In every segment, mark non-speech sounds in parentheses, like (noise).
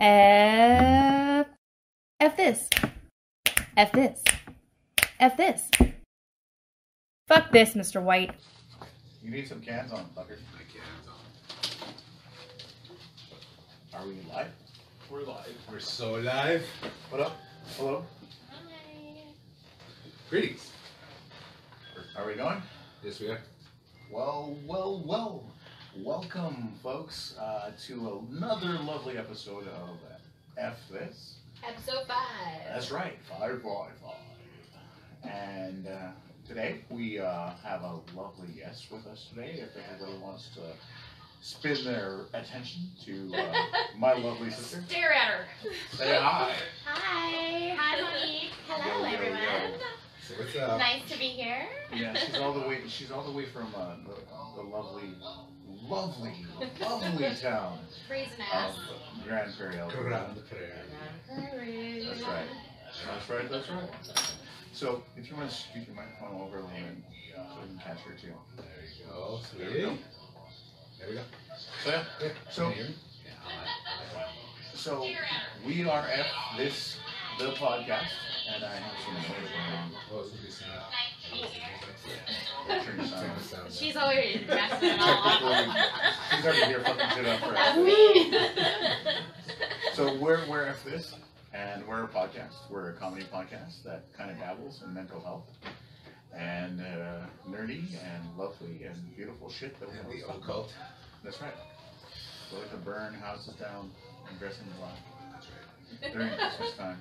F. F this. F this. F this. Fuck this, Mr. White. You need some cans on, fucker. My cans on. Are we live? We're live. We're so live. What up? Hello? Hi. Greetings. Are we going? Yes, we are. Well, well, well. Welcome, folks, uh, to another lovely episode of F This. Episode five. That's right, 555. And uh, today we uh, have a lovely guest with us today. If everybody wants to spin their attention to uh, (laughs) my lovely sister, Stare at her. say hi. Hi. Hi, Monique. Hello, Yo, yo, yo. everyone. So what's up? Nice to be here. Yeah, she's all the (laughs) way. She's all the way from uh, the, the lovely, lovely, (laughs) lovely town Freezing of ass. Grande Prairie. Alberta. Grande Prairie. That's right. That's right. That's right. So, if you want to scoot your microphone over a little bit, uh, so we can catch her too. There you go. There we go. There we go. So yeah. Yeah. So- Can you hear me? Yeah. So we are at this the podcast, and I have some noise going on. Oh, it's gonna be sound. Turn the sound Turn on. the sound down. She's already messing it all Technically, up. she's already here fucking shit up for That's us. me. So we're we're F this, and we're a podcast. We're a comedy podcast that kind of dabbles in mental health and uh, nerdy and lovely and beautiful shit that we And always the occult. That's right. We like to burn houses down and dress in black That's right. during Christmas time.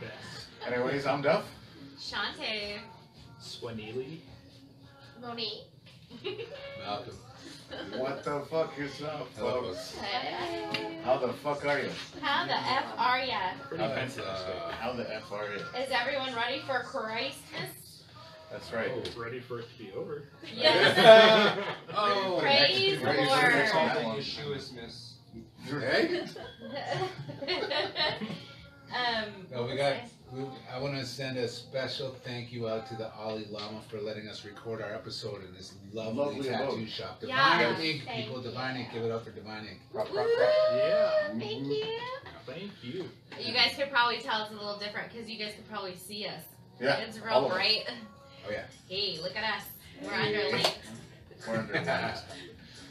Best. Anyways, I'm Duff. Shante. Swanili. Monique. Malcolm. (laughs) What the fuck is up, folks? Hey. How the fuck are you? How the F are ya? Pretty How uh, How the F are you? Is everyone ready for Christmas? That's right. Oh, ready for it to be over. Yes. (laughs) Oh, Praise the Ready for the next Lord. one? Hey? (laughs) um. No, we got. We, I want to send a special thank you out to the Ali Lama for letting us record our episode in this lovely, Lovely tattoo abode. shop. Divine Yeah, Ink, people. you. Divine Ink. Give it up for Divine Ink. Yeah. Thank you. Thank you. You guys could probably tell it's a little different because you guys could probably see us. Yeah. It's real bright. Oh yeah. Hey, look at us. We're under light. We're under lights.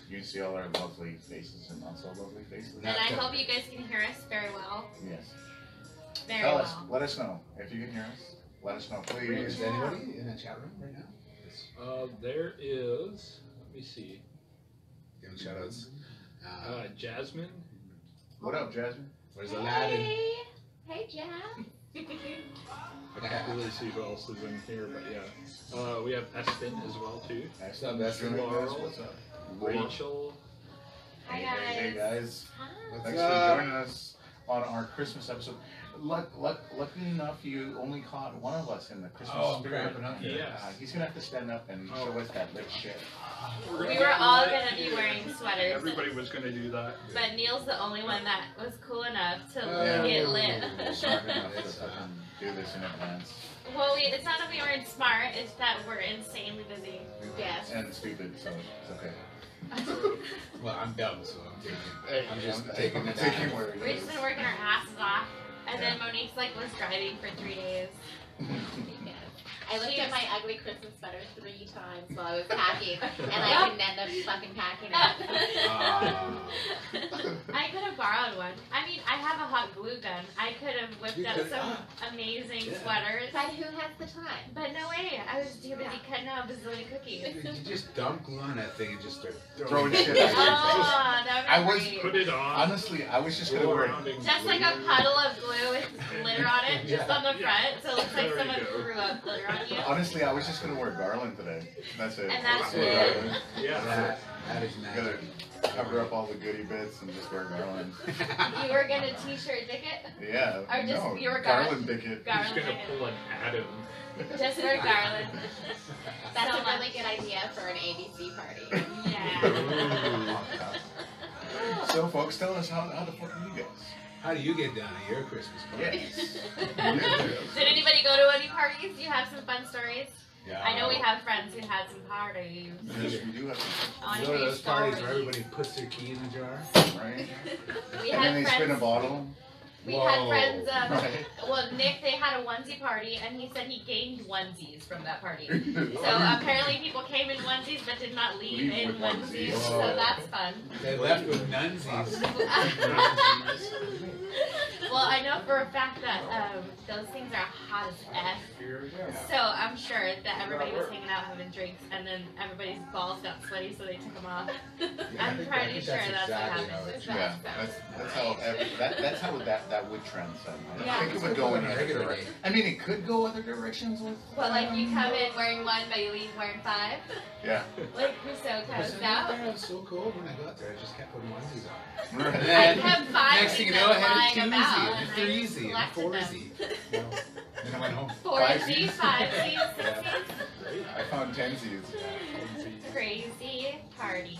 You can see all our lovely faces and not so lovely faces. And I hope you guys can hear us very well. Yes. Very Tell us. Let us know if you can hear us. Let us know, Is please. there anybody in the chat room right now? Uh, there is. Let me see. Give them shout outs. Uh, Uh, Jasmine. What up, Jasmine? where's Aladdin? Hey, hey, Jam. I can't really see who else is in here, but yeah. Uh, we have Eston as well too. What's up, Esther? Laurel. What's up? Rachel. Hi, Hey, hey, hey, guys. Hi. Thanks up? for joining us on our Christmas episode. Luck, luck, lucky enough, you only caught one of us in the Christmas Oh, spirit. cramping up here. Yeah. Uh, he's gonna have to stand up and Oh. show us that lit shit. We were all gonna be wearing sweaters. Everybody was gonna do that. But Neil's the only one that was cool enough to get Smart lit. enough to fucking do this in advance. well, we, it's not that we weren't smart, it's that we're insanely busy. Yes. And stupid, so it's okay. (laughs) Well, I'm dumb, so I'm taking. Hey, I'm just I'm taking I'm it taking down. where it We've is. just been working our asses off. And then Monique's like was driving for three days. (laughs) I looked at my ugly Christmas sweater three times while I was packing, and I (laughs) didn't end up fucking packing it. Ah. (laughs) I could have borrowed one. I mean, I have a hot glue gun. I could have whipped You up could- some ah. (gasps) amazing Yeah. sweaters. But who has the time? But no way. I was too busy cutting out a bazillion cookies. You just dump glue on that thing and just start (laughs) Throwing shit Oh, at you. that I would was- be Put great. it on. Honestly, I was just gonna wear. around and Just like a puddle of glue with glitter on it, just Yeah. on the front, so it looks like There we someone go. threw up glitter on you. Honestly, I was just gonna wear garland today. That's it. And that's Wear it. garland. Yeah. That, that is Gotta cover up all the goody bits and just wear garland. You were gonna t-shirt dick it? Yeah. Or just no, your garland garland. dick it. He's gonna dick it. pull an Adam. Just wear garland. (laughs) That's So a really good idea for an ABC party. Yeah. so, folks, tell us how, how the fuck are you guys? How do you get down at your Christmas party? Yes. (laughs) Did anybody go to any parties? Do you have some fun stories? Yeah. I know we have friends who had some parties. Yes, we do have On You go to your those parties where everybody puts their key in the jar. right? (laughs) We and then had they spin a bottle. We had Whoa. friends. Um, (laughs) well, Nick, they had a onesie party, and he said he gained onesies from that party. (laughs) So so apparently, people came in onesies but did not leave, Leave in with onesies. onesies. So that's fun. They left with nunsies. (laughs) Well, I know for a fact that um, those things are hot as f. So I'm sure that everybody was hanging out having drinks, and then everybody's balls got sweaty, so they took them off. I'm pretty sure that's what happened. yeah, that's, that's how ev- that, that's how that that would transcend. I Yeah. think it would go in On other direction. I mean, it could go other directions with. Well, like you come in wearing one, but you leave wearing five. Yeah. (laughs) Like Rousseau comes Listen, out. there, it was so cold when I got there. I just kept putting onesies on. Right. And I then, kept five next thing you know, I them had a lying about, twosie, and a and I threesie, and a collected them. foursy. (laughs) Well, then I went home. Four Five Z's, Z's. five Z's, six Yeah. Z's. I found tensies. Crazy parties.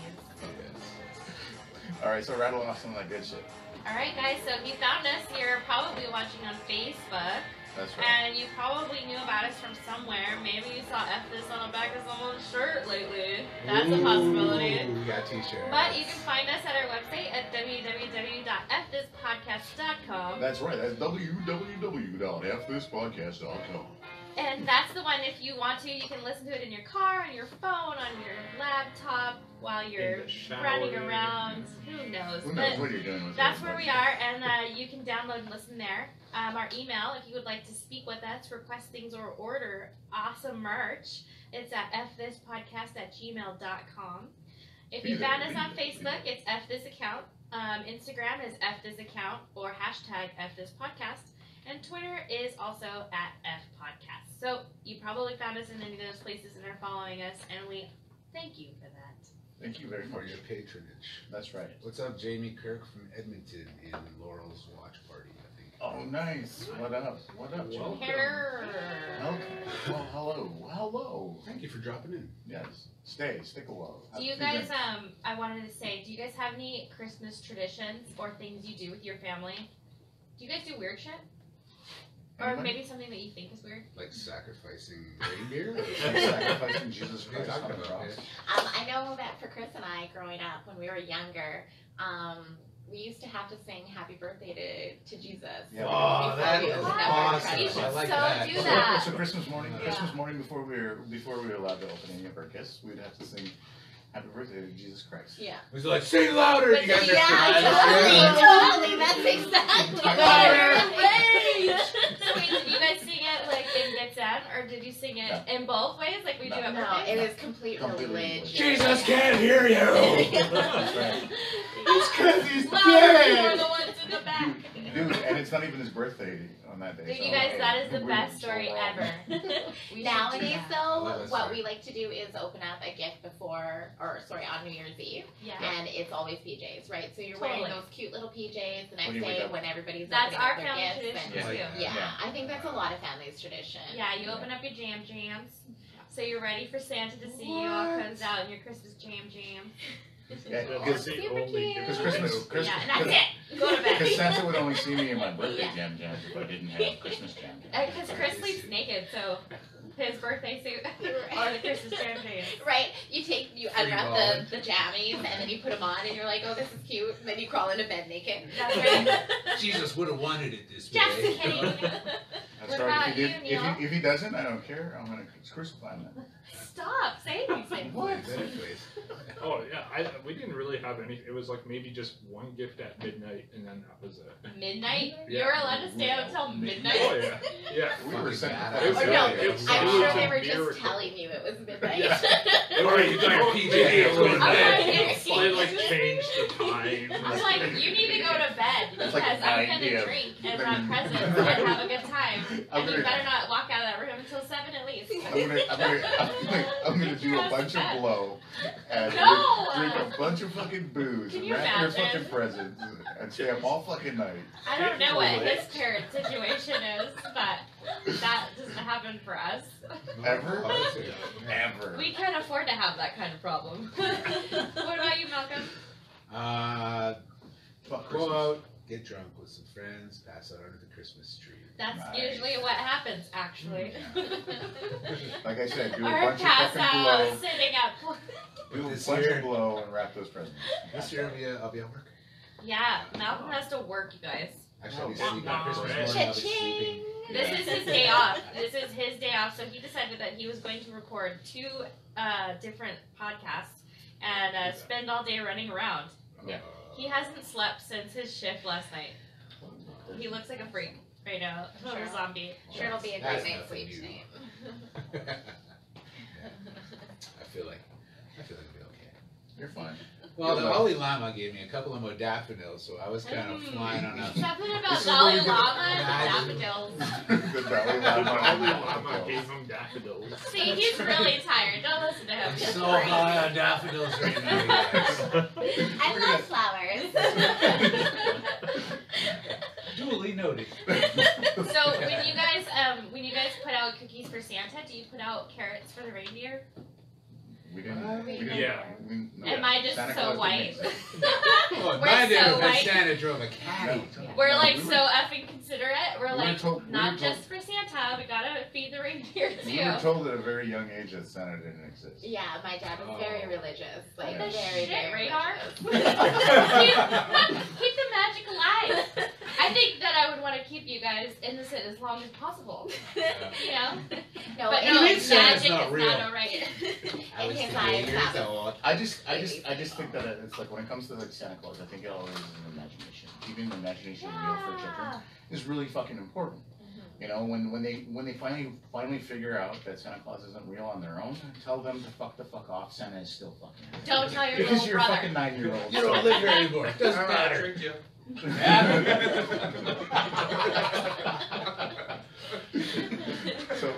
All right, so rattle off some of that good shit. All right, guys. So if you found us, you're probably watching on Facebook, That's right. and you probably knew about us from somewhere. Maybe you saw F this on the back of someone's shirt lately. That's a possibility. Ooh, we got t-shirts. But you can find us at our website at www.fthispodcast.com. That's right. That's www.fthispodcast.com. And that's the one, if you want to, you can listen to it in your car, on your phone, on your laptop, while you're In the shower. running around. Who knows? Who But what you're doing with that's where we are, and uh, you can download and listen there. Um, our email, if you would like to speak with us, request things, or order awesome merch, it's at fthispodcast at gmail.com. If you found us on there, be Facebook, it's fthisaccount. Um, Instagram is fthisaccount or hashtag fthispodcast. And Twitter is also at fpodcast. So you probably found us in any of those places and are following us, and we thank you for that. Thank you very much. for your patronage. That's right. What's up, Jamie Kirk from Edmonton in Laurel's watch party? I think. Oh, nice. What up? What up, Joe? Welcome. Hello. Okay. Well, hello. Hello. Thank you for dropping in. Yes. Stay. Stick a while. Do you guys, minutes. um, I wanted to say, do you guys have any Christmas traditions or things you do with your family? Do you guys do weird shit? Or Anybody? maybe something that you think is weird? Like (laughs) sacrificing (laughs) reindeer? (laughs) Sacrificing Jesus What are you Christ on the cross. Um, I know that for Chris and I, growing up when we were younger, um, we used to have to sing "Happy Birthday" to, to Jesus. Yeah. Oh, that Before we is opened up our awesome. You should I like so that. do So, so Christmas morning, Yeah. Christmas morning before we were before we were allowed to open any of our gifts, we'd have to sing "Happy Birthday" to Jesus Christ. Yeah. It was like, sing louder! But You guys yeah, are totally, Yeah. totally. That's exactly Talk what about it so wait, did you guys sing it like in Gitsen, or did you sing it in both ways, like we do No. at No, birthdays? it was complete Completely religion. Jesus can't hear you! (laughs) That's right. It's (laughs) because he's Louder, you're the ones in the back. Dude, and it's not even his birthday on that day. Dude, so, you guys, hey, that is the best story ever. (laughs) We should do Nowadays, though, what we like to do is open up a gift before, or sorry, on New Year's Eve, Yeah. and it's always PJs, right? So you're wearing those cute little PJs the next When day up. when everybody's That's our up their family gifts. tradition and- Yeah. too. Yeah, Yeah. I think that's a lot of families' tradition. Yeah, you open up your jam jams. So you're ready for Santa to see you. All comes out in your Christmas jam jam. (laughs) Yeah, That's because the Super only cute. gift Because I Christmas, yeah, and that's it. Go to bed. Because Santa would only see me in my birthday Yeah. jam jams if I didn't have Christmas jam jams. Uh, because Chris sleeps naked, so his birthday suit (laughs) or the Christmas jam jam. Right? You take you Free unwrap balling. the, the jammies and then you put them on and you're like, oh, this is cute. And then you crawl into bed naked. That's right. (laughs) Jesus would have wanted it this Just way. kidding. (laughs) That's What right. about If he, did, you, if, he, if he doesn't, I don't care. I'm gonna crucify him. Then. Stop saying these things. What? (laughs) Anyways. Oh yeah, I, we didn't really have any. It was like maybe just one gift at midnight, and then that was it. Midnight? Yeah. You were allowed to stay out until midnight? Oh yeah, yeah. (laughs) We were sent badass. It was oh, no, It was- I'm it sure they were just miracle. telling you it was (laughs) midnight. Yeah. It Alright, was- you got your PJ they- out, go to I'm bed. like, They like changed the time. I'm like, you need to go to bed because like I'm gonna p.m. drink and wrap presents and have a good time. I'm And you gonna- better not walk out of that room until seven at least. I'm gonna, I'm gonna, (laughs) I'm gonna, I'm gonna do a bunch of blow and No! drink, drink a bunch of fucking booze Can and you wrap your imagine? fucking presents and stay up all fucking night. I don't know what his parent situation is, but that doesn't happen for us. Ever? (laughs) Ever. We can't afford to have that kind of problem. (laughs) what about you, Malcolm? Uh, Fuck go Christmas. out, get drunk with some friends, pass out under the Christmas tree. That's Nice. usually what happens, actually. (laughs) Like I said, do a or bunch of pass fucking out blow. sitting up. Do a This bunch year- of blow and wrap those presents. This year I'll be, uh, I'll be at work. Yeah, Malcolm has to work, you guys. Actually, I'll be Oh, sleeping. wow. Christmas morning, I'll be sleeping. This Yeah. is his day off. This is his day off, so he decided that he was going to record two uh, different podcasts and uh, spend all day running around. Yeah. He hasn't slept since his shift last night. He looks like a freak right now, or a Sure. zombie. Sure, it'll be a That's great night's nothing sleep new. tonight. (laughs) (laughs) I feel like I feel like it'll be okay. You're fine. Well, the Good luck. Holly Llama gave me a couple of modafinils, so I was kind of Mm. flying on a. Something about This is Dalai Lama and daffodils. the Dalai Lama. Probably gave him daffodils. See, he's really tired. Don't listen to him. I'm so crazy. high on daffodils right now, you guys. (laughs) I love flowers. (laughs) Duly noted. So when you guys um when you guys put out cookies for Santa, do you put out carrots for the reindeer? We didn't. We didn't Yeah. We, no. Am I just Santa so Claus white? didn't Oh, (laughs) We're so white. Santa drove a caddy. No. We're No, like we so effing considerate. We're we were like told- we not told- just for Santa, we gotta feed the reindeer too. We were told at a very young age that Santa didn't exist. yeah, my dad was Oh. very religious. Like, What the very, shit, very radar? religious. (laughs) keep the magic alive. (laughs) I think that I would want to keep you guys innocent as long as possible. You know, no, but no, mean was magic not is real? not alright. I in was his three eyes, years that old. I just, I just, I just think that it's like when it comes to like Santa Claus, I think it always is an imagination. Keeping the imagination real for children is really fucking important. Mm-hmm. You know, when when they when they finally finally figure out that Santa Claus isn't real on their own, tell them to fuck the fuck off. Santa is still fucking. real. Don't tell your because little you're a brother. fucking nine year old. You don't live here anymore. (laughs) Doesn't matter. (laughs) so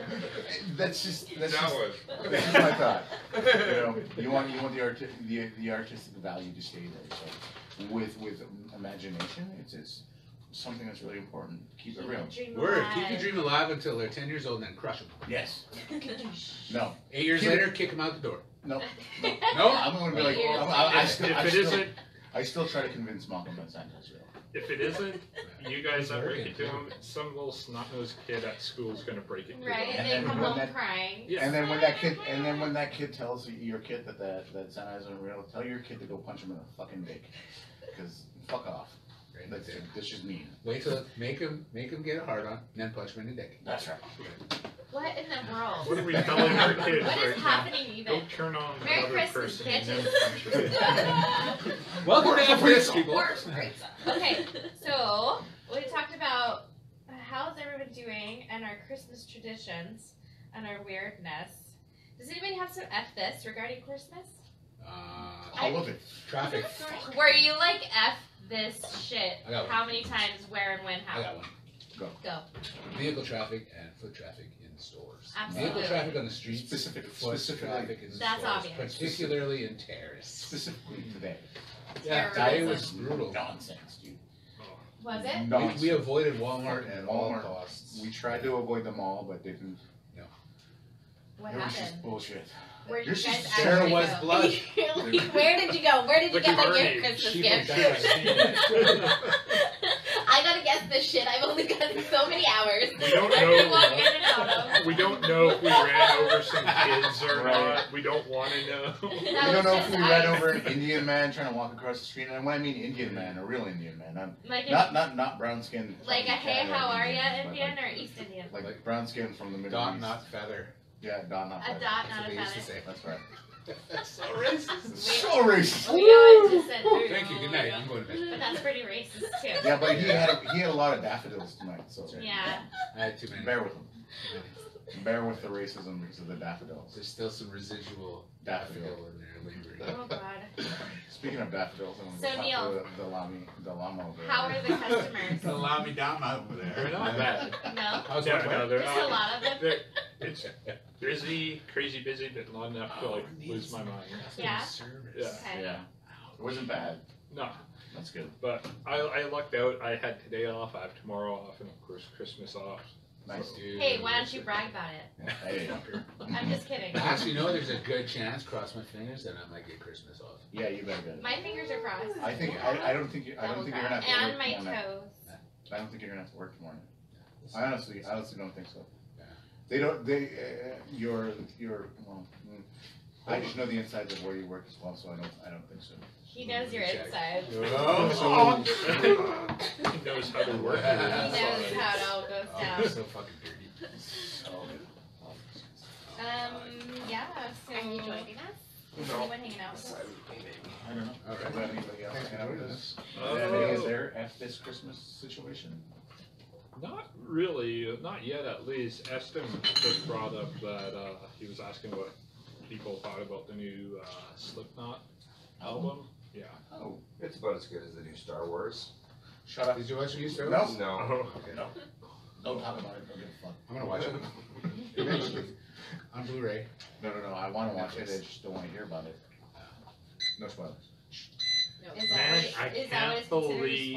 that's just that's That just, was. that's my thought. You know, you want you want the art the the artistic value to stay there. So with with imagination, it's it's something that's really important. Keep it real. Dream Word. alive. Keep your dream alive until they're 10 years old and then crush them. Yes. No. Eight years Keep later, kick them out the door. No. No? I'm gonna be like, Years I'm, I, I If, still, if I it still, isn't, I still try to convince Malcolm that Santa's real. if it isn't, you guys He's that very break it to him, some little snot-nosed kid at school is gonna break it to Right, them. and they And come when home that- crying. Yeah. And then when that kid, and then when that kid tells your kid that that, that Santa isn't real, tell your kid to go punch him in the fucking dick, because fuck off. Right, That's that's it. that's just mean. Wait till make him make him get a hard on, then punch him in the dick. That's right. What in the world? What are we telling our kids What right is happening even? Don't turn on Merry the other Christmas, person and then bitches. (laughs) punch them. Welcome to FS, people. Worse, Okay, so we talked about how's everyone doing and our Christmas traditions and our weirdness. Does anybody have some F this regarding Christmas? Uh, All of it. traffic. (laughs) Were you like F this shit? I got one. How many times, where, and when, how? I got one. Go. Go. Vehicle traffic and foot traffic in stores. Absolutely. Vehicle traffic on the streets. Specific- foot specifically- traffic in That's stores, obvious. Particularly in terrace. Specifically today. Yeah, today was brutal. Nonsense, dude. Was it? We, Nonsense. we avoided Walmart at all Walmart. costs. We tried to avoid them all, but didn't. What it was just happened? bullshit. Where did You're you guys just- Sarah actually was go? (laughs) blood. Where did you go? Where did you Look get at my Bernie. gift? Christmas She gift? forgot. (laughs) I gotta guess this shit. I've only got so many hours. We don't Where did you know. walk in and out of? We don't know if we ran over some kids or Right. not. We don't want to know. That (laughs) we was don't know if just we ran ice. over an Indian man trying to walk across the street, and when I mean Indian man, a real Indian man, not Like, not not, not brown skin. like a hey, how are ya but Indian or East Indian? Like, brown skin from the Middle Dot, East. not feather. Yeah, dot not A dot, That's not what a they used to feather. say. That's right. That's so racist. (laughs) So racist. We always just said Thank you. Good night. I'm going to bed. But that's pretty racist too. Yeah, but he had a, he had a lot of daffodils tonight, so Yeah. I had too many. bear with him. Bear with the racism because of the daffodils. There's still some residual Daffodil. daffodil in there lingering. Oh god. Speaking of daffodils, I'm So, Neil, to the, the lama, the llama over there. How are the customers? Allow me down over They're not bad. No. How's No, that? no, they're a lot of them. They're, it's busy, crazy busy, but not enough to like oh, lose my mind. Yeah? Yeah. Okay. Yeah, it wasn't bad. No, That's good. but I, I lucked out. I had today off. I have tomorrow off, and of course Christmas off. Nice. Dude. Hey, why don't you brag about it? Hey, (laughs) I'm just kidding. Actually, you know, There's a good chance. Cross my fingers that I might get Christmas off. yeah, you better get it. My fingers are crossed. I think I, I don't think you, I don't think you're gonna have to And work my tomorrow night. toes. I don't think you're gonna have to work tomorrow night. I honestly, I honestly don't think so. Yeah. They don't. They uh, your your. Well, mm, I just know the insides of where you work as well, so I don't. I don't think so. He knows your Check. inside. (laughs) Oh, he knows how to work. He knows how it all goes I'm down. so fucking dirty. So, Um, yeah, so. Are you joining us? Is anyone hanging out with us? I don't know. All right. Do you have anybody else Thanks for hanging out with joining us? us. Do you have any of Uh, their F this Christmas situation? Not really, uh, not yet at least. Eston just brought up that uh, he was asking what people thought about the new uh, Slipknot album. Yeah. Oh, It's about as good as the new Star Wars. shut up. Did you watch the new Star No. Wars? No. (laughs) Okay. No. Don't talk about it. Don't give a fuck. I'm gonna watch it. (laughs) Eventually. On Blu-ray. No, no, no. I want to watch it. I just don't want to hear about it. No spoilers. Is that Man, what, I is that what is can't believe.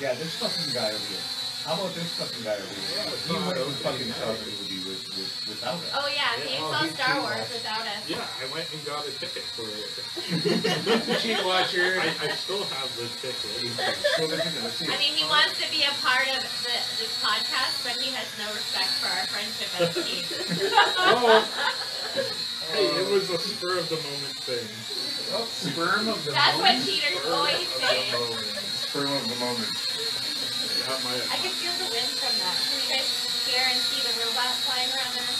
Yeah, this fucking guy over here. How about this fucking guy over here? He went and fucking saw the movie with, with, without us. Oh yeah, he Oh, saw he Star Wars watched. without us. Yeah, I went and got a ticket for it. (laughs) Cheat watcher. I, I still have the ticket. (laughs) So the ticket, let's see I mean, he wants to be a part of the, this podcast, but he has no respect for our friendship as a team. Oh. (laughs) Hey, it was a spur of the moment thing. Oh, sperm of the That's what moment. cheaters Spur always of say. Sperm of the moment. I I can feel the wind from that. Can you guys hear and see the robot flying around there?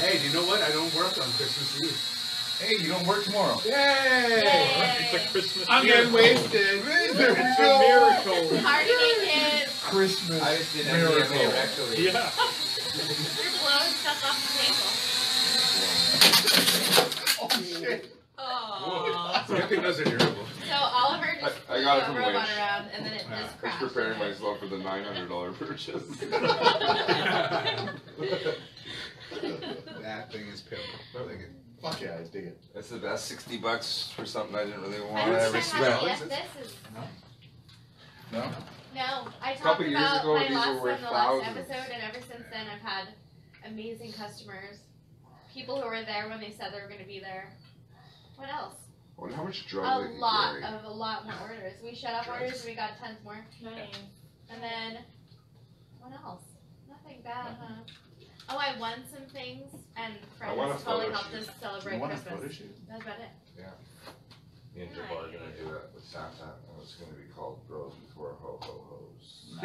Hey, do you know what? I don't work on Christmas Eve. Hey, you don't work tomorrow. Yay! It's a Christmas I'm getting wasted. It's a miracle. Party naked. Christmas I just did MDMA miracle. rectally. Yeah. (laughs) You're blowing stuff off the table. Oh shit. Oh. Good thing those are durable. So Oliver just I- I got it a from robot Wish. around and then it Yeah. just I was preparing myself for the nine hundred dollar purchase. (laughs) (laughs) (laughs) that thing is pimp. Like it. Fuck yeah, I dig it. That's the best sixty bucks for something I didn't really want to ever I have spend. yes, this is No? no. I talked Couple years about ago, my these loss were on worth the last episode, and ever since then, I've had amazing customers, people who were there when they said they were going to be there. What else? I wonder how much A drugs they can lot carry. of a lot more orders. We shut up orders, and we got tons more. Nice. And then what else? Nothing bad, huh? Oh, I won some things, and friends want a totally photo helped shoot. us celebrate You want a Christmas. photo shoot? That's about it. Yeah. Me and Jabbar are gonna do it with Santa, and it's gonna be called Bros Before Ho Ho Hos. (laughs) I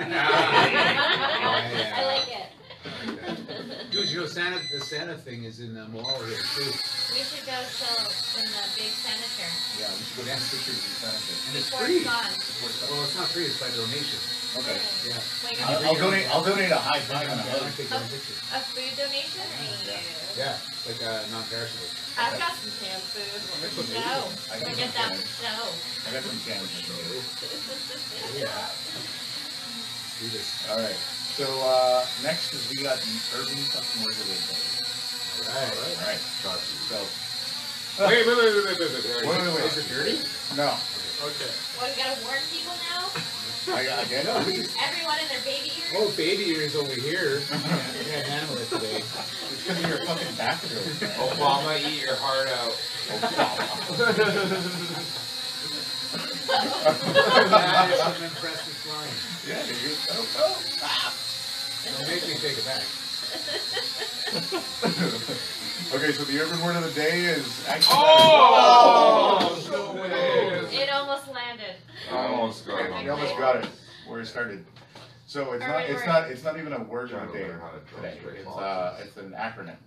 like it. Dude, you know Santa the Santa thing is in the mall here too. We should go chill in the big Santa chair Yeah, we should go down pictures and send it. And it's before free. it's gone. Well it's not free, it's by donation. Okay. Yeah. Wait, I'll, a, I'll donate. I'll donate a high five on I a wanna hug. take a food donation? Yeah, like uh, non-perishable. I've got some canned food. That's No, I got forget some that canned- show. I got some cans. (laughs) Yeah. Do this. All right. So uh, next is we got the urban fucking word of the day. Alright. All right. Got you. So Wait, wait, wait, wait, wait, wait, wait. Wait, wait, wait. Is it dirty? no, Okay. What, we gotta warn people now? (laughs) I, I get it. Everyone in their baby ears? Oh, baby ears over here. I can't handle it today. It's because of your fucking bathroom. Obama, eat your heart out. Obama. that is some impressive flying. Yeah, you. Oh, oh. Ah. Don't make me take it back. (laughs) okay, so the urban word of the day is actually. Oh! no way. It almost landed. I almost got it. You almost got it where it started. So it's not. Urban It's word. not. It's not even a word of the day learn how to draw today. It's uh. It's an acronym.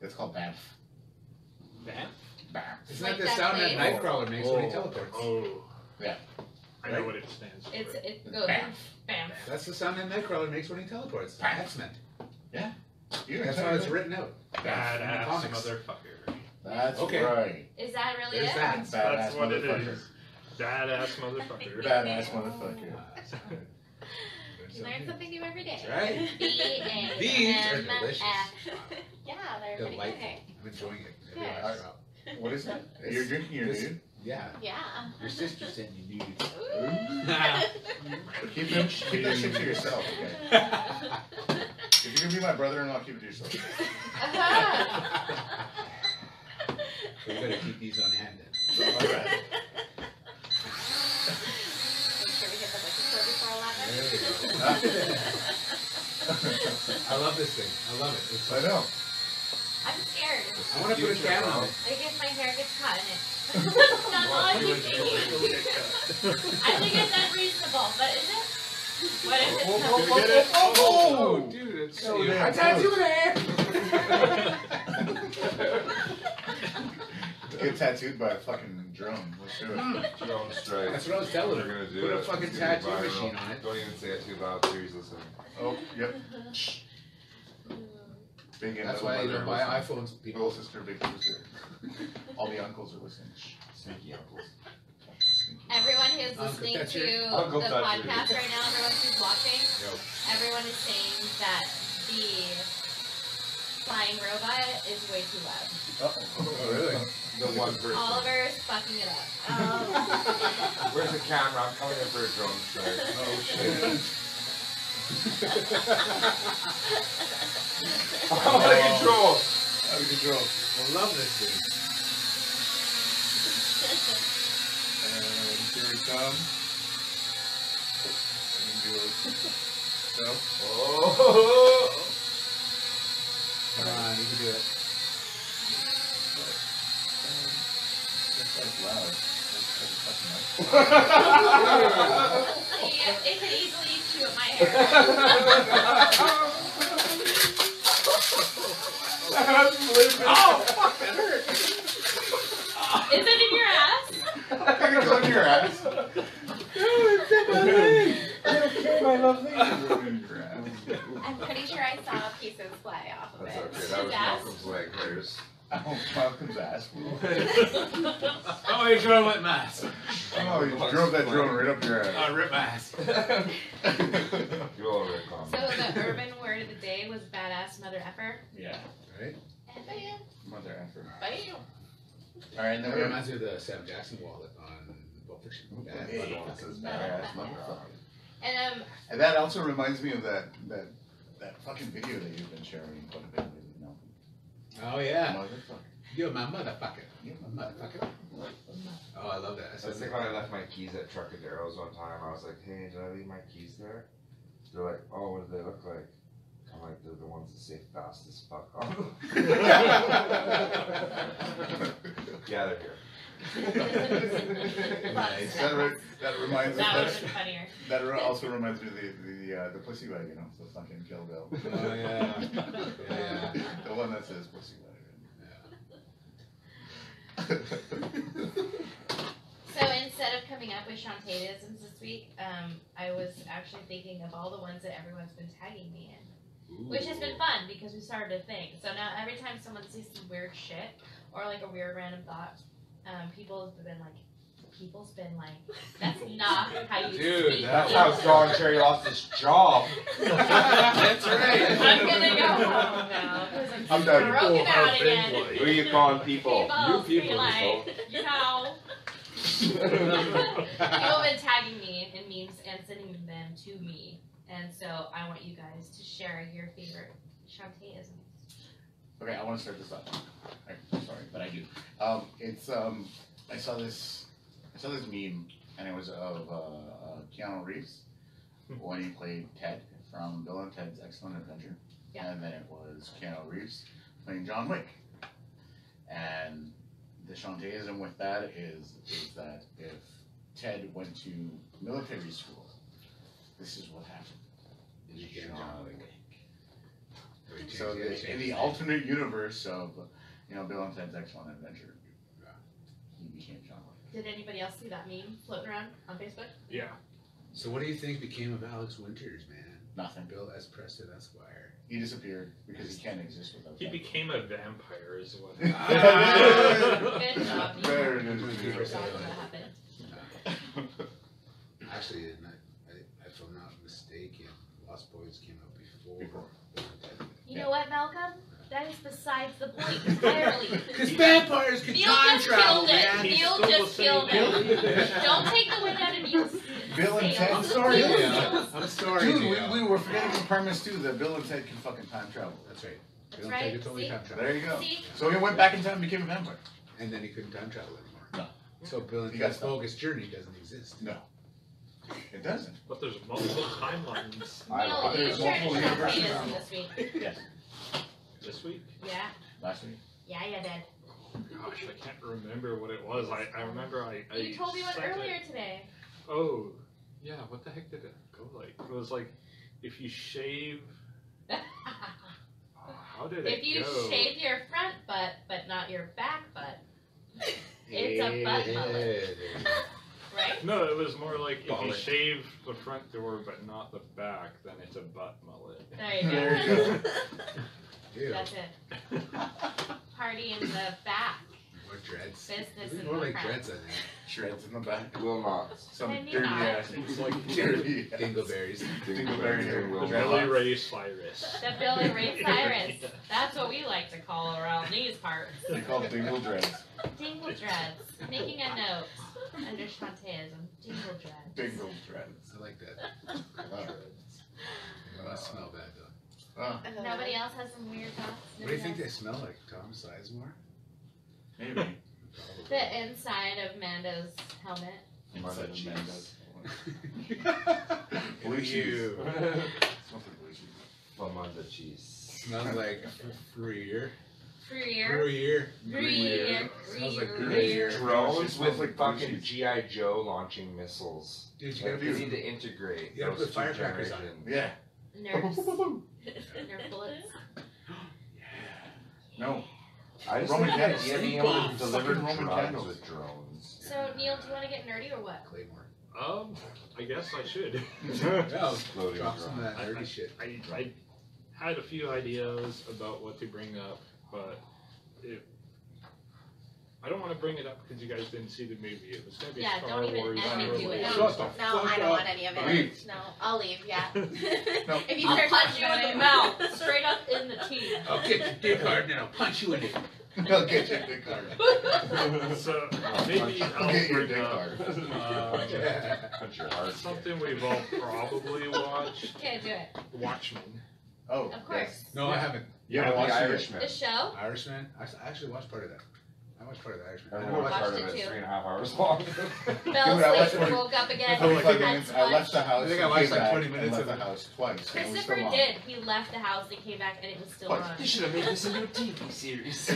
It's called BAMF. That? BAMF. Isn't Like that the sound that place? Nightcrawler makes when he teleports? Oh. Yeah. I know what it stands for. It's, it goes Bam. bam. That's the sound that Nightcrawler makes when he teleports. Bam. X-Men. You That's how it's written out. Badass comics. motherfucker. That's Okay. right. Is that really There's it? that. Badass That's what it motherfucker. is. Badass motherfucker. Badass (laughs) motherfucker. (laughs) You learn something new every day. That's right. B A These are M delicious. F. (laughs) Yeah, they're pretty Delightful. good. I'm enjoying it. Good. What is that? You're drinking your This- dude? Yeah. Yeah. Your sister sent you nudes. Ooh. But keep, them, keep that shit to yourself, okay? (laughs) If you're gonna be my brother-in-law, keep it to yourself. (laughs) We better keep these on hand then. All right. Make sure we hit the liquor store before There you go. (laughs) I love this thing. I love it. It's I know. I'm scared. I want to put a can on it. Like if my hair gets caught in it. (laughs) That's all I keep thinking. I think it's unreasonable, but is it? What if it's Whoa, whoa, not? whoa, whoa, whoa. Oh, dude, it's oh, So so damn I tattooed close. it. (laughs) Get tattooed by a fucking drone. Let's do it. Hmm. Drone strike. That's what I was telling We're her. gonna do Put a fucking It's gonna be tattoo viral. machine on it. Don't even say it too loud. Siri's listening. Oh, yep. (laughs) Big and That's little why you brother don't buy are listening. iPhones, Little people. sister, big sister. All the uncles are listening. Sneaky uncles. Everyone who's Uncle listening Thatcher. to Uncle the Thatcher. podcast right now, everyone who's watching, Yo. everyone is saying that the flying robot is way too loud. Uh-oh. Oh, really? The one person. Oliver is fucking it up. Oh. (laughs) Where's the camera? I'm coming in for a drone strike. Oh, shit. (laughs) I'm out of control. Out of control. I love this thing. And here we come. And do it. So, Oh. Come on, you can do it. that's like loud. That's, that's fucking loud. Yeah, it could easily chew at my hair. (laughs) (laughs) Oh, fuck, that hurt. Is it in your ass? I'm gonna go in your ass. my lovely. I'm pretty sure I saw pieces fly off of That's it. okay. That was Malcolm's leg hairs. Oh, Malcolm's (laughs) ass. Oh, you drove with my ass. Oh, you drove that drone right up your ass. Oh, rip my ass. (laughs) you all Rick on. So the urban word of the day was badass mother effer. Yeah, Right? And bam, mother effer. bam. All right, and That then we have reminds me of the Sam Jackson wallet on Pulp Fiction. Hey, Blood this is Wallet. badass motherfucker. And um, And that also reminds me of that that that fucking video that you've been sharing quite a bit lately. You know, Oh, yeah. motherfucker. You're my motherfucker. Yeah, My motherfucker. Oh, I love that. I was thinking when I left my keys at Truckadero's one time, I was like, hey, did I leave my keys there? They're like, oh, what do they look like? I'm like, they're the ones that say fast as fuck on (laughs) them. (laughs) yeah, they're here. (laughs) Nice. That, re- that reminds me. that would That, funnier. (laughs) that re- also reminds me of the the uh, the pussy wagon, you know, the fucking Kill Bill. Oh, yeah. Yeah. the one that says pussy wagon. So instead of coming up with Shantaeisms this week, um, I was actually thinking of all the ones that everyone's been tagging me in, which has been fun because we started a thing. So now every time someone sees some weird shit or like a weird random thought, um, people have been like, people's been like, that's not how you Dude, speak. that's how Don Cherry lost his job. That's right. I'm gonna go home now because I'm, I'm done. broken out again. Who are you calling people? People, You people, be like, you know. People have been tagging me in memes and sending them to me, and so I want you guys to share your favorite Shantaeisms. Okay, I want to start this off. I'm sorry, but I do. Um, it's um, I saw this, I saw this meme, and it was of uh, uh, Keanu Reeves when he played Ted from Bill and Ted's Excellent Adventure, Yeah. and then it was Keanu Reeves playing John Wick, and the Shantaeism with that is is that if Ted went to military school, this is what happened. You get John Wick. Or you So yeah, the, change in the name. alternate universe of, you know, Bill and Ted's Excellent Adventure, he became John Wick. Did anybody else see that meme floating around on Facebook? Yeah. So what do you think became of Alex Winters, man? Nothing. Bill S. Preston Esquire. He disappeared because he can't exist without. He that. became a vampire, is what. (laughs) Good job. Very Good good. for Sorry saying that happened. Actually, and I, I, if I'm not mistaken, Lost Boys came out before. Before. You know what, Malcolm? That is besides the point (laughs) entirely. Because vampires can Neil time just travel, killed it. man. He's Neil still just the killed same it. Don't take the wind out of Neil's Bill and Ted. I'm sorry, Bill Neil. I'm sorry, Dude, Neil. we, we were forgetting the premise too that Bill and Ted can fucking time travel. That's right. That's Bill right. Take it totally See? time travel. There you go. See? So he went back in time and became a vampire. And then he couldn't time travel anymore. No. So Bill and He got Ted's stuck. bogus journey doesn't exist. No. It doesn't. But there's multiple timelines I Neil, you There's sure multiple did universes us this week. Yes. This week. Yeah. Last week. Yeah, you did. Gosh, I can't remember what it was. I, I remember I, I You told me one sent it- earlier today. Oh, yeah. What the heck did it go like? It was like if you shave. oh, (laughs) how did it if you go? shave your front butt but not your back butt, It's a butt mullet. (laughs) right? No, it was more like if you shave the front door but not the back, then it's a butt mullet. There you (laughs) go. There. Ew. That's it. Party in the back. More dreads. Business in more the like front. dreads, I think. Shreds in the back. Will not. Some Can you dirty not? ass. It's like (laughs) dirty (laughs) ass. Dingleberries. Dingleberry hair. Will Dread- not. Billy Ray Cyrus. The Billy Ray (laughs) Cyrus. That's what we like to call around these parts. They call it dingle dreads. Dingle dreads. Making a note under Shantaeism. Dingle dreads. Dingle dreads. I like that. Oh. They must smell bad though. Oh, Nobody else has some weird thoughts? What do you think Nobody they smell like? Tom Sizemore? maybe. The inside of Mando's helmet. Mother Such (laughs) cheese. Blue cheese. Ew. (laughs) Smells like blue cheese. Flamanda cheese. Smells like Gruyere. Gruyere. Gruyere. Gruyere. Smells like Gruyere. Gruyere. Drones with like fucking. GI Joe launching missiles. Dude, you Like, gotta you put need to integrate. You gotta those put two firecrackers on. Yeah. Nerfs. (laughs) (laughs) Nerf bullets. (gasps) No. I just Roman like the candles. of being Sleep able to bombs. deliver Fucking Roman drugs candles. with drones. So, Neil, do you want to get nerdy or what? Claymore. Um, I guess I should. (laughs) (laughs) Yeah, Exploding drop some of drone. that dirty shit. I, I had a few ideas about what to bring up, but if I don't want to bring it up because you guys didn't see the movie. It was going to be Yeah, Star don't even Wars. ever do it. related. Shut the No, fuck I don't up. want any of it. Leave. No, I'll leave. Yeah. (laughs) No. If you I'll start punch talking you about in the it- mouth, (laughs) straight up in the teeth. I'll get your dick hard and then I'll punch you in it. (laughs) I'll get your dick hard. so maybe I'll I'll get your bring dick up hard. Punch your- punch your heart. something we've all probably watched: Okay, do it. Watchmen. Oh. Of course. No, I haven't. You haven't the watched it? Irishman. The show? Irishman? I s- I actually watched part of that. I watched part of the Irishman. I Everyone never watched part of it it too. three and a half hours long. Dude, (laughs) (laughs) Fell I watched asleep, it. woke up again. Forty-five had minutes. I lunch. left the house. I think I and watched came like back 20 and minutes left of the house twice. and it was Christopher still on. did. He left the house and came back and it was still What? on. You should have made this into a TV (laughs) series.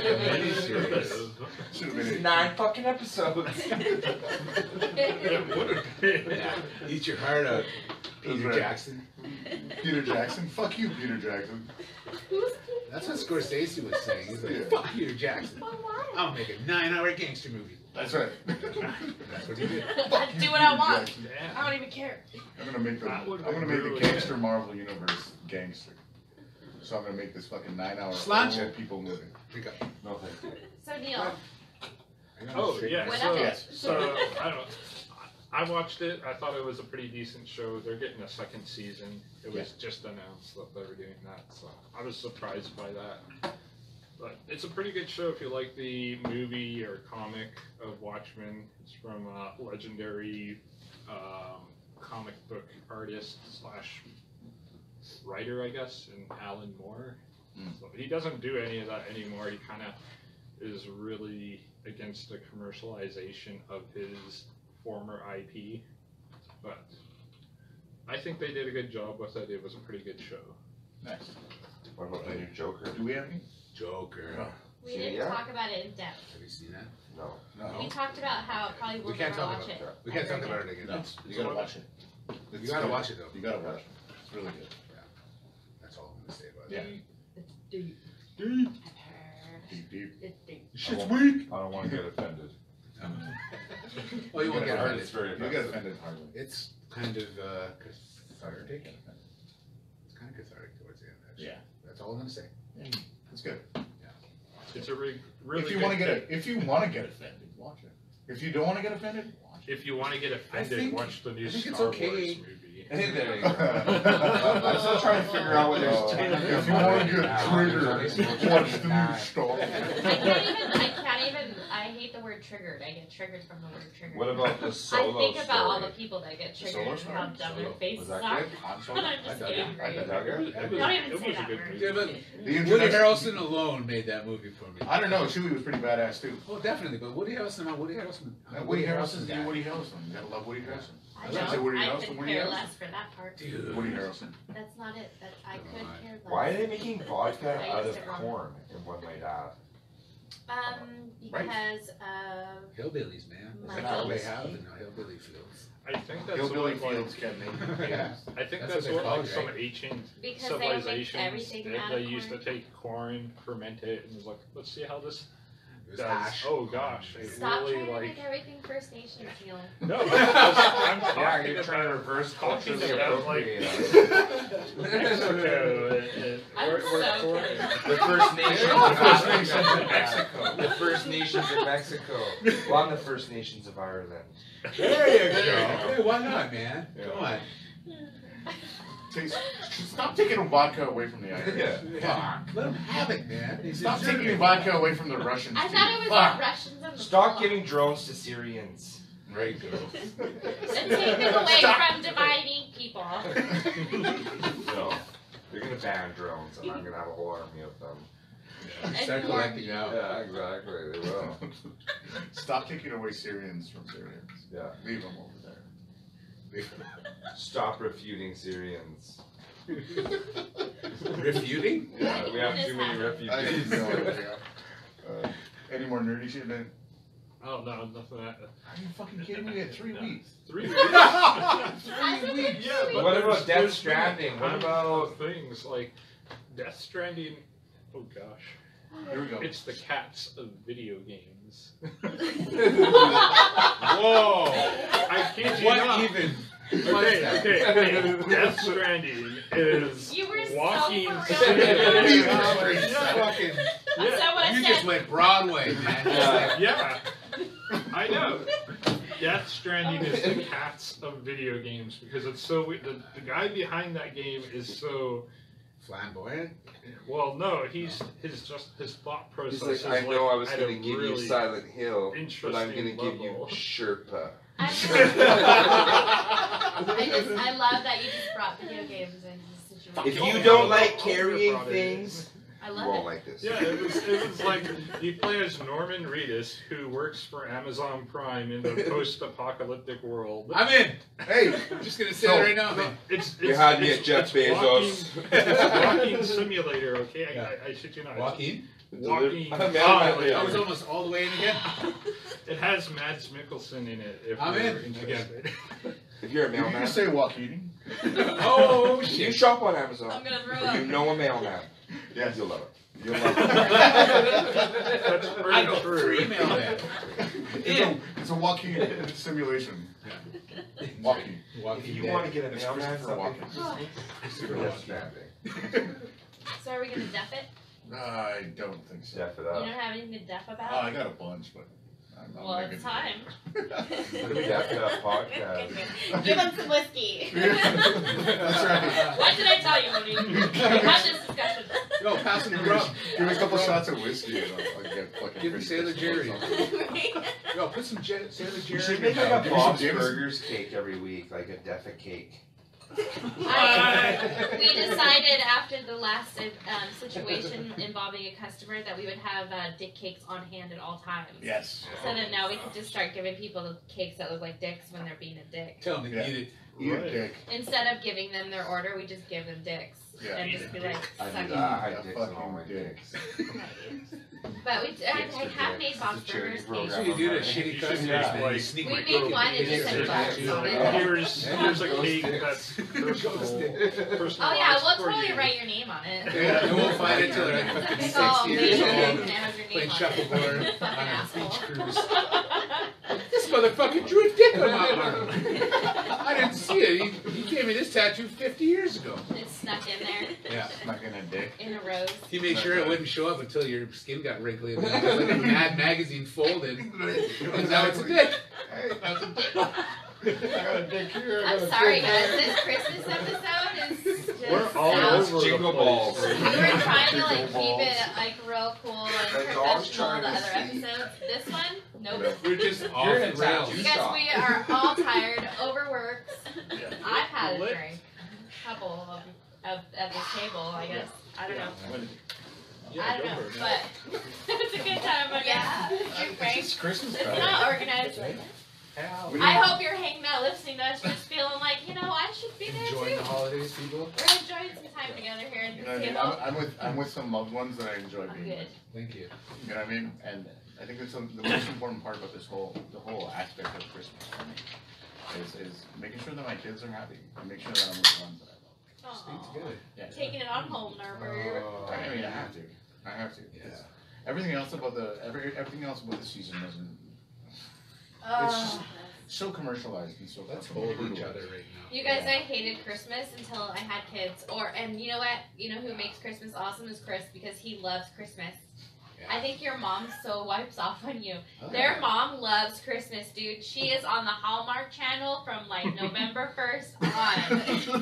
Miniseries. Should have been. Nine fucking episodes. It would have been. Yeah. Eat your heart out, That's Peter right. Jackson. (laughs) Peter Jackson. Fuck you, Peter Jackson. That's what Scorsese was saying. He's like, Yeah. fuck Peter Jackson. I'll make a nine-hour gangster movie. That's right. (laughs) That's what he did. Fuck you, Do what I want. Jackson. I don't even care. I'm gonna make the I'm gonna make the really gangster Marvel universe gangster. So I'm gonna make this fucking nine hour Sláinte. old people movie. Drink up. no, thank you. So, Neil, Oh straight- yeah. So, else? so I don't know. I watched it. I thought it was a pretty decent show. They're getting a second season. It was just announced that they were doing that, so I was surprised by that. But it's a pretty good show if you like the movie or comic of Watchmen. It's from a legendary um, comic book artist slash writer, I guess, and Alan Moore. Mm. So he doesn't do any of that anymore. He kind of is really against the commercialization of his former IP, but I think they did a good job with it. It was a pretty good show. Nice. What about the new Joker? Do we have any? Joker. we See, didn't yeah. talk about it in depth. Have you seen that? No. No. We talked about how it probably will We can't never talk watch about it. that. We can't talk about it again. No. You gotta watch it. It's You gotta good. watch it though. You gotta watch it. It's really good. Yeah. That's all I'm gonna say about Yeah. it. It's deep. Deep, deep. It's deep. Shit's weak. I don't want to get offended. (laughs) Well, you won't get hard. offended. It's very You get offensive. offended hardly. It's kind of uh, cathartic. It's kind of cathartic towards the end. Actually. Yeah. That's all I'm gonna say. It's good. It's a re- really if you good want to get thing. it, if you want to get offended, watch it. If you don't want to get offended, watch it. If you want to get offended, think- watch the new I think it's Star okay. Wars movie. (laughs) there you go. (laughs) I'm still trying to figure out what there's Oh, ten if you want to get now. triggered, There's watch the new nine. Star Wars. I can't even. I can't even. I hate the word word triggered. I get triggered from the word triggered. What about the (laughs) I solo think about all story? the people that get The triggered solo and story? how dumb their Solo. faces Was that are. good? Han Solo? But I'm I just dug it. angry. I dug it. It was, Yeah. it was, Don't even it say was a that good word. movie. Yeah, but The Woody introduction- Harrelson alone made that movie for me. I don't know. Chewie was pretty badass too. Well, definitely. But Woody Harrelson, I'm a Woody Harrelson. I'm a Woody Harrelson, guy. you Woody Harrelson. You gotta love Woody Harrelson. I I like don't. Woody I Harrelson, could Woody care Harrelson. less for that part. Dude. Woody Harrelson. That's not it. That I could Come on. care less. Why are they making (laughs) vodka out of corn? And one might add. Um, Right. because uh, Hillbillies, man. My That's all they goodness. have in the hillbilly fields. I think that's Hillbilly what, like, Fields can make Yeah. I think That's that's, what they what call like it, some right? ancient because they make civilizations everything did. out They of used to corn. take corn, ferment it, and was like, let's see how this It was does. hash. Oh gosh, it Stop really trying to like. make everything First Nations, Neil. No, (laughs) I'm, I'm (laughs) talking Yeah, you're trying to reverse talking culturally like appropriate us. Mexico and, and I'm where, where so corn kidding. The First Nations (laughs) of First Nations of Mexico. The First Nations of Mexico. Well, I'm the First Nations of Ireland. There you go. Hey, why not, man? Yeah. Come on. Take- Stop taking vodka away from the (laughs) Irish. Yeah. Fuck. Let them have it, man. They Stop taking it. vodka away from the Russians. I thought it was Fuck. the Russians and the Stop Polacks. giving drones to Syrians. Right, girl. And take them away Stop. from dividing people. (laughs) No. They're gonna ban drones, and I'm gonna have a whole army of them. Start collecting now. Yeah, exactly. They will. (laughs) Stop taking away Syrians from Syrians. Yeah. Leave them over there. (laughs) Stop refuting Syrians. (laughs) Refuting? Yeah, we have too many happening? I refugees. no (laughs) idea. Uh, any more nerdy shit, man? Oh no, nothing. That, Are you fucking kidding me? We had three weeks. three weeks. three weeks. Yeah, but What about there's- Death there's Stranding? What tons about- of things like Death Stranding? Oh gosh, Here we go. it's the cats of video games. (laughs) Whoa! I kid you What not. even? Okay, okay, okay. Death Stranding is You were so walking for real. You yeah, Fucking, That's not what I you said. just went Broadway, man. Yeah. yeah, I know. Death Stranding is the cats of video games because it's so we- the, the guy behind that game is so Flamboyant. well no he's his just his thought process He's like, is I know I was at gonna a give really you Silent Hill, but I'm interesting gonna give you level. Sherpa. (laughs) I just, I love that you just brought video games into the situation. If you don't like carrying things, I you love won't it. like this. Yeah, it was, it was like (laughs) you play as Norman Reedus, who works for Amazon Prime in the (laughs) post-apocalyptic world. I'm in. Hey, I'm just gonna say So- it right now, man. It's, it's You had me it's, at Jeff it's Walking, Bezos. it's walking simulator, okay? I, Yeah. I, I shit you not. Joaquin? Walking (laughs) I'm in. simulator. I was almost all the way in again. It has Mads Mikkelsen in it. If I'm you're in interested. If you're a did you mailman, just say Joaquin? oh you shop on Amazon. I'm gonna throw Or you know a mailman. Yes. You'll love it. You'll love it. That's it. pretty I know true. three mailmen. It's a, it's a Joaquin simulation. Walking, Joaquin If you dead. want to get a It's mailman Christopher something, Walken. Christopher oh. Death Walken. Stranding. So are we gonna def it? I don't think so. Def it You up. don't have anything to def Oh, about? Uh, I got a bunch, but I'm, I'm well, it's time. Def it up podcast. Give him some whiskey. (laughs) That's right. What did I tell you, Monique? We had this discussion. Yo, pass him the Give me, give me a couple shots of whiskey and I'll, I'll get fucking Give me crazy Sailor Jerry. or. (laughs) Yo, put some Je- Sailor You Jerry. should make like a. Bob's Burgers cake every week, like a Defa cake. I- we decided after the last um, situation involving a customer that we would have uh, dick cakes on hand at all times. Yes. So then now we could just start giving people cakes that look like dicks when they're being a dick. Tell him to Yeah. eat it. Eat a Right. dick. Instead of giving them their order, we just give them dicks. Yeah. and just be like, I do suck that. it. I had dicks on all my dicks. (laughs) But we, (laughs) uh, I, I have made Bob's It's a charity Burgers program. So cakes. you do that Yeah. shitty You should customers, just, like- You sneak We my made cookie one and in just there. said bugs on it. Yeah. Here's, here's a cake that's (laughs) personal, Oh yeah, we'll for totally you. write your name on it. Yeah, and we'll find it till they're like fucking It's all 60 years amazing old. and it has your name Playing on shuffleboard it. Fucking on a asshole. beach cruise. This motherfucker drew a dick on my arm. I didn't see it. He, he gave me this tattoo 50 years ago. It's snuck in there Yeah. Not gonna dick. in a rose. He made sure it wouldn't show up until your skin got wrinkly and then just like a (laughs) Mad magazine folded. And now it's a dick. Hey, that's a dick. (laughs) I got a dick here. I got I'm sorry dick guys, there. this Christmas episode is (laughs) just We're all sounds- over Jingle the place. balls. We were trying to like Jingle keep it like real cool and That dog's professional trying the to other sleep. episodes. This one, nope. We're just off You're in a the rails. tattoo You guys, shop. we are all tired, overworked. Yeah. I've had a Lit. drink, a couple of, of at this table, I guess. I don't know. Yeah, I don't know, for but (laughs) it's a good time. I guess. Yeah. Drink (laughs) break. It's Christmas It's time. not organized. Ow. We I hope you're hanging out listening to us, just feeling like, you know, I should be there Enjoying too. the holidays, people. We're enjoying some time together here at You this know what I mean? I'm, I'm with I'm with some loved ones that I enjoy I'm being good. with. Thank you. You know what I mean? And I think that's some, the most important part about this whole the whole aspect of Christmas for me is is making sure that my kids are happy and make sure that I'm with the ones that I love. Stay Aw. together. Yeah. Taking it on home, Norbert. Oh. I mean, I have to. I have to. Yeah. It's- Everything else about the every everything else about the season doesn't Oh. so commercialized and so Let's hold each other right now. You guys, I hated Christmas until I had kids. Or and you know what? You know who makes Christmas awesome is Chris because he loves Christmas. Yeah. I think your mom so wipes off on you. Oh, Their mom loves Christmas, dude. She is on the Hallmark Channel from like (laughs) November first on.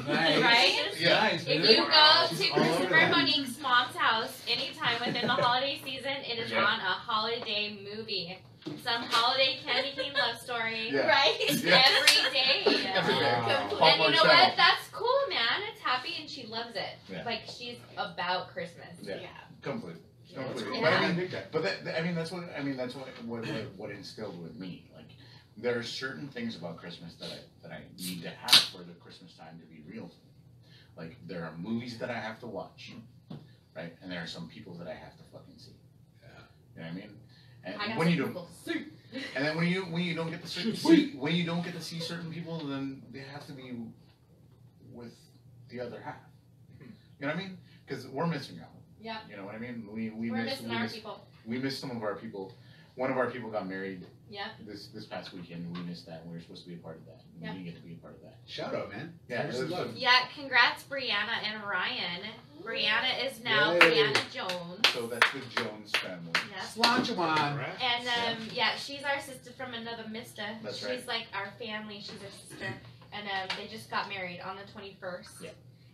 Nice. Right? Yeah. Nice, If you go She's to Christopher. Monique's mom's house anytime within the holiday season, it is Yeah. on a holiday movie. Some holiday candy cane love story. Yeah. Right? Yeah. Every day. Every day. Wow. And you know Channel. what? That's cool, man. It's happy and she loves it. Yeah. Like she's about Christmas. Yeah. Completely. Yeah. Completely. Yeah. But I mean, but that, I mean, that's what I mean. That's what what, what what instilled with me. Like, there are certain things about Christmas that I that I need to have for the Christmas time to be real to me. Like, there are movies that I have to watch, right? And there are some people that I have to fucking see. Yeah. You know what I mean? And I got when some you don't, people. and then when you when you don't get to see, see when you don't get to see certain people, then they have to be with the other half. Hmm. You know what I mean? Because we're missing out. Yeah. You know what I mean? We we We're missed missing we our missed, people. we missed some of our people. One of our people got married Yeah. this this past weekend. We missed that. We were supposed to be a part of that. We Yeah. didn't get to be a part of that. Shout out, man. Yeah, it was- love. Yeah, congrats Brianna and Ryan. Brianna is now Yay. Brianna Jones. So that's the Jones family. Yeah. Slanchawan. And um, yeah, she's our sister from another mister. That's she's right. like our family. She's our sister, and um, they just got married on the twenty first. Yeah.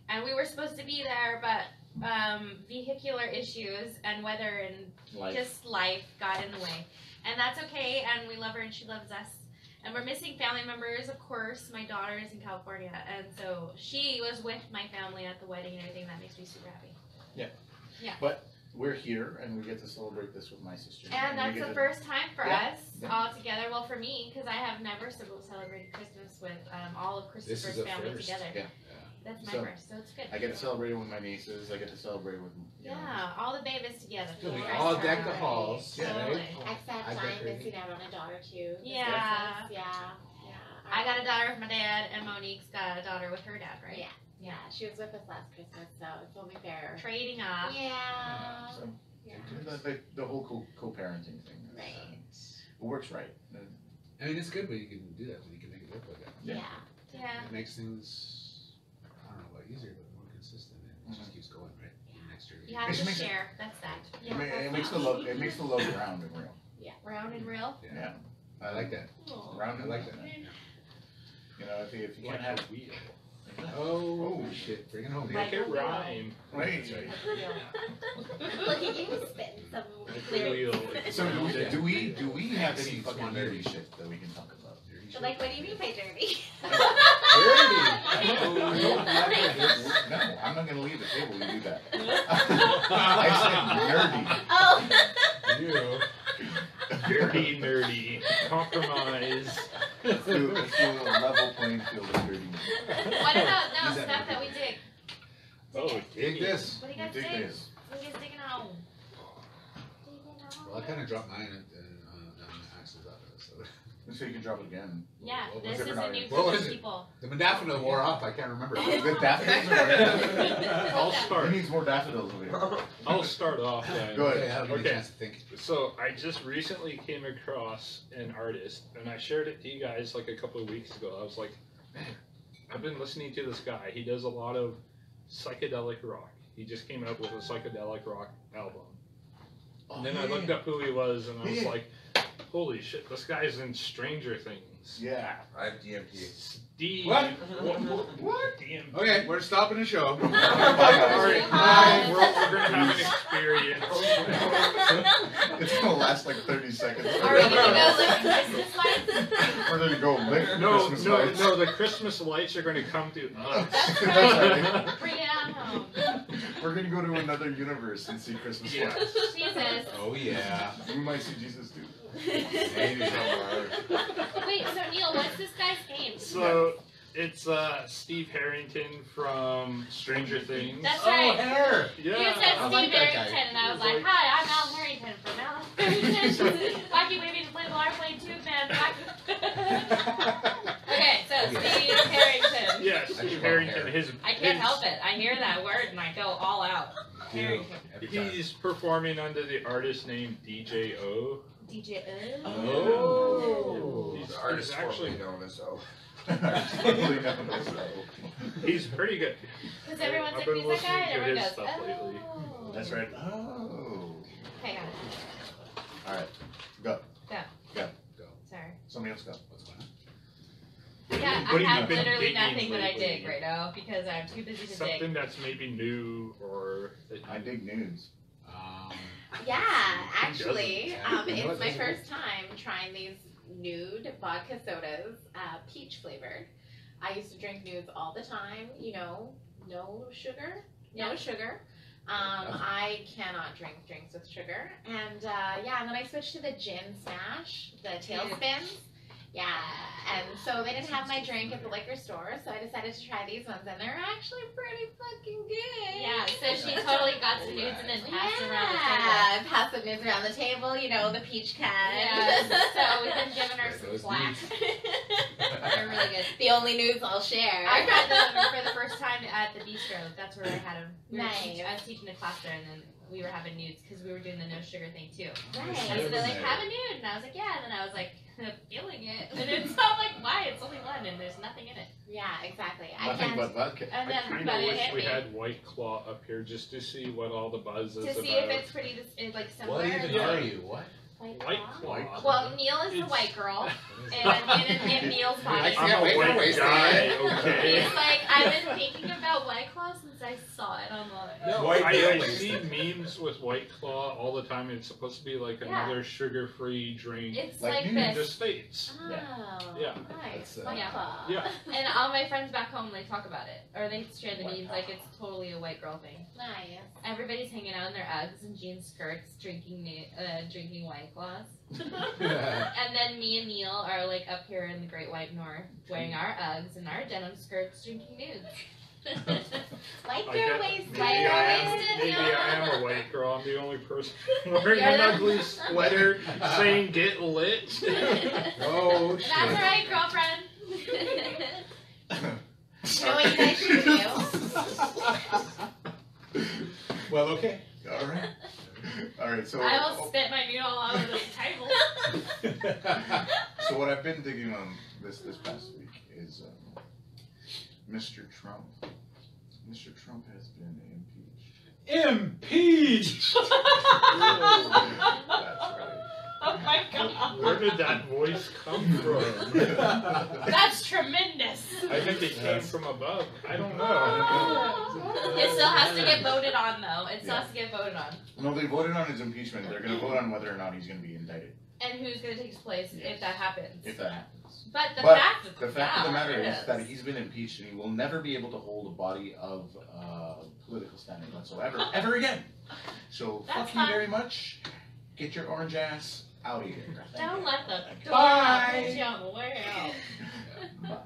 And we were supposed to be there, but um, vehicular issues and weather and Like just life got in the way, and that's okay. And we love her, and she loves us. And we're missing family members, of course. My daughter is in California, and so she was with my family at the wedding and everything. That makes me super happy. Yeah. Yeah. But we're here and we get to celebrate this with my sister. And we that's the to- first time for Yeah. us Yeah. all together. Well, for me, because I have never ce- celebrated Christmas with um, all of This Christopher's family first. together. Yeah. That's my So, first, so it's good. I get to celebrate it with my nieces. I get to celebrate with you know, Yeah, all the babies together. So we all first deck the halls. Yeah. Totally. Except I I'm decorated. missing out on a daughter too. this Yeah. Christmas. Yeah. Yeah. I got a daughter with my dad, and Monique's got a daughter with her dad, right? Yeah. Yeah. She was with us last Christmas, so it's only fair. Trading off. Yeah. So Yeah. the, the, the whole co co-parenting thing. is, uh, Right. It works right. I mean, it's good when you can do that, when you can make it work like that. Yeah. Yeah. Yeah. It makes things, I don't know about easier, but more consistent, and it just mm-hmm. keeps going, right? Next year. You have It to makes it- share. That's that. It, ma- it makes the love. It makes the love round and real. Round and real. Yeah. I like that. Aw. Round I and like real. that. You know, if you, if you can't have wheel. Oh, shit, bring it home. Like Make it rhyme. right. (laughs) Look at you spitting some Like a clear. wheel. So do we, do we do we have any fucking nerdy dirty. shit that we can talk about? Dirty shit. Like, what do you mean by dirty? Dirty. (laughs) (laughs) Don't have. No, I'm not gonna leave the table. You do that. I said nerdy. oh. You. (laughs) Dirty, nerdy. Compromise. said nerdy. Let's do, let's do a level playing field of dirty. What about now Use that stuff that we dig? Oh, Dig this. What do you You guys dig dig? this? What are you guys digging on? Well, I kind of dropped mine and, and, uh, on the axles out of it, so. So you can drop it again. Yeah, What this was is it? a new group of people. The modafinil wore off, I can't remember. The daffodils are (laughs) I'll Who start. needs more daffodils over here? (laughs) I'll start off then. Go ahead. Okay, I'll give you Okay. chance to think. So I just recently came across an artist, and I shared it to you guys like a couple of weeks ago. I was like, man, I've been listening to this guy. He does a lot of psychedelic rock. He just came out with a psychedelic rock album. Oh, and then I looked up who he was, and I was Yeah. like, holy shit, this guy's in Stranger Things. Yeah. I have DMT. Steve. What? What? what, what? DM. Okay, we're stopping the show. (laughs) All right, Bye. we're, we're gonna have an experience. It's gonna last like 30 seconds. Are we gonna go like Christmas lights? (laughs) We're gonna go lick No, Christmas no, lights. no. The Christmas lights are going to come to us. That's right. Bring it on (laughs) home. We're gonna go to another universe and see Christmas Yeah. lights. Jesus. Oh yeah. We might see Jesus too. Maybe somewhere. (laughs) Wait, so Neil, what's this guy's name? So it's uh, Steve Harrington from Stranger Things. That's Oh, right. hair. yeah. You said I Steve like. Harrington, and I was He's like, like- "Hi, I'm Al Harrington from Al (laughs) Harrington." Wacky Wavy to play the Larplane Tube Man. (laughs) okay, so Steve Harrington. Yeah, I Steve Harrington. hair. His I can't his- help it. I hear that word and I go all out. Harrington. Every time. He's performing under the artist name DJ O. Oh. He's, The artist he's actually known as O. (laughs) Totally known as so. he's pretty good. Because everyone's like, he's who's that guy? And everyone his goes, oh. That's right. Oh. Okay, got it. All right. Go. Go. Go. Go. Sorry. Somebody else go. What's going on? Yeah, What I have you have literally nothing that I lately? dig right now because I'm too busy to Something dig. that's maybe new or that I dig news. Um, Yeah, (laughs) actually, um, it's my first time trying these nude vodka sodas, uh, peach flavored. I used to drink nudes all the time, you know, no sugar, no Yeah. sugar. Um, I cannot drink drinks with sugar. And uh, yeah, and then I switched to the gin smash, the tailspins. Yeah, and so they didn't have my drink at the liquor store, so I decided to try these ones, and they're actually pretty fucking good. Yeah, so she totally got some nudes and then passed them around the table. Yeah, pass the nudes around the table, you know, the peach can. Yeah, so we've been (laughs) giving her some Those slack. (laughs) They're really good. the only nudes I'll share. I tried them for the first time at the bistro. That's where I had them. We Nice. teach- I was teaching a class there, and then we were having nudes because we were doing the no sugar thing too. Nice. And so they're like, have a nude, and I was like, yeah. And then I was like, feeling it, and it's (laughs) not like, why? It's only one, and there's nothing in it. Yeah, exactly. I Nothing can't. but vodka. And I then, kind but of it wish hit we me had White Claw up here just to see what all the buzz is to about. see if it's pretty, dis- it's like similar. what even Yeah. are you? What? White Claw. Well, Neil is the It's- white girl, (laughs) and I'm in, in Neil's I body. can't I'm a wait for white Wasted. guy, okay? He's like, I've been thinking about White Claw since I saw it online. No, I, I Wasted. see memes with White Claw all the time. It's supposed to be like Yeah. another sugar-free drink It's Like like, nude. in the this. states. Oh, Yeah. nice. That's, uh, White Yeah. Claw. Yeah. (laughs) And all my friends back home, they talk about it, or they share the memes like it's totally a white girl thing. Nice. Everybody's hanging out in their Uggs and jean skirts, drinking nu- uh, drinking White Claws. (laughs) (laughs) and then me and Neil are like up here in the Great White North, wearing our Uggs and our denim skirts, drinking nudes. (laughs) White I girl waist. maybe, White I am, girl maybe I am a white girl. I'm the only person wearing You're an the- ugly sweater saying "Get lit." Oh shit. That's right, girlfriend. You know what you guys should do? well, okay. All right. All right. So. I almost spit my nude all over the table. (laughs) So what I've been digging on this this past week is um, Mr. Trump. Mr. Trump has been impeached. Impeach. (laughs) That's right. Oh my god. Where did that voice come from? That's tremendous. I think it came from above. I don't know. Oh. (laughs) It still has to get voted on, though. It still has to get voted on. No, they voted on his impeachment. They're going to vote on whether or not he's going to be indicted, And who's going to take his place if that happens? if that happens. But the But fact of The fact of the matter is is that he's been impeached and he will never be able to hold a body of uh, political standing whatsoever, ever again. So That's fuck you very much. Get your orange ass out of here. Don't let the Thank you. door (laughs) Bye. you on the way out. Bye.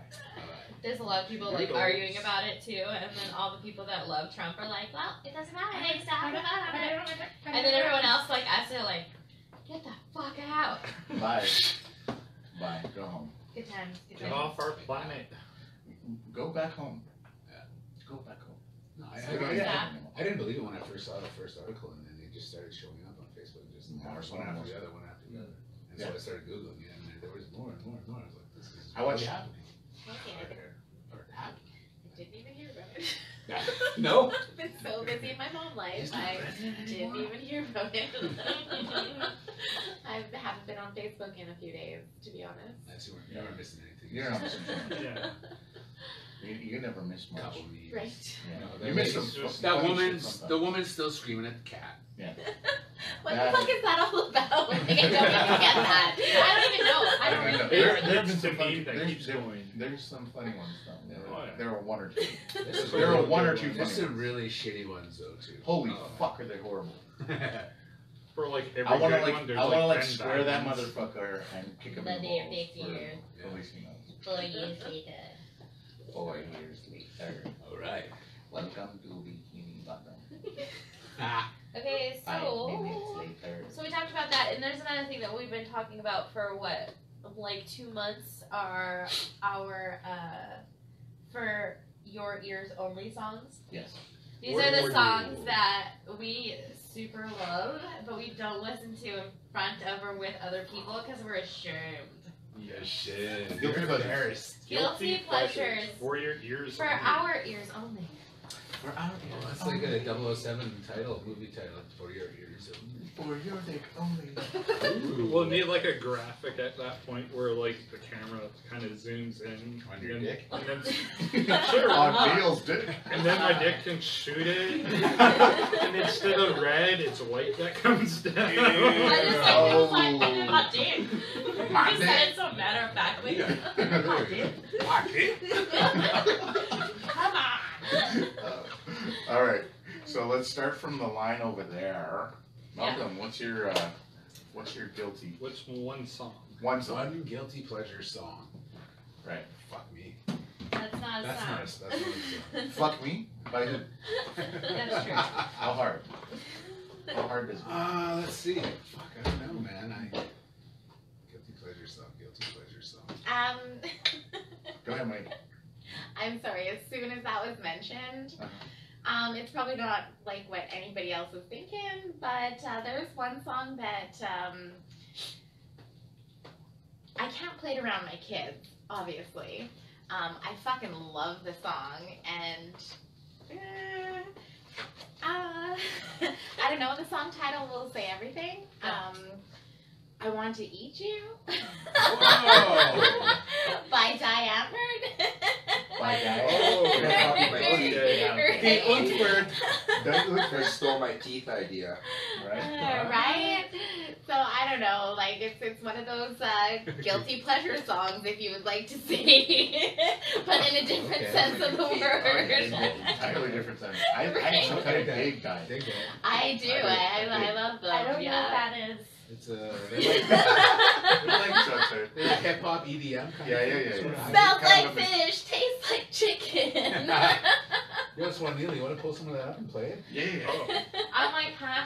There's a lot of people like arguing about it too, and then all the people that love Trump are like, "Well, it doesn't matter. Hey, stop it, stop it." And then everyone else like us are like, "Get the fuck out." Bye. (laughs) Bye. Go home. Good times. Good Get off our planet. Go back home. Yeah. Go back home. No, I, They I, I, Yeah. I didn't believe it when I first saw the first article, and then they just started showing up on Facebook, just More, one after the other, one after the other. And so I started googling it, and there- there was more and more and more. I was like, this is I watched- happening. Okay. Or, or happening. I didn't even hear about it. (laughs) no. I've been so busy in my home life. I didn't even hear about it. (laughs) (laughs) I haven't been on Facebook in a few days, to be honest. Nice, you weren't, you weren't missing anything. You're not missing Yeah. You, you never miss much. Couple memes. Right. Yeah. No, you miss lady- some just- That funny shit woman's sometimes. the woman's still screaming at the cat. (laughs) What Yeah. the fuck is that all about? (laughs) Like, I don't even get that. I don't even know. I I don't know. even There- There, there there's have been some funny- meme that there's- keeps there- going. There's some funny ones though. There, Oh, yeah. there are one or two. There's There are one or two There's funny some ones. really shitty ones though too. Holy Oh. fuck, are they horrible? (laughs) For like every I want to good like, one, there's I want to like like 10 square that diamonds. motherfucker and kick him in the Mother balls dick for you. releasing those. Four years later. Four years later. All right. Welcome to Bikini Bottom. (laughs) Ah. Okay, Five so minutes later. so we talked about that, and there's another thing that we've been talking about for what, like two months, are our uh, for your ears only songs. Yes. These Or- are the songs that we super love, but we don't listen to in front of or with other people because we're ashamed. Yeah, shit. Guilty You're pleasures. embarrassed. Guilty pleasures For your ears. for only. our ears only. For our Well, that's like a 007 title, movie title for your ears. For your dick only. (laughs) We'll need like a graphic at that point where like the camera kind of zooms in On your and, dick? and then (laughs) sure, On not? Neil's dick. and then my dick can shoot it, (laughs) and instead of red, it's white that comes down. I just like Oh. was like thinking about dick. My you said it so matter of factly. Come on. Uh, all right. So let's start from the line over there. Malcolm, what's your uh, what's your guilty What's one song? one song? One guilty pleasure song. Right. Fuck me. That's not a That's song. not a- that's not a song. (laughs) Fuck me. By who? That's true. (laughs) How hard? How hard does it? Uh, let's see. Fuck, I don't know, man. I guilty pleasure song. Guilty pleasure song. Um, Go ahead, Mike. I'm sorry. As soon as that was mentioned, Uh-huh. um, it's probably not like what anybody else was thinking, but uh, there's one song that um, I can't play it around my kids. Obviously, um, I fucking love the song, and uh, uh, (laughs) I don't know. The song title will say everything. Um, I want to eat you. Whoa. By Die Antwoord. By (laughs) Diane. Oh, okay, Right. Die Antwoord. That looks stole my teeth idea. right. Uh, right? So I don't know, like it's it's one of those uh, guilty (laughs) pleasure songs, if you would like to say, (laughs) but in a different Okay. sense of the word. Entirely different sense. I, I'm some kind of big guy. Dig it. I do. I, I, I love them. I don't know what that is. It's a. They're like, they're like, Chuck's are- they're like hip hop EDM Yeah, yeah, yeah, Sort yeah. high- Smells kind like of a- fish, tastes like chicken. (laughs) You know, Swan you want to pull some of that up and play it? Yeah, yeah. Oh, I'm like, huh?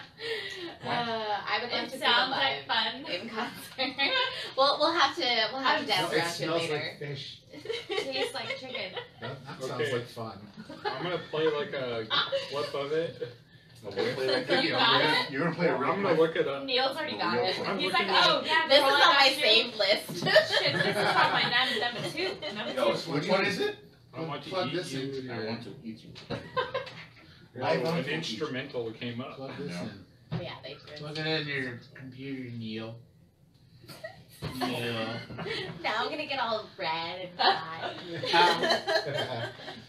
uh, I would love It to see sounds like fun. in concert. well, we'll have to we'll have to dance No, it around to it smells later. like fish. Tastes like chicken. That, that sounds like fun. I'm gonna play like a (laughs) clip of it. Okay, play like You that. got You're it? gonna- You're gonna play (laughs) a I'm gonna look it up. Neil's already got it. I'm He's looking like, at oh yeah, This is on my you. save list. Shit, this is on my nine number two. Number (laughs) Yo, two. Swan Which one is it? I want to Plug eat this you. into I want to eat you. (laughs) Oh, want an to eat instrumental came up. Plug this No. in. Oh, yeah, they do. Plug it in your computer, Neil. Neil. now I'm gonna get all red and (laughs) hot.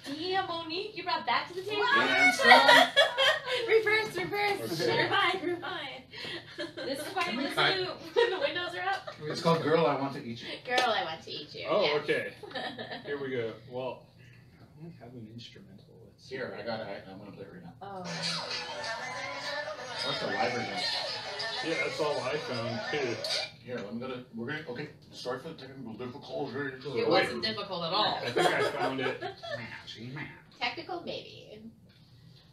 Damn, Monique, you brought that to the table. Damn, reverse, reverse. Okay. Rewind, rewind. This is why you listen Cut. to when the windows are up. It's called Girl, I Want to Eat You. Girl, I want to eat you. Oh, yeah. okay. (laughs) Here we go. Well, I only have an instrumental. Let's see. Here, I got it. I, I'm gonna play it right now. Oh. What's the live version? Yeah, that's all I found too. Here, I'm gonna. We're gonna. Okay. Sorry for the technical difficulties. It wasn't difficult at all. I think I found it. (laughs) Technical, maybe.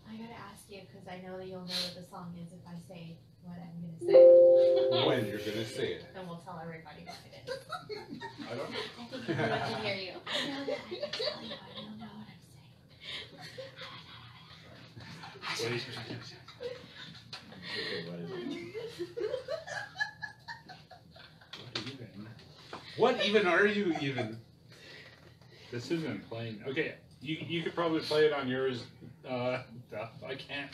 I gotta ask you because I know that you'll know what the song is if I say what I'm gonna say. when you're gonna say it. Then we'll tell everybody what it is. (laughs) I don't know. I think everyone can hear you. (laughs) I know that I can tell you I know what I'm saying. Wait. Okay, what is it? What even? What even are you even? This isn't playing. Okay, you you could probably play it on yours. Uh, Duff. I can't.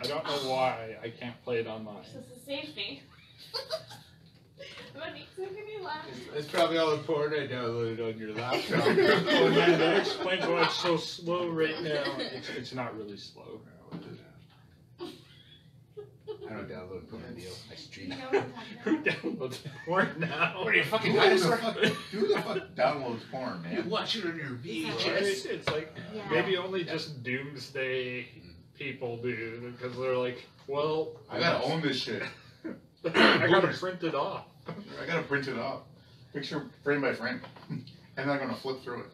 I don't know why I can't play it on mine. This is safety. What makes so many laugh? That's probably all the porn I downloaded on your laptop. (laughs) Oh man, that explains why it's so slow right now. It's, it's not really slow. I don't download porn, Neil. I stream. You know what I'm talking (laughs) Who about? downloads porn now? What are you fucking Who the dinosaur? fuck, who the fuck downloads porn, You man? watch it on your Right? VHS. It's like Yeah. maybe only just doomsday people do because they're like, well, I gotta own this shit. (laughs) I gotta (laughs) print it off. I gotta print it off. Picture frame by frame. And then I'm gonna flip through it.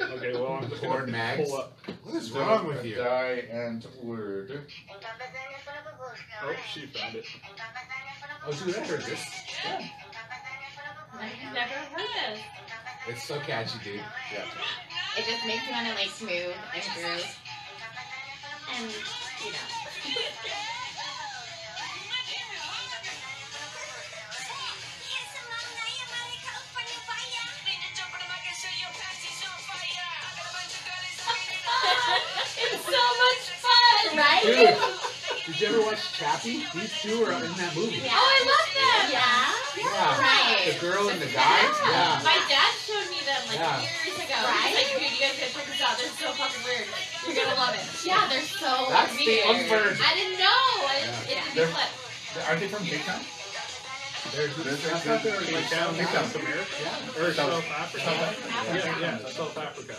Okay, well I'm just Porn gonna mags. pull up. What is wrong with you? Die and word. Oh, she found it. Oh, dude, I heard this. I've never heard this. It's so catchy, dude. Yeah. It just makes you want to like smooth and groove. And, you know. (laughs) Dude, did you ever watch Chappie? These two are in that movie. Yeah. Oh, I love them. Yeah. Yeah. Right. The girl and the guy? Yeah. My dad showed me them like Yeah. years ago. Right? He's like, dude, you guys gotta check this out. They're so fucking weird. You're gonna love it. Yeah, they're so That's the weird. I didn't know. I Yeah. It didn't They're- clip. Aren't they from Cape Town? They're, There's I thought they were Cape like Town, Cape South America? Yeah. Or South- South Africa. South Africa. Yeah, yeah, South Africa.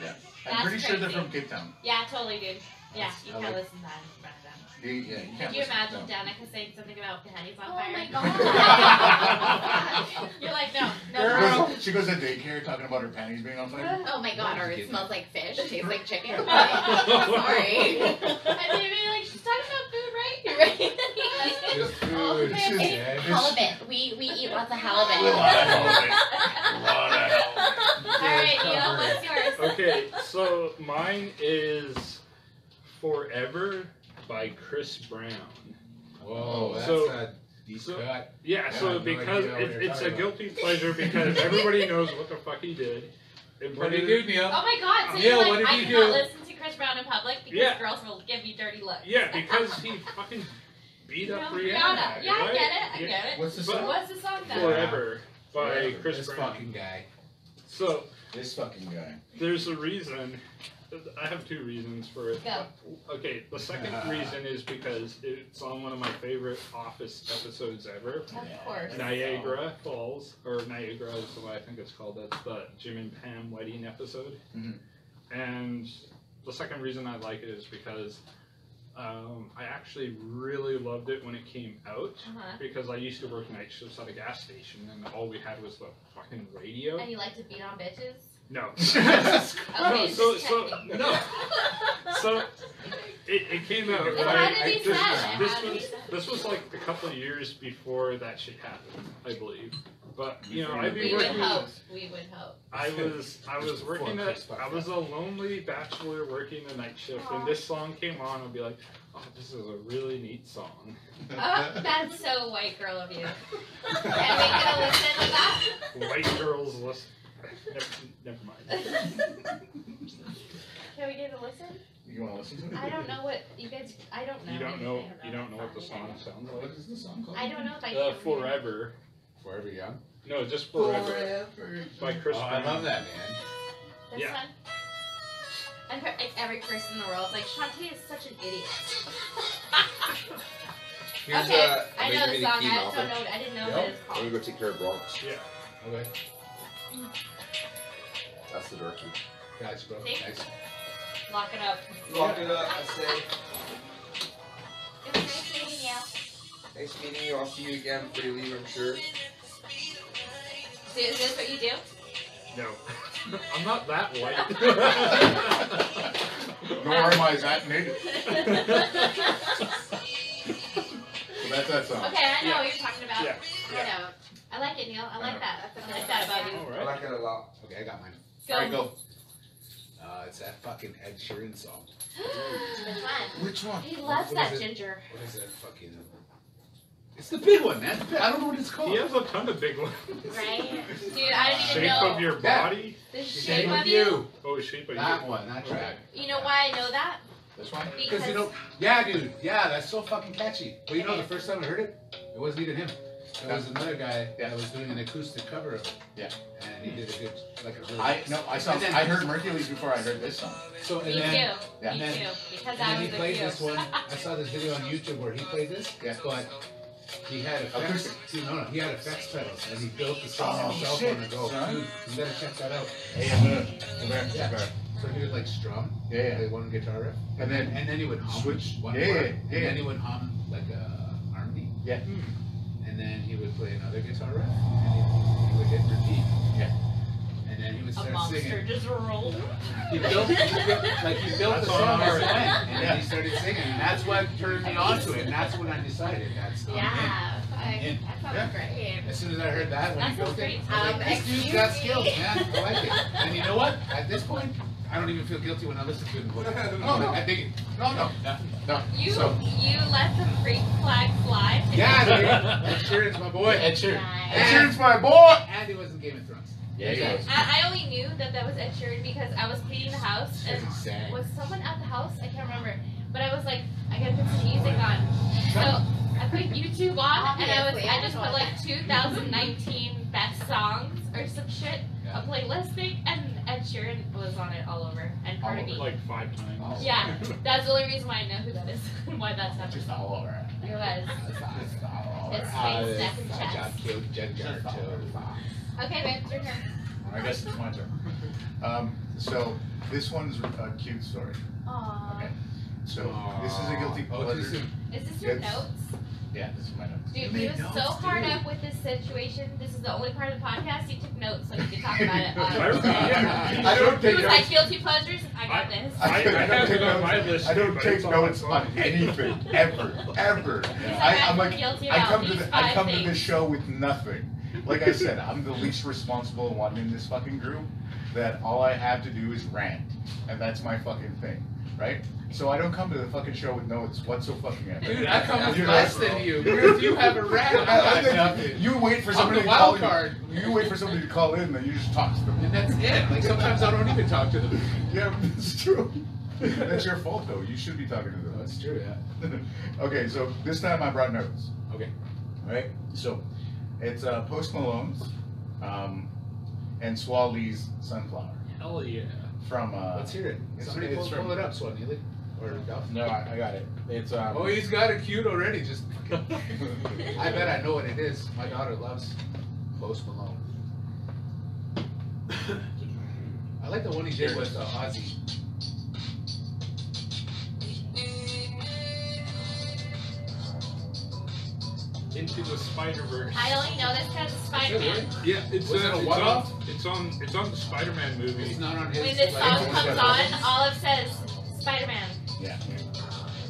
Yeah, I'm That's pretty sure they're from Cape Town. Yeah, totally, dude. Yeah, you I can't like- listen to that. in front of them. They, yeah, you can't Can you listen to imagine them. Danica saying something about panties on Oh fire? my god. (laughs) You're like, no, no. She girl. goes, she goes to daycare talking about her panties being on fire. Oh my god, or it smells like fish, tastes like chicken. (laughs) (laughs) Sorry. And they'd be like, she's talking about food, right? Right? Just Oh, food. man, Yeah, it's it's- halibut. We we eat lots of A halibut. lot of halibut. A lot of halibut. All right, Neil, what's yours? Okay, so mine is Forever by Chris Brown. Whoa, that's So- a deep so- cut. Yeah, Yeah, so have no because it, it's a talking guilty pleasure because everybody knows what the fuck he did. And What do you do, Neil? Oh my god, so Neil, like, what did I you cannot do? listen to Chris Brown in public because Yeah. girls will give you dirty looks. Yeah, (laughs) because he fucking beat up No, Rihanna. Rihanna. Yeah, I get it, I Yeah. get it. What's the But- song? What's the song then? Forever by Whatever, Chris this Brown. fucking guy. So This fucking guy. there's a reason. I have two reasons for it. Go. Okay, the second (laughs) reason is because it's on one of my favorite Office episodes ever. Of course. Niagara Falls, or Niagara is the way I think it's called. That's the Jim and Pam wedding episode. Mhm. And the second reason I like it is because um, I actually really loved it when it came out. Uh-huh. Because I used to work night shifts at a gas station, and all we had was the fucking radio. And you like to beat on bitches? No. (laughs) Okay, so so no. So it, it came out. It had I- to I- this, said, this had to be was this was like a couple of years before that shit happened, I believe. But you know, I'd you be We would working. hope. We would hope. I was I was working at I was a lonely bachelor working the night shift, Aw. and this song came on. I'd be like, oh, this is a really neat song. Oh, that's so white girl of you. Can we get a listen to that? White girls listen. Never, never mind. (laughs) Can we get a listen? You want to listen to it? I don't know what you guys. I don't know. You don't know anything you don't know what the song. song sounds like. is the song called? I don't know if I Uh, can. forever. Forever Young. No, just forever. By Chris oh, I Brown. love that, man. This Yeah. one. And per- like, every person in the world like Shantae is such an idiot. (laughs) Here's okay, uh, I know the Benjamin song. Key I novel. don't know. I didn't know Yep. what it's Let me called. go take care of Bronx. Yeah. Okay. That's the door key. Gotcha, bro. See? Nice. Lock it up. Lock it up. I say. It was nice meeting you. Nice meeting you. I'll see you again before you leave, I'm sure. So is this what you do? No. (laughs) I'm not that white. (laughs) Nor am I that native. So that's that song. Okay, I know Yeah. what you're talking about. Yeah. I know. I like it, Neil. I like uh-huh. that. I like that about you. All I like it a lot. Okay, I got mine. Go. Alright, go. Uh, it's that fucking Ed Sheeran song. Which one? Which one? He loves What that is it? ginger. What is that fucking? It's the big one, man. I don't know what it's called. He has a ton of big ones. Right? Dude, I don't even Shape know of your Yeah. body. the Shape shape of of you. you. Oh, shape of That you. one, that track. You know why I know that? This one? Because you know, yeah, dude, yeah, that's so fucking catchy. But you know, the first time I heard it, it wasn't even him. It was another guy Yeah. that was doing an acoustic cover of it. Yeah. And he did a good, like a really. I no, I saw. Then- I heard Mercules before I heard this song. So and Me then, too. Yeah. Me And then- too. Because and I then was he played this one. I saw this video on YouTube where he played this. Yeah. But he had effects. Acoustic. No, no, he had effects pedals, and he built the song Oh, himself shit, on the go. son. Dude, you gotta check that out. Hey, I'm gonna. Come here. Yeah. Come here. So he would like strum, Yeah, yeah. play one guitar riff, And then and then he would hum switch. one Yeah, part, yeah, and yeah. then he would hum like a harmony. Yeah. Hmm. And then he would play another guitar riff, and he, he would hit repeat. Yeah. And then he would A start monster singing. just rolled. He built, he built like he built That's the song I as it went, and Yeah. then he started singing, and that's what turned me on to it. And that's when I decided that's I'm Yeah, fuck, in. that sounds Yeah. great. As soon as I heard that, when That he built sounds it, great. I was Um, like, this dude's excuse got skills, man. I like it. And you know what? At this point, I don't even feel guilty when I listen to it. (laughs) No, no. I dig it. No, no, no. You So, you let the freak flag fly. Yeah, dude. (laughs) Ed Sheeran's my boy. Ed Sheeran. Nice. Ed Sheeran's my boy. And he was in Game of Thrones. Yeah, he was. I, I only knew that that was Ed Sheeran because I was cleaning the house and He sang. was someone at the house? I can't remember. But I was like, I gotta put some music on. So I put YouTube on and I was Obviously, I I just put like 2019 best songs or some shit. A playlist thing and Ed Sheeran was on it all over and Cardi All B. Like five times. Oh. Yeah, (laughs) that's the only reason why I know who that is (laughs) and why that's happening. Just all over. It was. Just all over. It's Ah, face, this neck, and fat job chest. killed Jen Garrett, Just all too. over. Okay, babe, your turn. I guess it's my turn. Um, so this one's a cute story. Aww. Okay. So this is a guilty Oh, pleasure. soon. Is this your It's- notes? Yeah, this is my notes. Dude, made he was notes, so hard up with this situation. This is the only part of the podcast he took notes so he could talk about it. (laughs) Uh, I I don't He take was notes. like guilty pleasures. I got this. I- I have take it on my notes. list, I don't take it's on my notes on anything (laughs) ever, ever. He's like, I, I'm I'm like, guilty I come to the, I come to this show with nothing. Like I said, I'm the least responsible one in this fucking group. That all I have to do is rant, and that's my fucking thing, right? So I don't come to the fucking show with notes. What's so? Dude, I come with You know? less than you. Because you have a (laughs) rat. I I- I. You wait for somebody to call card. You. you wait for somebody to call in, and then you just talk to them. And that's it. Like sometimes I don't even talk to them. (laughs) Yeah, it's true. That's your fault, though. You should be talking to them. That's true, yeah. (laughs) okay, so this time I brought notes. Okay. Right? So it's uh, Post Malone's um, and Swae Lee's Sunflower Hell yeah. From. Uh, Let's hear it. It's- Somebody it's pull, from- pull it up, Swanee. Or Duff. no, I, I got it. It's. Um, Oh, he's got it cute already. Just. (laughs) I bet I know what it is. My daughter loves Post Malone. (laughs) I like the one he did with uh, Ozzy. Into the Spider Verse. I only know this because of Spider Man. Yeah, it's, Was it uh, a it's on it's on it's on the Spider Man movie. It's not on his. When this song comes on, all it says Spider Man. Yeah.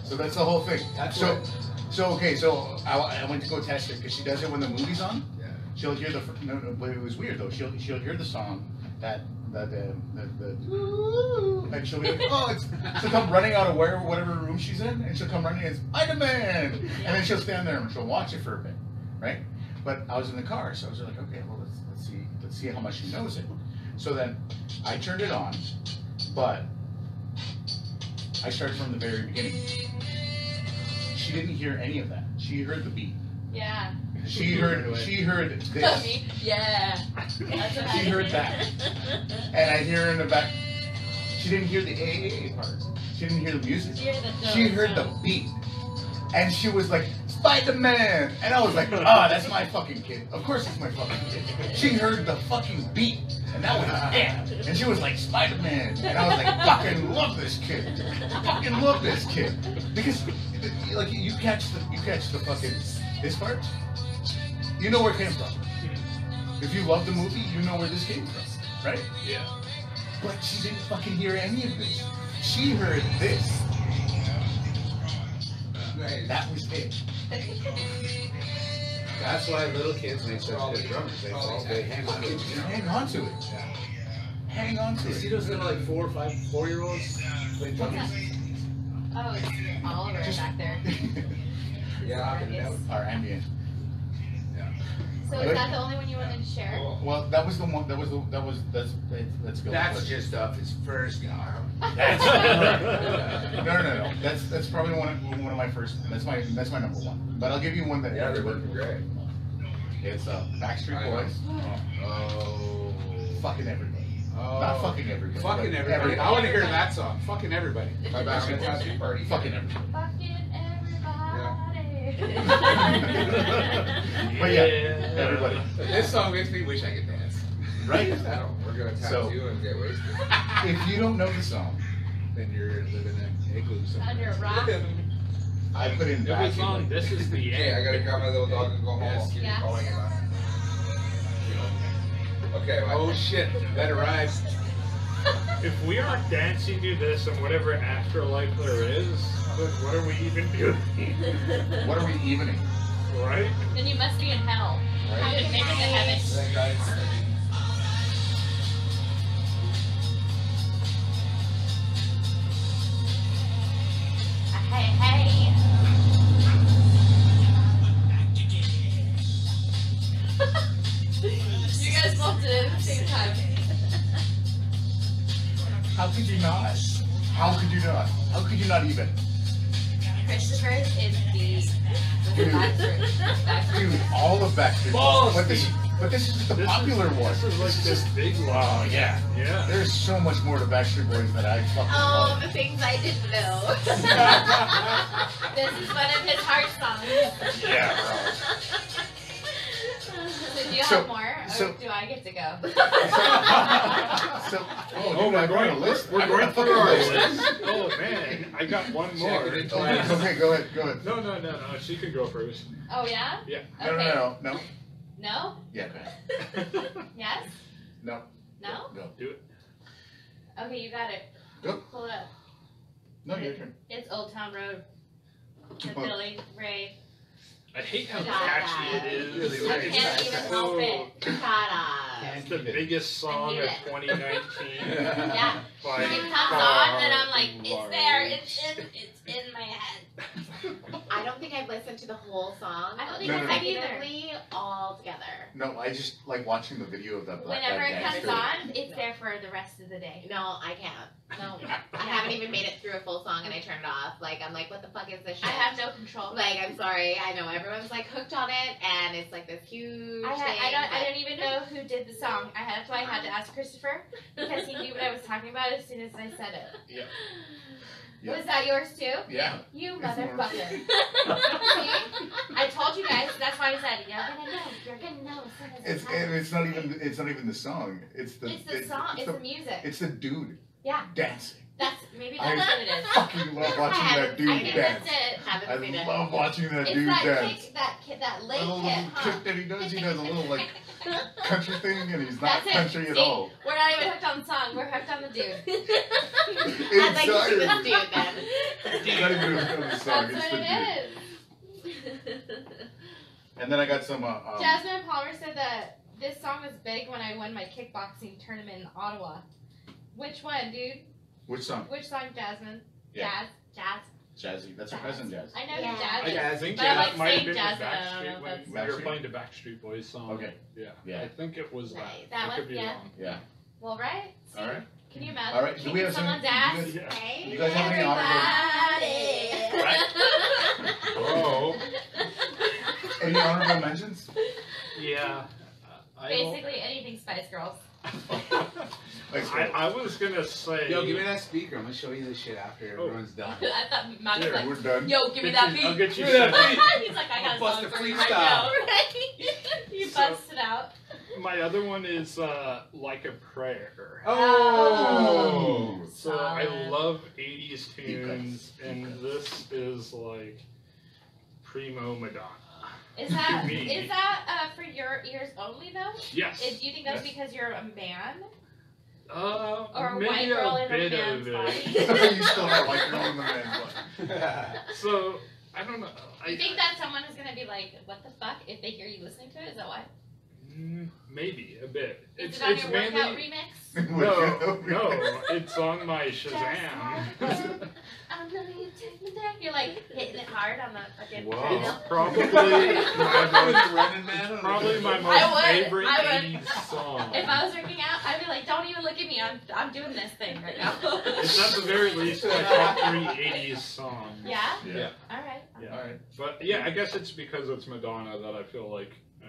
So that's the whole thing. That's so, what- so okay, so I, I went to go test it because she does it when the movie's on. Yeah. She'll hear the no, no, but it was weird though. She'll she'll hear the song that that the the, the and she'll be like, (laughs) oh, it's she'll come running out of wherever whatever room she's in, and she'll come running and it's Spider Man, and then she'll stand there and she'll watch it for a bit, right? But I was in the car, so I was like, okay, well let's let's see let's see how much she knows it. So then I turned it on, but I started from the very beginning. She didn't hear any of that. She heard the beat. Yeah. She heard she heard this. (laughs) Yeah. That's She I heard that. And I hear her in the back. She didn't hear the AAA part. She didn't hear the music. Hear the She heard the beat. And she was like, Spider Man! And I was like, ah, that's my fucking kid. Of course it's my fucking kid. She heard the fucking beat. And that was it. And she was like, Spider Man! And I was like, fucking love this kid. Fucking love this kid. Because like you catch the you catch the fucking this part, you know where it came from. If you love the movie, you know where this came from, right? Yeah. But she didn't fucking hear any of this. She heard this. That was it. That's why little kids make such good drummers. They fall, they hang on to it. Hang on to it. Hang on to You see it. those little like four or five, four year olds play drums? Oh, it's Oliver Just- back there. (laughs) Yeah, knocking it out. Our ambient. So is that the only one you wanted to share? Well, that was the one. That was the. That was. That's. That's, that's good. That's just off his first album. (laughs) That's no, no, no. That's that's probably one of one of my first. That's my that's my number one. But I'll give you one that Yeah, they're everybody. working great. It's uh, Backstreet Boys. Oh. Fucking everybody. Oh. Not fucking everybody. Fucking but everybody. I want to hear that song. Fucking everybody. My Backstreet Tattoo Party. Fucking everybody. Fucking everybody. (laughs) But yeah, everybody. This song makes me wish I could dance. Right? (laughs) No, we're gonna tattoo So- and get wasted. (laughs) If you don't know the song, Then you're living in an igloo somewhere. Under a rock. I put in It was back. on This Is the Okay, I gotta grab my little dog and go home. I'll keep Yes. calling it. Okay, well, Oh shit, that arrives. If we aren't dancing to this and whatever afterlife there is, then what are we even doing? (laughs) What are we evening? Right? Then you must be in hell. Right? You didn't make it to heaven. Popular one. This is like This this big one. Oh yeah. Yeah. There's so much more to Backstreet Boys that I fucking Oh, love. the things I didn't know. (laughs) This is one of his heart songs. Yeah, bro. So do you So- have more, or so- do I get to go? (laughs) So, Oh, dude, we're I going, a list. We're I going got through our list. (laughs) Oh man, I got one more. Check it in Oh, twice. okay, go ahead, go ahead. No, no, no, no. She can go first. Oh yeah? Yeah. No, Okay. no, no, no. No? Yeah, go ahead. (laughs) Yes? No, No? no. Do it. Okay, you got it. Go. Pull it up. No, your turn. It's Old Town Road. The Oh. Billy Ray. I hate how catchy it is. Really I Ray. can't even help it. Oh. Ta-da. It's the biggest song of 2019. (laughs) Yeah. By It comes far on and I'm like, it's there, it's in, it's in my head. I don't think I've listened to the whole song. I don't think No, I've no. either. consecutively all together. No, I just like watching the video of that. that- Whenever that it comes to on, it's there for the rest of the day. No, I can't. No, (laughs) I haven't even made it through a full song and I turned it off. Like I'm like, what the fuck is this shit? I have no control. Like I'm sorry, I know everyone's like hooked on it, and it's like this huge I, thing. I don't. I don't even know who did the song. I had, that's why I had to uh-huh. ask Christopher because he knew what I was talking about as soon as I said it. Yeah. (laughs) Yeah. Was that yours too? Yeah. You It's motherfucker. (laughs) See? I told you guys. That's why I said you're gonna know. You're gonna know as soon as It's it and it's not even it's not even the song. It's the It's the song. It's the, the music. it's the dude. Yeah. Dancing. That's maybe I that's what it is. Fucking love (laughs) watching that dude I think dance. that's it. haven't seen I it. love watching that It's dude that dance. kick, that kick, that A leg little kick, huh? kick that he does. He does a little like country thing, and he's not That's it. country at See? all. We're not even hooked on the song. We're hooked on the dude. (laughs) I'd like to see this Inside. dude then. He's not even hooked on the song. That's It's what the dude. it is. And then I got some. Uh, um, Jasmine Palmer said that this song was big when I won my kickboxing tournament in Ottawa. Which one, dude? which song? Which song, Jasmine? Yeah. Jazz. Jazz. Jazzy. That's her cousin, Jazz. I know Yeah. who Jazz I, is. I think But I like might have saying been the I don't know Backstreet if when we were Backstreet? playing the Backstreet Boys song. Okay. Yeah. Yeah. I think it was uh, that. Nice. That I one? could be Yeah. wrong. Yeah. Well, right? See? All right. Can you imagine All right. Do we kicking have some? someone's do you guys- Yeah. Hey, You guys have any honorable? Oh. Any honorable mentions? Yeah. I Basically anything Spice Girls. (laughs) Like, I, I was gonna say. Yo, give me that speaker. I'm gonna show you this shit after everyone's done. (laughs) I thought Matt was like, we're done. yo, give me that you- beat. I'll get you Give me that some- (laughs) He's like, I got a Bust song a for you right freestyle. now. Right? (laughs) you So- busted out. My other one is uh, like a prayer. Oh. So I love 80s tunes, guys. and this is like primo Madonna. Is that Me. is that uh, for your ears only though? Yes. Is, do you think that's Yes. because you're a man Uh, or a maybe white girl a in a bit man's (laughs) body? you (laughs) still don't like your own man. but- (laughs) So I don't know. You I, think that someone is gonna be like, "What the fuck?" if they hear you listening to it? Is that why? Mm, maybe a bit. Is It's it on it's your mainly (laughs) workout remix? no, no. It's on my Shazam. one. I know you take me there. You're like hitting it hard on the fucking Whoa. It's probably my (laughs) most, running man. it's probably my I most would, favorite I would. 80s song. If I was working out, I'd be like, don't even look at me. I'm, I'm doing this thing right now. It's at the very least my (laughs) top three 80s songs. yeah? Yeah. All right. Yeah. All right. But yeah, I guess it's because it's Madonna that I feel like, uh,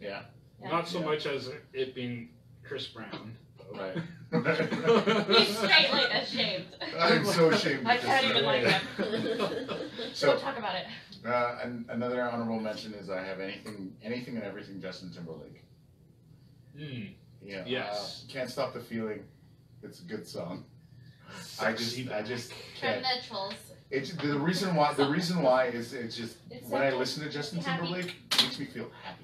Yeah. Yeah. not so Yeah. much as it being Chris Brown. though. Right. (laughs) He's straight ashamed. I'm so ashamed. (laughs) I of can't this even right like now. him. (laughs) So- Don't talk about it. Uh, and another honorable mention is I have anything, anything and everything Justin Timberlake. Mm. Yeah. Yes. Uh, can't stop the feeling. It's a good song. I just, I just From can't. the trolls. It's the reason why. The reason why is it's just It's when I so listen to Justin happy. Timberlake, it makes me feel happy.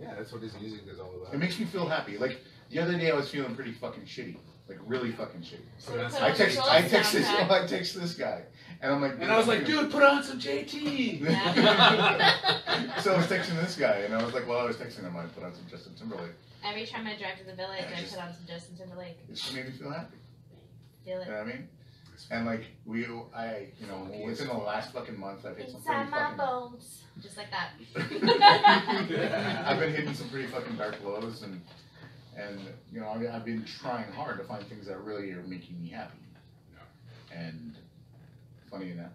Yeah, that's what his music is all about. It makes me feel happy. Like the other day, I was feeling pretty fucking shitty, like really fucking shitty. So we put I on text, I text this, soundtrack. (laughs) I text this guy, and I'm like, And I was like, dude, put on some JT. (laughs) so I was texting this guy, and I was like, while I was texting him, I put on some Justin Timberlake. Every time I drive to the village, Yeah, I just- put on some Justin Timberlake. It just made me feel happy. Feel You it. know what I mean? And like we, I, you know, within the last fucking month, I've hit some pretty Inside my fucking. bones. Just like that. (laughs) I've been hitting some pretty fucking dark lows, and and you know, I, I've been trying hard to find things that really are making me happy. And funny enough,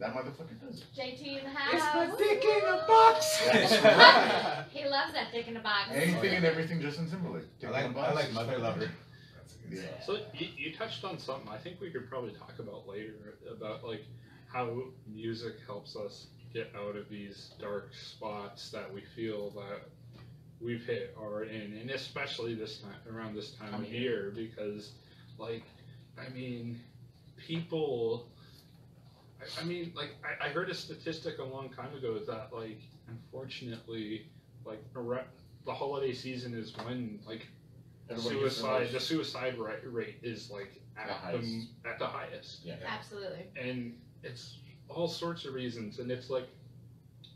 that motherfucker does it. JT in the It's house. dick in a box. (laughs) That's right. He loves that dick in the box. Anything oh, and everything, Justin Timberlake. I Take like, one I box. like Mother Lover. Yeah. So you, you touched on something I think we could probably talk about later about like how music helps us get out of these dark spots that we feel that we've hit or in, and especially this time around this time of year because like I mean people I, I mean like I, I heard a statistic a long time ago that like unfortunately like the holiday season is when like Everybody gets suicide their the suicide rate, rate is like at The the, highest. at the highest Yeah. Absolutely. and it's all sorts of reasons and it's like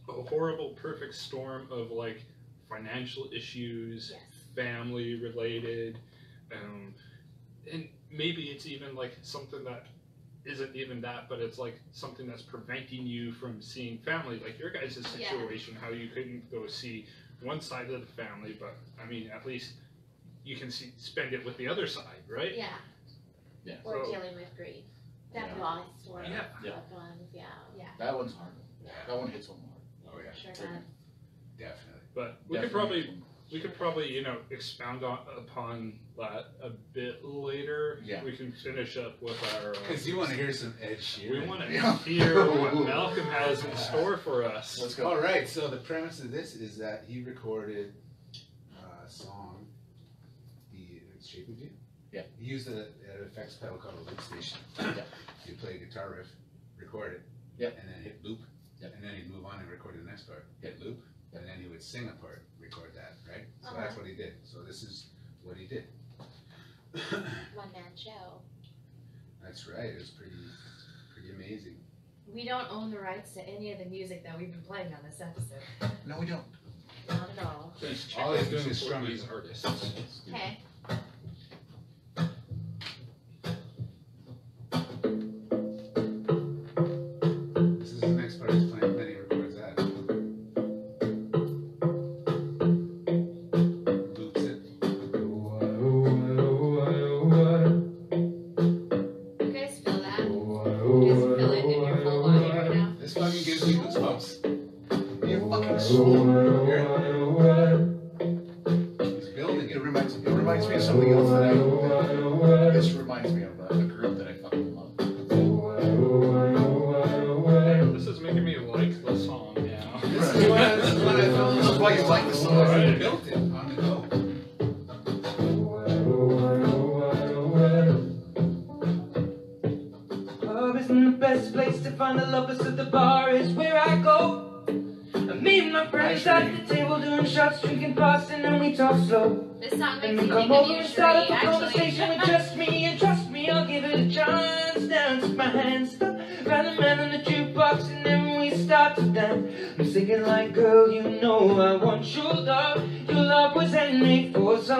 a horrible perfect storm of like financial issues Yes. family related um, and maybe it's even like something that isn't even that but it's like something that's preventing you from seeing family like your guys' Yeah. situation how you couldn't go see one side of the family but i mean at least you can see, spend it with the other side right Yeah. Yeah. Or So- dealing with grief. Definitely. Lost or Yeah. Yeah. loved ones, yeah. Yeah. That one's hard. That one hits home hard. Oh yeah, Sure does. definitely. but we could Definitely probably hits home We could probably, you know, expound on, upon that a bit later. Yeah. We can finish up with our. Uh, Because you want to hear some Ed Sheeran. we want to Yeah. hear what (laughs) Malcolm has in store for us. Let's go. All right. So the premise of this is that he recorded uh, a song, the Shape of You. Yeah. He used a, an effects pedal called a loop station. Yeah. You play a guitar riff, record it. Yep. And then hit loop. Yep. And then he'd move on and record the next part. Hit loop. And then he would sing a part, record that, right? So that's uh-huh. what he did. So this is what he did. (coughs) One man show. That's right. It was pretty, pretty amazing. We don't own the rights to any of the music that we've been playing on this episode. No, we don't. Not at all. All he's doing is strumming. these artists. Okay.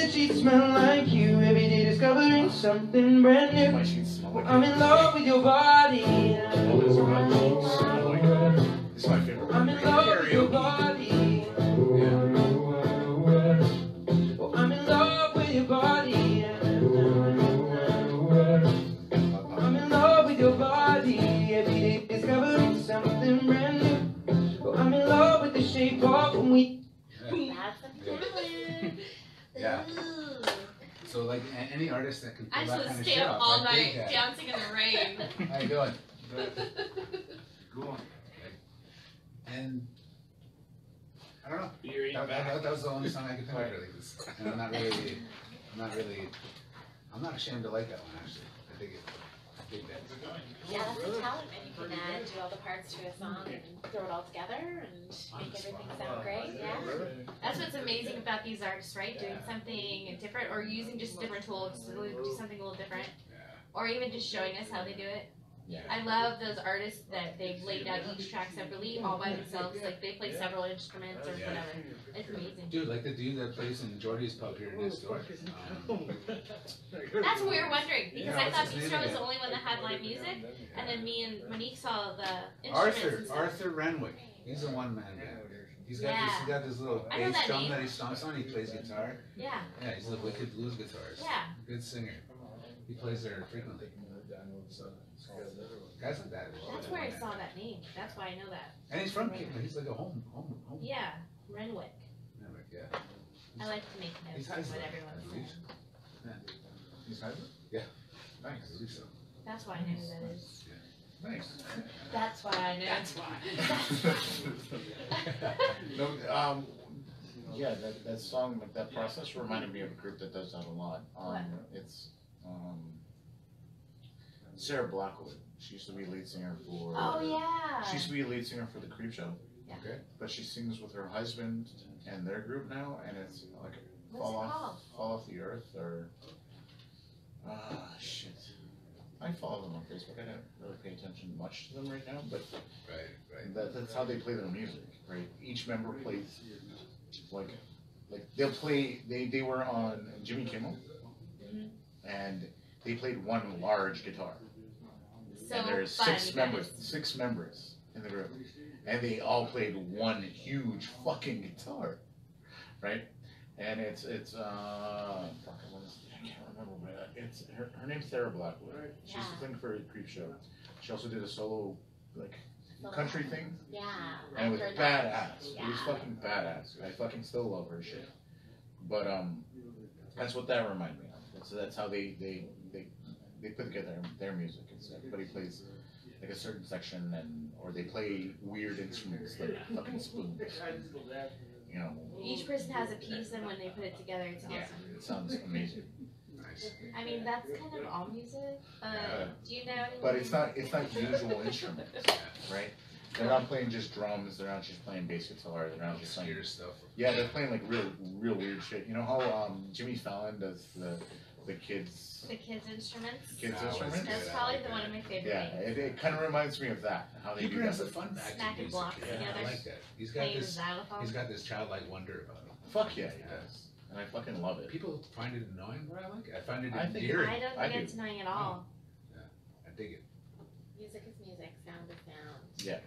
And now my bed sheets smell like you. Every day discovering something brand new. My sheets smell I'm in love with your body. That I just that kind of stay shit up off, all I dig night that. dancing in the rain. (laughs) How you doing? (laughs) Cool. And I don't know. You're eating That, back. that, that was the only song I could think of really. 'cause- And I'm not really, I'm not really, I'm not ashamed to like that one actually. I dig it. I dig that. Yeah, that's the talent when you can uh, do all the parts to a song and throw it all together and make everything sound great. Yeah. That's what's amazing about these artists, right? Doing something different or using just different tools to do something a little different. Or even just showing us how they do it. Yeah. I love those artists that they've laid out each track separately, all by themselves. Like they play several instruments or Yeah. whatever. It's amazing. Dude, like the dude that plays in Jordy's pub here next door. Um, (laughs) That's what we were wondering because Yeah, I what's thought his name Bistro was again? the only one that had live music, and then me and Monique saw the instruments. Arthur, and stuff. Arthur Renwick. He's a one man band. He's got this, he got this little I know bass that drum name. that he stomps on. He plays guitar. Yeah, Yeah, he's a wicked blues guitarist. yeah. Good singer. He plays there frequently. So, guys like that. That's where I saw that name. That's why I know that. And he's from Kingston. He's like a home, home, home. Yeah, Renwick. Renwick, yeah. I like to make He's notes of Heisler, what I everyone's believe. saying. He's Heisler? Yeah. Nice. I believe so. That's why I know who that is. Nice. (laughs) That's why I know. (laughs) no, um, yeah, that, that song, like, that process reminded me of a group that does that a lot. Um, What? it's, um, Sarah Blackwood. She used to be lead singer for. Oh yeah. She used to be a lead singer for the Creepshow. Yeah. Okay. But she sings with her husband and their group now, and it's like What's fall it off, called? fall off the earth, or ah shit. I follow them on Facebook. I don't really pay attention much to them right now, but Right, right. that, that's how they play their music, right? Each member plays like like they'll play. They they were on Jimmy Kimmel, Mhm. and they played one large guitar. So and there's fun, six members, six members in the group, and they all played one huge fucking guitar, right? And it's it's uh, fuck, I can't remember. It's her, her name's Sarah Blackwood. She used to Yeah. sing for a Creepshow. She also did a solo like country thing, Yeah. and it was heard that. badass. It was fucking badass. I fucking still love her shit. But um, that's what that reminded me of. That's that's how they they they they put together their music. It's everybody plays like a certain section and or they play weird instruments like fucking spoons. You know. Each person has a piece, and when they put it together, it's awesome. Yeah, it sounds amazing. Nice. I mean, that's kind of all music. Uh, Yeah. do you know? Anything? But it's not it's not usual (laughs) instruments, right? They're not playing just drums. They're not just playing bass guitar. They're not just playing stuff. Yeah, they're playing like real, real weird shit. You know how um, Jimmy Fallon does the the kids the kids' instruments. kids That was instruments? That's good, I probably like the that. one of my favorite Yeah, things. it, it kind of reminds me of that. How they He do brings the that. fun back to Smacking music. blocks Yeah, I together. like that. He's got Playing the this. xylophone. He's got this childlike wonder about him. Fuck yeah, he does, and I fucking love it. People find it annoying, but I like it. I find it I think- endearing. I don't I think do. it's annoying at all. Yeah. I dig it. Music is music, sound is sound. Yeah,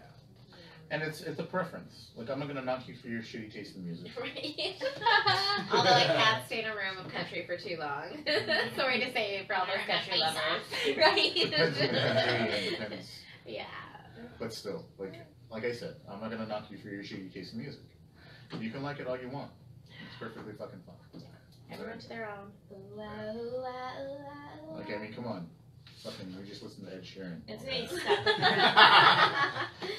and it's it's a preference. Like I'm not gonna knock you for your shitty taste in music. (laughs) Right. (laughs) Although I can't stay in a room of country for too long. (laughs) Sorry to say for all those country lovers. Depends on Right. depends, yeah. but still, like like I said, I'm not gonna knock you for your shitty taste in music. You can like it all you want. It's perfectly fucking fine. Everyone to their own. Ooh, ooh, ooh, ah, ooh, Like I mean, come on. Fucking, we just listened to Ed Sheeran. It's all me day. stuck with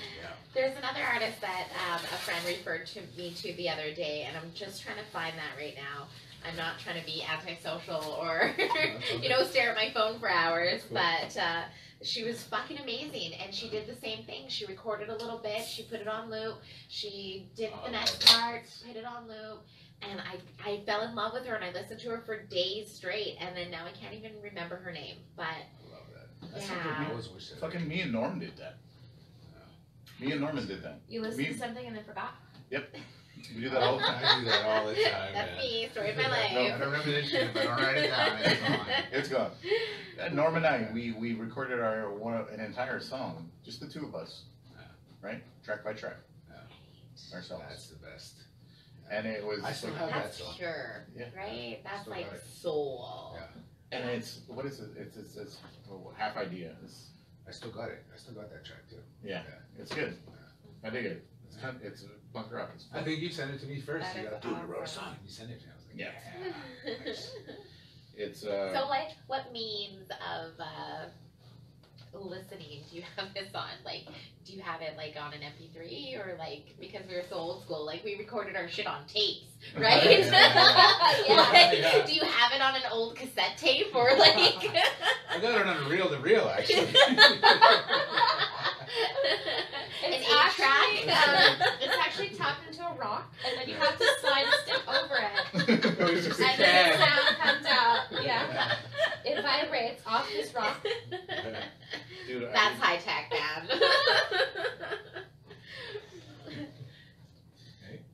There's another artist that um, a friend referred to me to the other day, and I'm just trying to find that right now. I'm not trying to be antisocial or, (laughs) you know, stare at my phone for hours, but uh, she was fucking amazing, and she did the same thing. She recorded a little bit, she put it on loop, she did Oh, the next okay. part, put it on loop, and I, I fell in love with her, and I listened to her for days straight, and then now I can't even remember her name, but I love that. That's Yeah. something I we- always wish that. Fucking me and Norm did that. Me and Norman did that. You listened Me- to something and then forgot. Yep. We do that all the time. I do that all the time, that's man. me, story of my No, life. I don't remember this shit, but I don't write it down. It's gone. It's gone. Uh, Norm and I, we, we recorded our one an entire song, just the two of us, Yeah. right, track by track, That's ourselves, the best. and it was. I still like- have that That's song. pure, Yeah. right? That's Still like got soul. Yeah. And it's what is it? It's it's, it's oh, half idea. It's I still got it. I still got that track too. yeah, it's good. I dig it. It's kind it's a punk rock. It's I think you sent it to me first. That you is got, dude, I wrote a song. You sent it to me. I was like, Yeah. yeah. (laughs) nice. it's uh. so, like, what means of uh, listening do you have this on? Like, do you have it like on an MP3 or like because we were so old school, like we recorded our shit on tapes, right? (laughs) Yeah. (laughs) yeah. Yeah. Do you have it on an old cassette tape or (laughs) like? I got it on a reel to reel, actually. An It's eight actually, track. um, it's actually tapped into a rock, and then you have to slide a stick over it, it just a and then the can. Sound comes out. Yeah, (laughs) it vibrates off this rock. (laughs) Dude, I That's high tech, man. (laughs)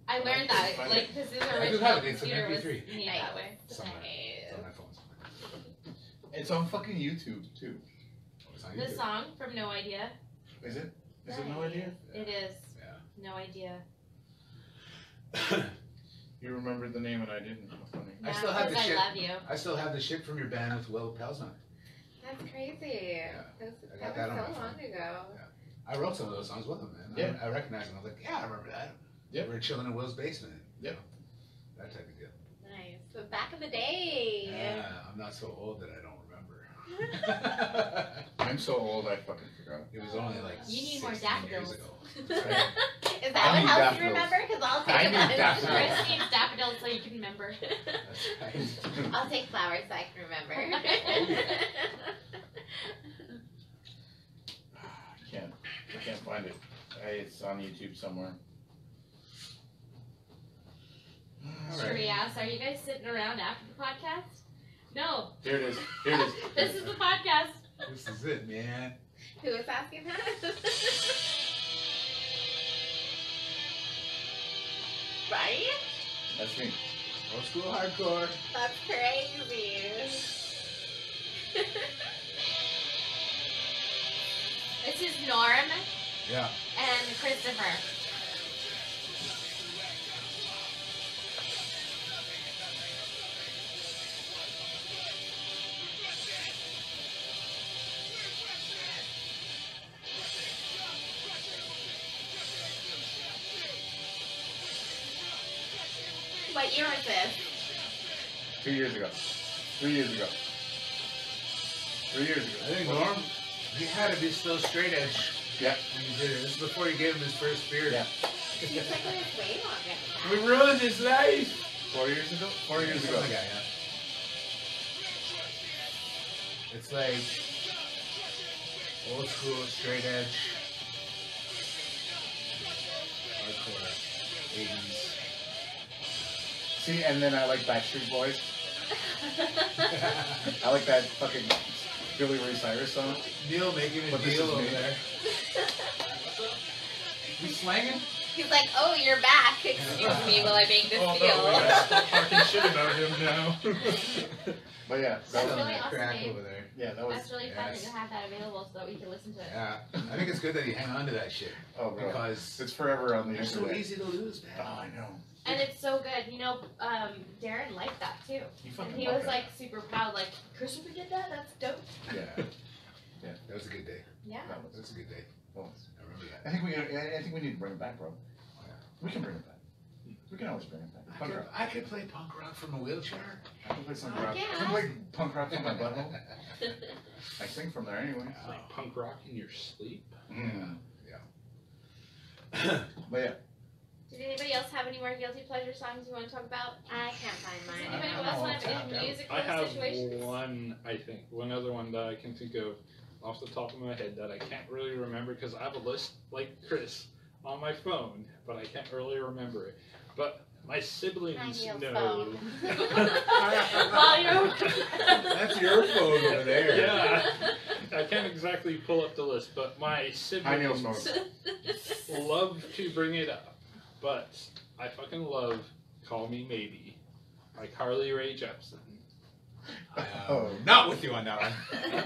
I learned that, Find like, this is I do original have it, it's an computer was MP3. made that way. Somewhere. Nice. It's on my phone somewhere. It's on fucking YouTube too. Oh, The song from No Idea. Is it? Is it no idea? It is. Yeah. No idea. You remembered the name and I didn't. How funny. I still have the because I shit. love you. I still have the shit from your band with Will Pals on it. That's crazy. That was, I got that that was on so my long ago. Yeah. I wrote some of those songs with him, man. Yeah. I, I recognize them. I was like, yeah, I remember that. Yeah. We were chilling in Will's basement. Yeah. That type of deal. Nice. But back in the day. Yeah, I'm not so old that I don't remember. (laughs) I'm so old I fucking forgot. it was only like You need more 16 years daffodils. ago. (laughs) Is that I what need helps daffodils. you remember? Because I'll take I a need bunch. daffodils. Chris needs daffodils so you can remember. That's right. (laughs) I'll take flowers so I can remember. Oh, I can't. I can't find it. I, it's on YouTube somewhere. Should we ask, are you guys sitting around after the podcast? No, Here it is. Here it is. (laughs) this is the podcast. This is it, man. Who is asking that? (laughs) right? That's me. Old school hardcore. That's crazy. (laughs) This is Norm Yeah. and Christopher. Years ago. Three years ago. Three years ago. I think Norm, he had to be still straight edge. Yeah. When he did it. This is before he gave him his first beer. Yeah. Seems like way longer We ruined his life. Four years ago. Four years ago. Something like that, yeah. It's like old school, straight edge, hardcore, 80s. See, and then I like Backstreet Boys. (laughs) I like that fucking Billy Ray Cyrus song. Neil making a But deal over me. there. (laughs) We slanging? He's like, oh, you're back. Excuse me while I make this Oh, no, deal. we gotta stop talking (laughs) shit about him now. But yeah, that was, really Selling awesome, crack Dave. over there. yeah, that was. That's really fun yes. to have that available so that we can listen to it. Yeah. I think it's good that you hang on to that shit. Oh, bro. Because It's forever on the they're so internet. easy to lose, Oh. I know. And it's so good. You know, um, Darren liked that too. And he was like super proud, like, Christopher did that? That's dope. Yeah. (laughs) Yeah. That was a good day. Yeah. That was- That was a good day. Oh. I remember that. I think we. I I think we need to bring it back, bro. Yeah. We can bring it back. We can always bring it back. I could, rock. I could play punk rock from a wheelchair. I can play some Oh, rock. yeah. I can play punk rock from my (laughs) butthole. (laughs) I sing from there anyway. It's like punk rock in your sleep. Mm. Yeah. but yeah, Did anybody else have any more guilty pleasure songs you want to talk about? I can't find Does mine. anybody I else know, want tapped any musical I have situations? one, I think, one other one that I can think of off the top of my head that I can't really remember because I have a list like Chris on my phone, but I can't really remember it. But my siblings know. While (laughs) That's your phone over there. (laughs) yeah, I can't exactly pull up the list, but my siblings love to bring it up. But I fucking love "Call Me Maybe" by Carly Rae Jepsen. Oh, um, not with you on that one.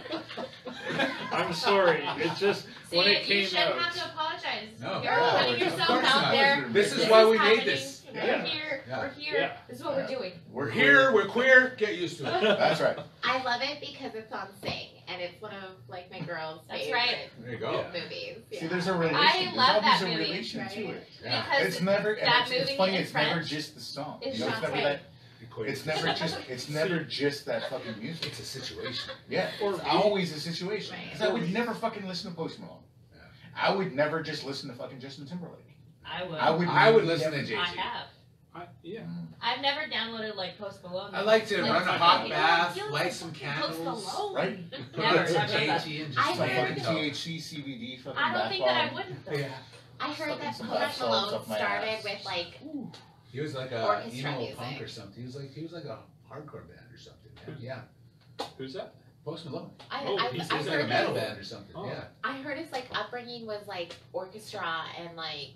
(laughs) I'm sorry, It's just See, when it came out. you came shouldn't out. have to apologize. No, You're no, putting yourself out not. there. This is This why is we happening. made this. We're Yeah. here. Yeah. We're here. Yeah. This is what we're doing. We're here, we're queer, get used to it. (laughs) That's right. I love it because it's on Sing, and it's one of like my girls' That's favorite right. There you go. movies. See, there's a relation. I there's love always that a movie, relation right? to it. Yeah. Because It's never. and that it's, it's movie funny. in It's never French just the song. is You know, it's never chanté. that. It's never just. It's (laughs) never just that fucking music. It's a situation. Yeah, Or it's me. always a situation. Right. 'Cause I would never fucking listen to Post Malone. Yeah. I would never just listen to fucking Justin Timberlake. I would. I would. I would listen never- to Jay I Z. have. I, yeah. Mm. I've never downloaded like Post Malone. I like to Like, run a hot you bath, you light some candles, Malone. Right? (laughs) put Never, on some never done that. JT and I just Some heard fucking though- THC, CBD, fucking I don't bath think that I bomb. wouldn't though. Yeah. I heard Fucking that some Post bath salts Malone up my started ass. with like He was like a Orchestra emo music. punk or something. He was like he was like a hardcore band or something. Yeah. yeah. Who's that? Post Malone. I, Oh, I, he's- I He was like a heard metal his, band or something. Oh. Yeah. I heard his like upbringing was like orchestra and like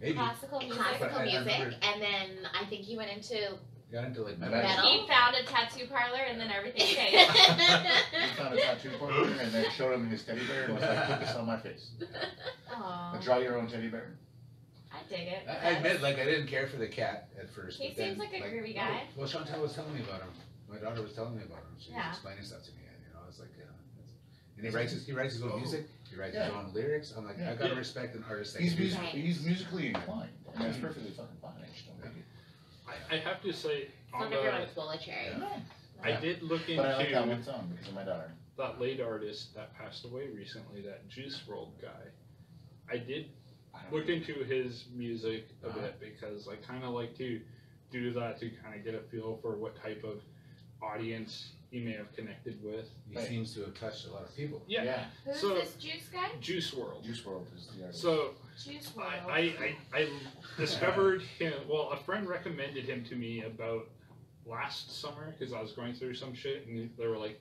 Maybe. Classical music. classical I- I music, and then I think he went into Got into like Metal. metal. Metal. He found a tattoo parlor and then everything (laughs) changed. He found a tattoo parlor and then showed him his teddy bear and was like, "Put this on my face. Aw, Draw your own teddy bear." I dig it. I, I admit, like I didn't care for the cat at first. He but then, seems like a groovy guy. Well, Chantal was telling me about him. My daughter was telling me about him. She Yeah. was explaining stuff to me, and you know, I was like, yeah. And he writes his he writes his own oh. music. He writes his Yeah. own lyrics. I'm like, Yeah. I gotta respect an artist that He's can do music, that. he's musically inclined, and that's perfectly fucking fine. I just don't like it. I, I have to say, on some of your the, like bullet cherry. I did look But I like that into one song because of my daughter. that late artist that passed away recently, that Juice WRLD guy. I did I don't look into his music a Uh-huh. bit because I kind of like to do that to kind of get a feel for what type of audience he may have connected with. He seems to have touched a lot of people. Yeah, yeah. Who's So- this juice guy? Juice WRLD. Juice WRLD is the artist. So Juice WRLD. I, I, I, I discovered him. Well, a friend recommended him to me about last summer because I was going through some shit, and they were like,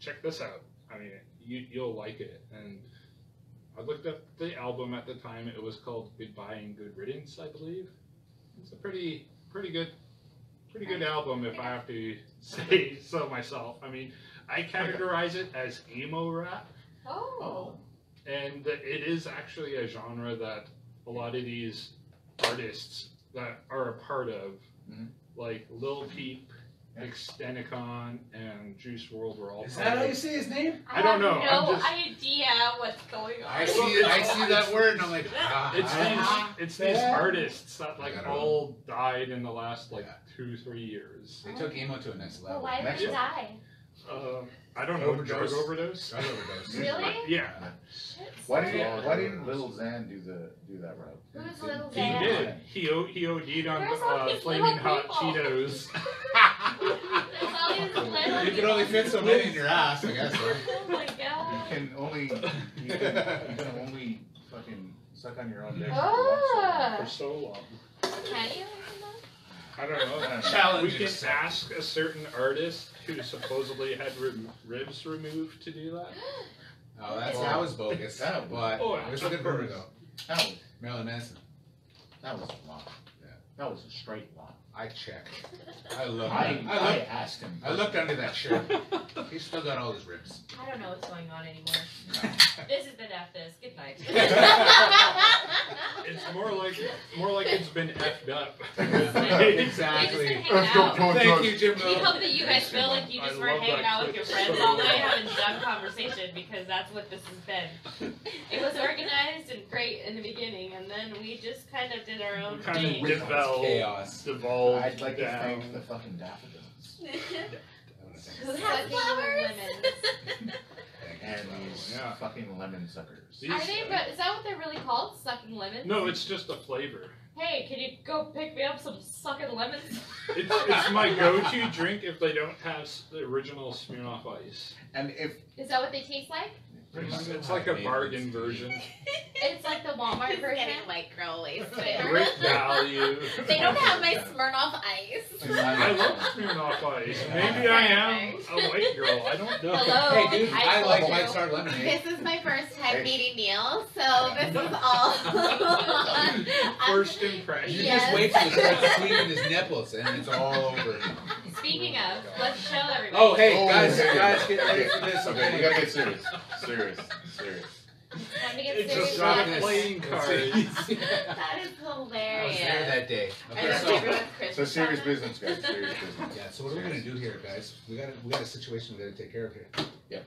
"Check this out. I mean, you you'll like it." And I looked up the album at the time. It was called "Goodbye and Good Riddance," I believe. It's a pretty pretty good pretty good album if I have to say so myself. I mean, I categorize it as emo rap. oh. And it is actually a genre that a lot of these artists that are a part of, Mhm. like Lil Peep, Yeah. XXXTentacion, and Juice WRLD were all Is part that how you say his name? I don't know, I'm no just- idea what's going on. I see I see that word and I'm like, (laughs) ah, It's ah. these, it's these artists that like I don't all died in the last like Yeah. Two three years. They took emo to a next But level. why did Next he one. die? Uh, I don't know, Overdose. drug overdose. Drug overdose. (laughs) Really? Yeah, Shit, Why sorry. didn't Why didn't Lil Xan do the do that route? Who's Didn't- Lil he Xan? did. He o- he OD'd on Where's all uh, these flaming little hot people? Cheetos. (laughs) There's all these little You can only fit so many in your ass, I guess. Right? (laughs) Oh my You god. can only you can, you can only fucking suck on your own dick. Ah. for so long. Can you? I don't know. I. Challenge (laughs) We can accepted. ask a certain artist who supposedly had rib- ribs removed to do that. (gasps) Oh, that's that was bogus. That was- But Oh, it was a good rumor though. That was Marilyn Manson. that was a lie. Yeah. That was a straight lie. I checked. I looked. I, I I looked. asked him. I looked under that shirt. (laughs) He's still got all his ribs. I don't know what's going on anymore. (laughs) This has been F this. Good night. (laughs) It's more like more like it's been effed up. exactly. Just out. Thank you, Jim. We hope that you guys feel like you I just were love hanging out with your friends so all night much. having dumb conversation because that's what this has been. It was organized and great in the beginning, and then we just kind of did our own kind thing. of devolved, Chaos. devolved I'd like to down. thank the fucking daffodils. (laughs) I wanna (laughs) thank Who has Sucking flowers? and these yeah. fucking lemon suckers. These- Are they? But is that what they're really called? Sucking lemons? No, it's just a flavor. Hey, can you go pick me up some sucking lemons? It's, it's my go-to drink if they don't have s- the original Smirnoff Ice. And if Is that what they taste like? It's, it's like a bargain version. (laughs) It's like the Walmart He's version. getting white girl wasted. (laughs) Great value. (laughs) they don't have my Smirnoff Ice. I love Smirnoff Ice. Maybe I am a white girl. I don't know. Hello. Hey, dude, I I, like. White Star Lemonade. This is my first time Hey. meeting Neil, so this is all. First impression. You Yes. just wait till he starts squeezing his nipples and it's all over. Speaking oh of, let's show everybody. Oh, hey, Oh, guys, hey. guys, get ready Okay, for this. Okay, we gotta get serious. Serious. Serious. Time to get It's serious. a shot about playing cards. (laughs) that is hilarious. I was hilarious. there that day. Okay, so, So serious business, guys. Serious (laughs) business. yeah, so what are we gonna do here, guys? We got a, we got a situation we gotta take care of here. Yep.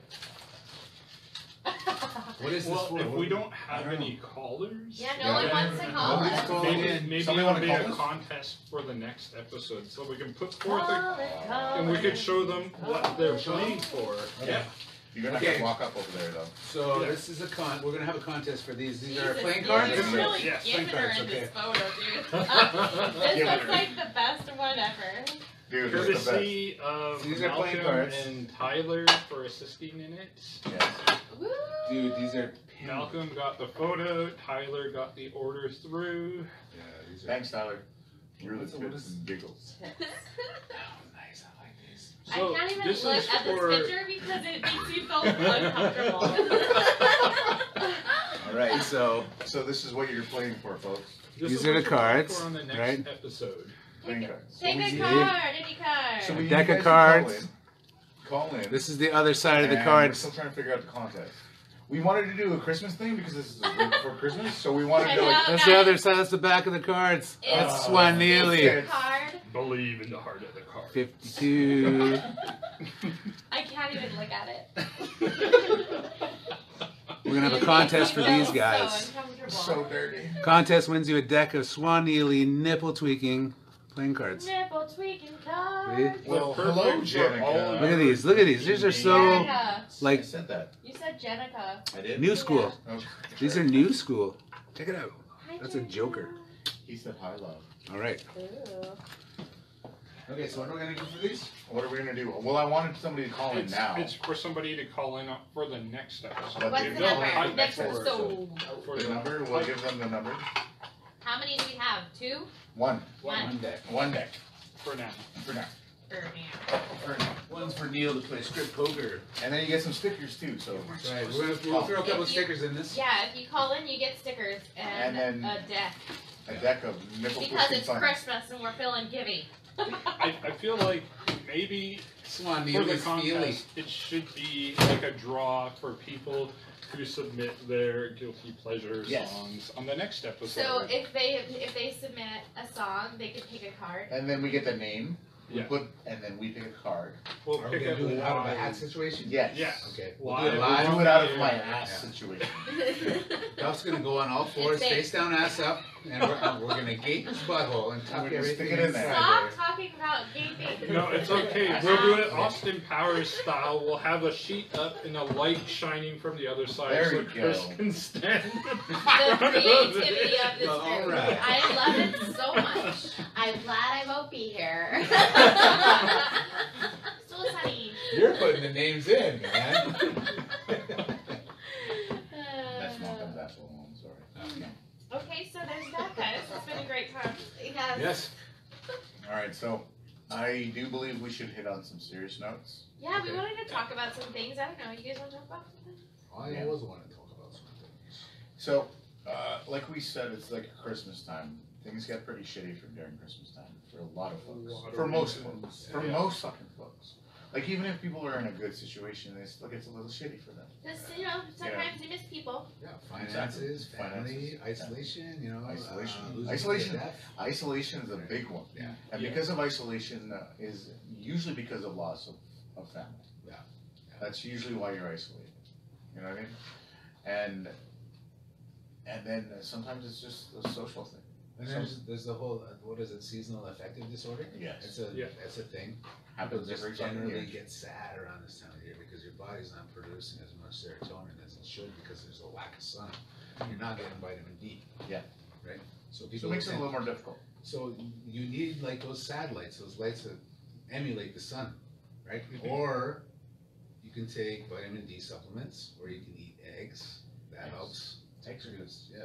(laughs) What is this Well, for? if we don't have don't any callers, Yeah, no one wants to call Nobody's us. maybe, maybe Somebody it'll wanna be a us? contest for the next episode, so we can put forth a, it, and we could show them what they're playing for. Yeah. You're gonna have Okay. to walk up over there, though. So Yeah. this is a con. We're gonna have a contest for these. These are Jesus, playing Neil, cards. You're Yes, really yes, giving playing her cards, in this okay. photo, dude. Give (laughs) this it looks like the best one ever. Dude, it's the best. Courtesy of These are playing Malcolm cards. and Tyler for assisting in it. Yes. Woo! Dude, these are. Malcolm got the photo, Tyler got the order through. Yeah, these are. Thanks, Tyler. You really What's- what fits is- and giggles. (laughs) Oh, nice. I like these. So I can't even this look at for this picture because it makes me feel uncomfortable. (laughs) (laughs) All right, so So this is what you're playing for, folks. this These are the cards, for on the next right? episode. Take cards. Take a card, any card. So we need Deck of cards. Call in. Call in. this is the other side of the and cards. We're still trying to figure out the contest. We wanted to do a Christmas thing because this is a week for Christmas, so we wanted to do like, That's the other side. That's the back of the cards. That's Uh, Swan This Neely. card. Believe in the heart of the card. Fifty-two. I can't even look at it. We're gonna have a contest for (laughs) these guys. uncomfortable. so dirty. Contest wins you a deck of Swan Neely nipple tweaking playing cards. Nipple tweaking See? cards. Well, Perfect hello, for Jenica. Look at these. Look at these. These are so Jenica. like I said that. You said Jenica. I did. new school. Oh, okay. These are new school. Check it out. Hi, That's a joker. He said hi, love. All right. Ooh. Okay, so what are we gonna do for these? What are we gonna do? Well, I wanted somebody to call in now. it's for somebody to call in for the next episode. But What's they the don't number? have Next for- episode. For The the number. We'll give them the number. How many do we have? Two? One. One. One deck. One deck. for now. For now. For now. For now. One's for Neil to play script poker. And then you get some stickers too. So. Right, we're gonna we'll throw a couple If you- stickers in this. Yeah, if you call in, you get stickers and, And then- a deck. A deck of nipple Because it's fun. Christmas and we're feeling giving. I, I feel like maybe Swan for the Neely's feely. contest it should be like a draw for people who submit their guilty pleasure Yes. songs on the next episode. So if they if they submit a song, they could pick a card. And then we get the name. We Yeah. put, and then we pick a card. we'll Are we pick gonna up do it out of a hat live. situation? Yes. Yeah. Okay. Live. We'll do it We'll live. do it out of my Yeah. ass situation. (laughs) Duff's gonna go on all fours, It's a- face down, ass up, and we're, and we're gonna gape his butthole and tuck We're gonna stick everything it in there. inside Stop talking about gaping. No, it's okay. (laughs) We'll do it Austin Powers style. We'll have a sheet up and a light shining from the other side There so you Chris go. can stand. (laughs) (laughs) The creativity of this Well, all group. right. I love it so much. I'm glad I won't be here. So sunny. You're putting the names in, man. That's not gonna that long. I'm sorry. Okay, so there's that, guys. It's been a great time. Yes. yes. All right. So I do believe we should hit on some serious notes. Yeah, we Okay. wanted to talk about some things. I don't know. You guys want to talk about something? I Yeah. always want to talk about something. So, uh, like we said, it's like Christmas time. Things get pretty shitty for during Christmas time for a lot of folks. lot of for most reasons. folks. For Yeah. most fucking folks. Like even if people are in a good situation, it still gets a little shitty for them. Just, you know, sometimes you miss people. Yeah, finances, family, Finances, isolation, you know, Isolation. uh, Isolation. Isolation is a big one. Yeah. And Yeah. because of isolation uh, is usually because of loss of, of family. Yeah. Yeah. That's usually why you're isolated. You know what I mean? And and then uh, sometimes it's just a social thing. And there's there's the whole uh, what is it seasonal affective disorder? Yes. It's a Yeah. it's a thing. People Happens just every fucking generally year. get sad around this time of year because your body's not producing as much serotonin as it should because there's a lack of sun. You're not getting vitamin D. Yeah. Right. So So people it makes it a little more difficult. So you need like those satellites, those lights that emulate the sun, right? Mm-hmm. Or you can take vitamin D supplements, or you can eat eggs. That Eggs. helps. Eggs are good. Yeah,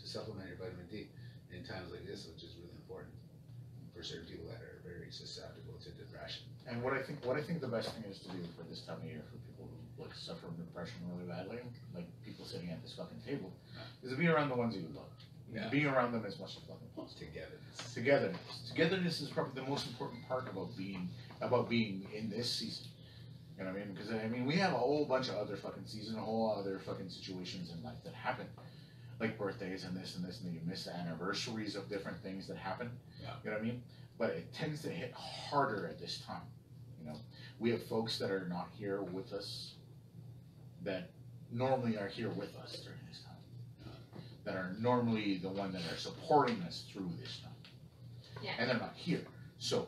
to supplement your vitamin D in times like this, which is really important for certain people that are very susceptible to depression. And what I think, what I think the best thing is to do for this time of year for people who like suffer from depression really badly, like people sitting at this fucking table, is to be around the ones you love. Yeah. Be around them as much as fucking possible. Togetherness. Togetherness. Togetherness is probably the most important part about being about being in this season. You know what I mean? Because I mean, we have a whole bunch of other fucking season, a whole other fucking situations in life that happen, like birthdays and this and this, and then you miss the anniversaries of different things that happen. Yeah. You know what I mean? But it tends to hit harder at this time. You know, we have folks that are not here with us that normally are here with us during this time. That are normally the one that are supporting us through this time. Yeah. And they're not here. So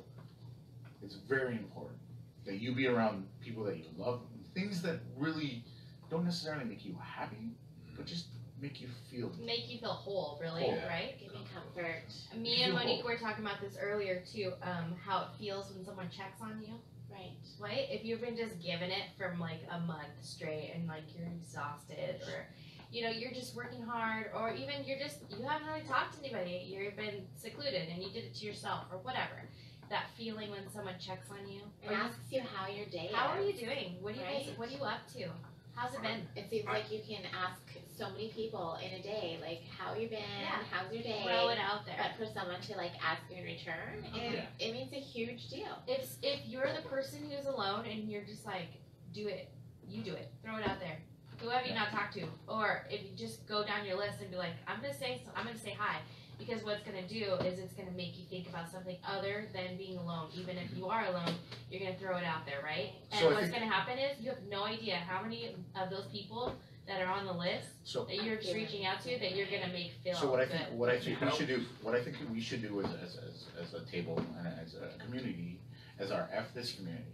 it's very important that you be around people that you love, things that really don't necessarily make you happy, but just make you feel Make you feel whole, really, Whole. right? Give me comfort. Me and Monique whole. were talking about this earlier too. Um, how it feels when someone checks on you, Right. right? If you've been just giving it from like a month straight and like you're exhausted or you know you're just working hard or even you're just you haven't really talked to anybody you've been secluded and you did it to yourself or whatever that feeling when someone checks on you And or asks you how your day how are you doing what are you guys what are you up to how's it been It seems like you can ask so many people in a day, like, how you been? Yeah. How's your day? throw it out there But for someone to like ask you in return, it, Yeah. it means a huge deal. if if you're the person who's alone and you're just like do it you do it throw it out there who have you not talked to or if you just go down your list and be like i'm gonna say i'm gonna say hi because what's gonna do is it's gonna make you think about something other than being alone even if you are alone you're gonna throw it out there right and So what's think- gonna happen is you have no idea how many of those people that are on the list so that you're just reaching out to that you're gonna make feel So what I good think, what I think we should do, what I think we should do as, as, as, as a table and as a community, as our F this community,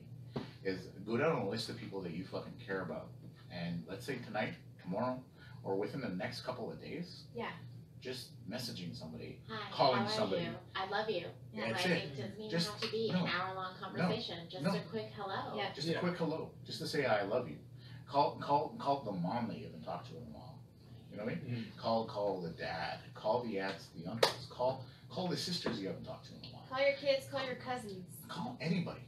is go down a list of people that you fucking care about. And let's say tonight, tomorrow, or within the next couple of days. Yeah. Just messaging somebody. Hi, Calling how are somebody. you? I love you. Yeah, that's I it. doesn't even Just- have to be no. an hour long conversation. Just No. a quick hello. Yeah. Just Yeah. a quick hello, just to say I love you. Call, call, call the mom that you haven't talked to in a while. You know what I mean? Mm-hmm. Call, call the dad, call the aunts, the uncles, call, call the sisters you haven't talked to in a while. call your kids call your cousins Call anybody.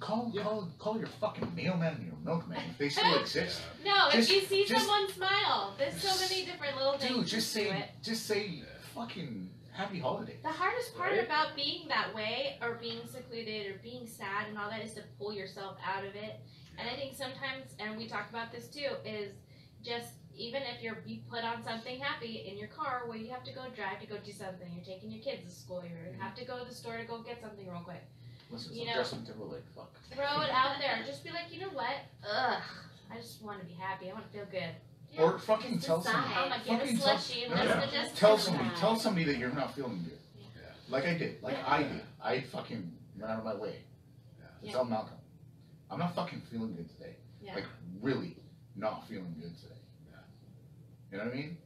Call, Yeah. call, call your fucking mailman and your milkman if they still (laughs) exist. No, Just- if you see just- someone smile, there's so many different little things. Dude, just to say, it. just say, fucking happy holiday. The hardest part Right? about being that way, or being secluded, or being sad, and all that, is to pull yourself out of it. And I think sometimes, and we talk about this too, is just even if you're you put on something happy in your car where you have to go drive to go do something, you're taking your kids to school, you mm-hmm. have to go to the store to go get something real quick. Listen, You know- Justin Timberlake, fuck. Throw it out there. (laughs) Just be like, you know what? Ugh, I just want to be happy. I want to feel good. Or fucking tell somebody. I'm gonna get a Fucking tell- and to Tell somebody, tell somebody that you're not feeling good. Yeah. Like I did, like I did. I fucking went out of my way to Yeah. tell Malcolm, I'm not fucking feeling good today. Yeah. Like really not feeling good today. Yeah. You know what I mean?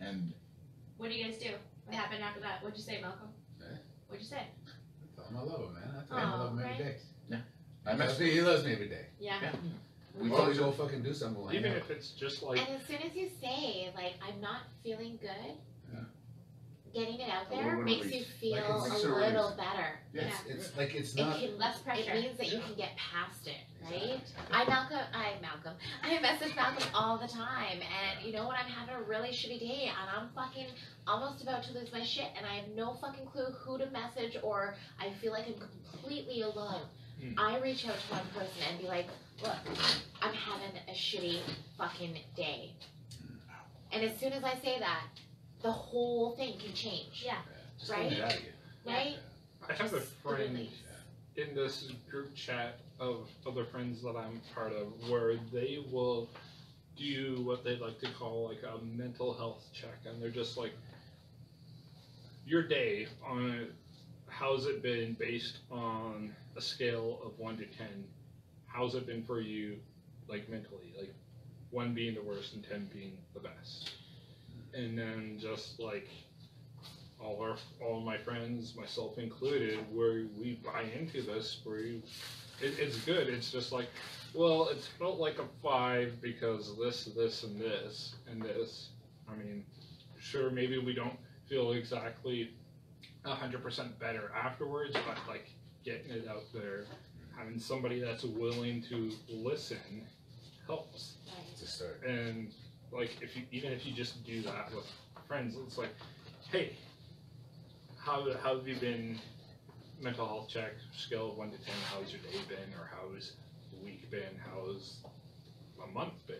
And What do you guys do? What happened after that? What'd you say, Malcolm? Eh? What'd you say? I Tell him I love him, man. I tell him I love him every right. day. I He messed loves me, he loves me every day. Yeah. Yeah. We We always talked- go fucking do something. We'll Even out. if it's just like And as soon as you say, like, I'm not feeling good, Yeah. Getting it out there bit makes you feel Like a it a little release. better. Yeah, it's, it's like it's It not. can Less pressure. It means that you can get past it, right? Exactly. I Malcolm, I Malcolm, (laughs) I message Malcolm all the time, and you know when I'm having a really shitty day and I'm fucking almost about to lose my shit, and I have no fucking clue who to message, or I feel like I'm completely alone. Mm. I reach out to one person and be like, look, I'm having a shitty fucking day, and as soon as I say that, the whole thing can change, Yeah. Just get it out of you. Yeah. right? I have a friend in this group chat of other friends that I'm part of where they will do what they like to call like a mental health check and they're just like your day on how's it been based on a scale of one to ten? How's it been for you, like mentally, like one being the worst and ten being the best, and then just like all our all my friends, myself included, where we buy into this, where you, it, it's good. It's just like, well, it's felt like a five because this, this, and this, and this. I mean, sure, maybe we don't feel exactly hundred percent better afterwards, but like getting it out there, having somebody that's willing to listen helps. It's a start. And like if you even if you just do that with friends, it's like, hey, how how have you been? Mental health check, scale of one to ten. How's your day been, or how's the week been? How's a month been?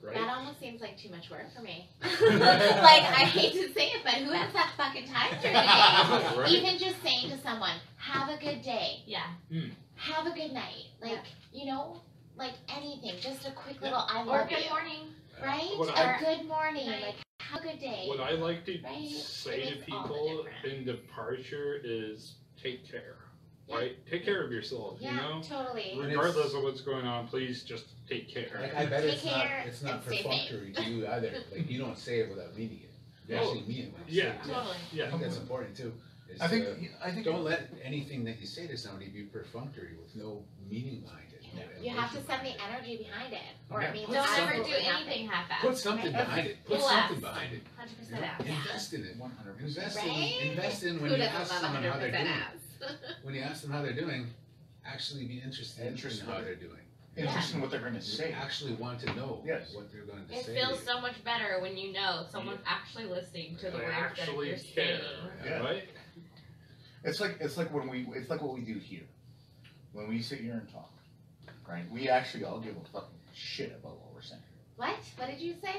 Right? That almost seems like too much work for me. (laughs) like I hate to say it, but who has that fucking time during the day? (laughs) Right. Even just saying to someone, "Have a good day," Yeah. Hmm. "Have a good night," like you know, like anything, just a quick little "I Or good you," morning. Right? What a I- good morning, Right. like have a good day. What I like to Right? say It to makes all the people in departure is take care. Yeah. Right? Take care of yourself, yeah, you know? totally. Regardless of what's going on, please just take care. Like, I bet Take it's not, it's not and stay safe. perfunctory to you either. Like, you don't say it without meaning it. You Oh, actually mean it when you say yeah. it. Totally. I think that's important too. is I think uh, to- I think Don't let anything that you say to somebody be perfunctory with no meaning behind it. no You have to send the energy behind it, or Yeah, it means put Don't it's ever do absolutely nothing. anything half-assed. Put something Right. behind it. Put Full something ass. behind it. Hundred You percent know, ass. Invest in it. one hundred Invest percent. in, Right? invest in when Who you doesn't ask love someone how they're 100% doing. abs? (laughs) When you ask them how they're doing, actually be interested, Interested. in how they're doing. Interested in what they're gonna You say. actually want to know Yes. what they're going to say. It say. feels to so much better when you know someone's actually listening to the They words that actually you're care. saying. Yeah. Right? It's like it's like when we it's like what we do here. When we sit here and talk, right? We actually all give a fucking shit about what we're saying. What? What did you say?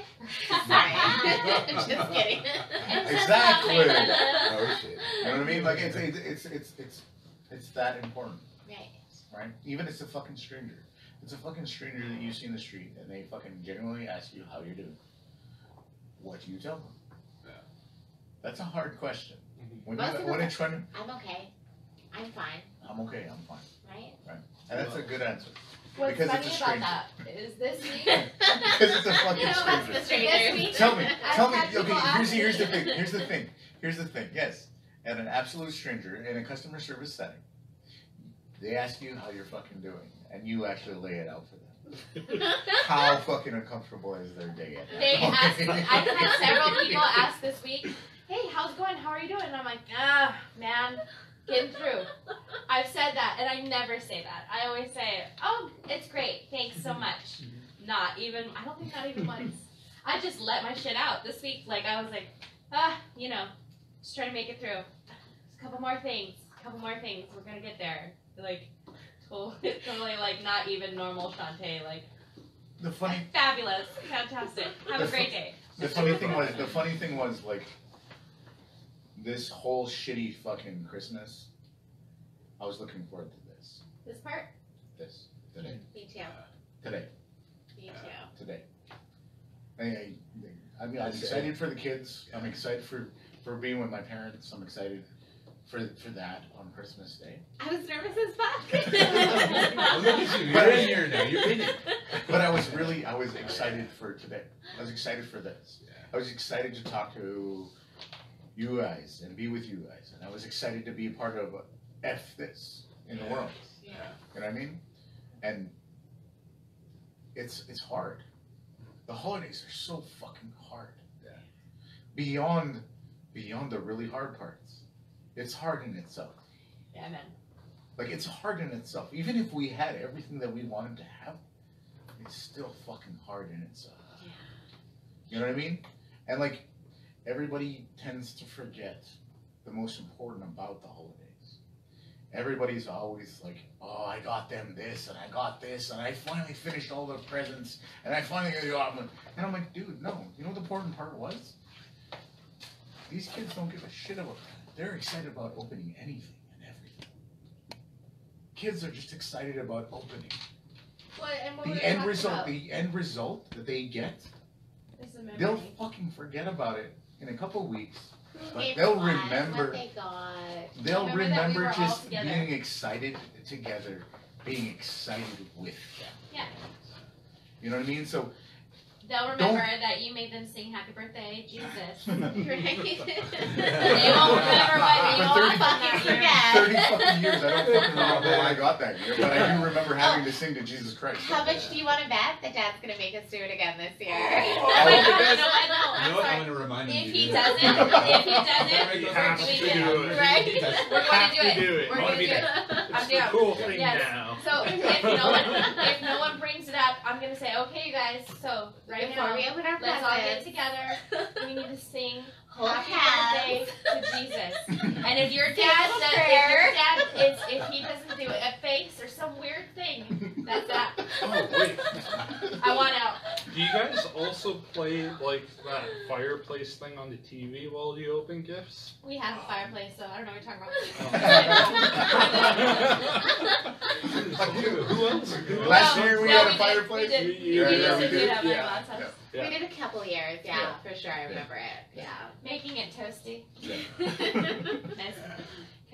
(laughs) Sorry. (laughs) Just kidding. Exactly. Oh shit. You know what I mean? Like it's it's it's it's it's, it's that important, right. right? Even if it's a fucking stranger. It's a fucking stranger that you see in the street and they fucking genuinely ask you how you're doing. What do you tell them? Yeah. That's a hard question. Mm-hmm. When Most you when them- it's trying to, I'm okay. I'm fine, I'm okay, I'm fine, Right? right? and that's a good answer. What's Because funny it's a about stranger. that is this (laughs) week. Because it's a fucking No, that's stranger. the stranger. (laughs) Tell me, tell me. Okay, here's here's the thing. Here's the thing. Here's the thing. Yes, at an absolute stranger in a customer service setting, they ask you how you're fucking doing, and you actually lay it out for them. (laughs) How fucking uncomfortable is their day at They asked. I've had several people ask this week, "Hey, how's it going? How are you doing?" And I'm like, "Ah, man, getting through." I've said that, and I never say that. I always say, "Oh, it's great. Thanks so much." Not even. I don't think not even once. I just let my shit out this week. Like I was like, ah, you know, just trying to make it through. Just a couple more things. A couple more things. We're gonna get there. Like. Totally, (laughs) totally like not even normal Shantae, like The funny, fabulous, fantastic. Have a great day. the funny thing was, the funny thing was like, this whole shitty fucking Christmas. I was looking forward to this, This part? this today, Me too. Uh, today. Me too. Uh, today. I, I, I mean, I'm excited for the kids. I'm excited for, for being with my parents. I'm excited for for that on Christmas Day. I was nervous as fuck. Well, (laughs) look at you. You're in here now. You're in it. But I was really, I was excited for today. I was excited for this. I was excited to talk to you guys and be with you guys, and I was excited to be a part of F this in the world. Yeah. You know what I mean? And it's it's hard. The holidays are so fucking hard. Yeah. Beyond beyond the really hard parts. It's hard in itself. Yeah, man. Like it's hard in itself. Even if we had everything that we wanted to have, it's still fucking hard in itself. Yeah. You know what I mean? And like everybody tends to forget the most important about the holidays. Everybody's always like, "Oh, I got them this, and I got this, and I finally finished all the presents, and I finally got them." And I'm like, "Dude, no. You know what the important part was? These kids don't give a shit about that. They're excited about opening anything and everything. Kids are just excited about opening. What, and what The end result, about? the end result that they get. They'll fucking forget about it in a couple weeks But Gave they'll remember- they. They'll Remember we remember all just being excited together, being excited with them. Yeah. You know what I mean? So They'll remember that you made them sing Happy Birthday, Jesus. (laughs) Right? they won't remember why (laughs) They they won't all fucking forget. Thirty fucking years. I don't fucking (laughs) remember why I got that year, but I do remember oh. having to sing to Jesus Christ. How much do you want to bet that Dad's gonna make us do it again this year? Oh, oh no, I know, I know, I know. You I'm know? I'm sorry. gonna remind him If he doesn't, if he doesn't, He we're has doing to it. do it. Right? He has to. We're gonna do it. do it. We're going to be do it. It's I'm the down. cool thing Yes. now. So if no one if no one brings it up, I'm gonna say, okay, you guys. So right Before now, we open our let's all get presents, together. (laughs) We need to sing hold Happy hands. Birthday to Jesus. (laughs) And if your Say a dad little does, if prayer. your dad is, if he doesn't do it, a face or some weird thing, that's that. (laughs) Oh wait, I want out. Do you guys also play like that fireplace thing on the TV while you open gifts? We have a fireplace, so I don't know what you're talking about. Oh. (laughs) Who else? Who else? Last No, year we no, had we a did. fireplace. We did. Yeah, we yeah, used we to do did. that Yeah. lots of times. Yeah. We did a couple years, yeah, Yeah. for sure. I remember it. Yeah. Making it toasty. Yeah. (laughs) nice.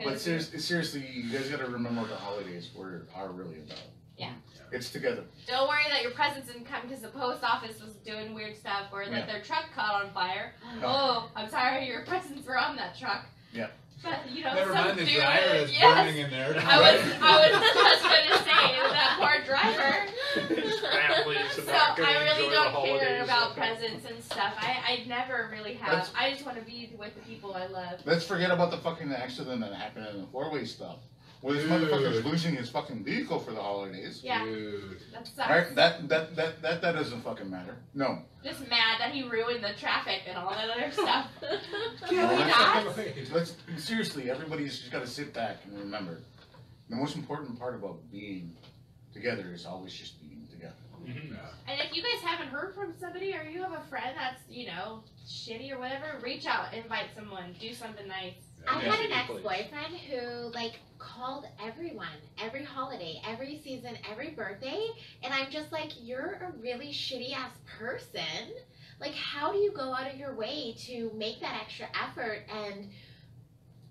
But seriously, seriously, you guys got to remember what the holidays were are really about. Yeah. It's together. Don't worry that your presents didn't come because the post office was doing weird stuff or that Yeah. their truck caught on fire. No. Oh, I'm sorry, your (laughs) presents were on that truck. Yeah. But you know, Never some mind, the dude, dryer is yes. burning in there. I was, I was (laughs) just gonna say that poor driver. His (laughs) families So I really don't care about presents and stuff. I, I never really have. Let's- I just want to be with the people I love. Let's forget about the fucking accident that happened in the four-way stuff. Where this motherfucker's losing his fucking vehicle for the holidays. Yeah, Dude. that sucks. Right? That, that that that that doesn't fucking matter. No. Just mad that he ruined the traffic and all that other stuff. (laughs) (laughs) No, Really let's- not? Let's seriously, everybody's just got to sit back and remember, the most important part about being together is always just being together. Mhm. And if you guys haven't heard from somebody or you have a friend that's, you know, shitty or whatever, reach out, invite someone, do something nice. I had an ex-boyfriend who like called everyone every holiday, every season, every birthday, and I'm just like, you're a really shitty ass person. Like, how do you go out of your way to make that extra effort and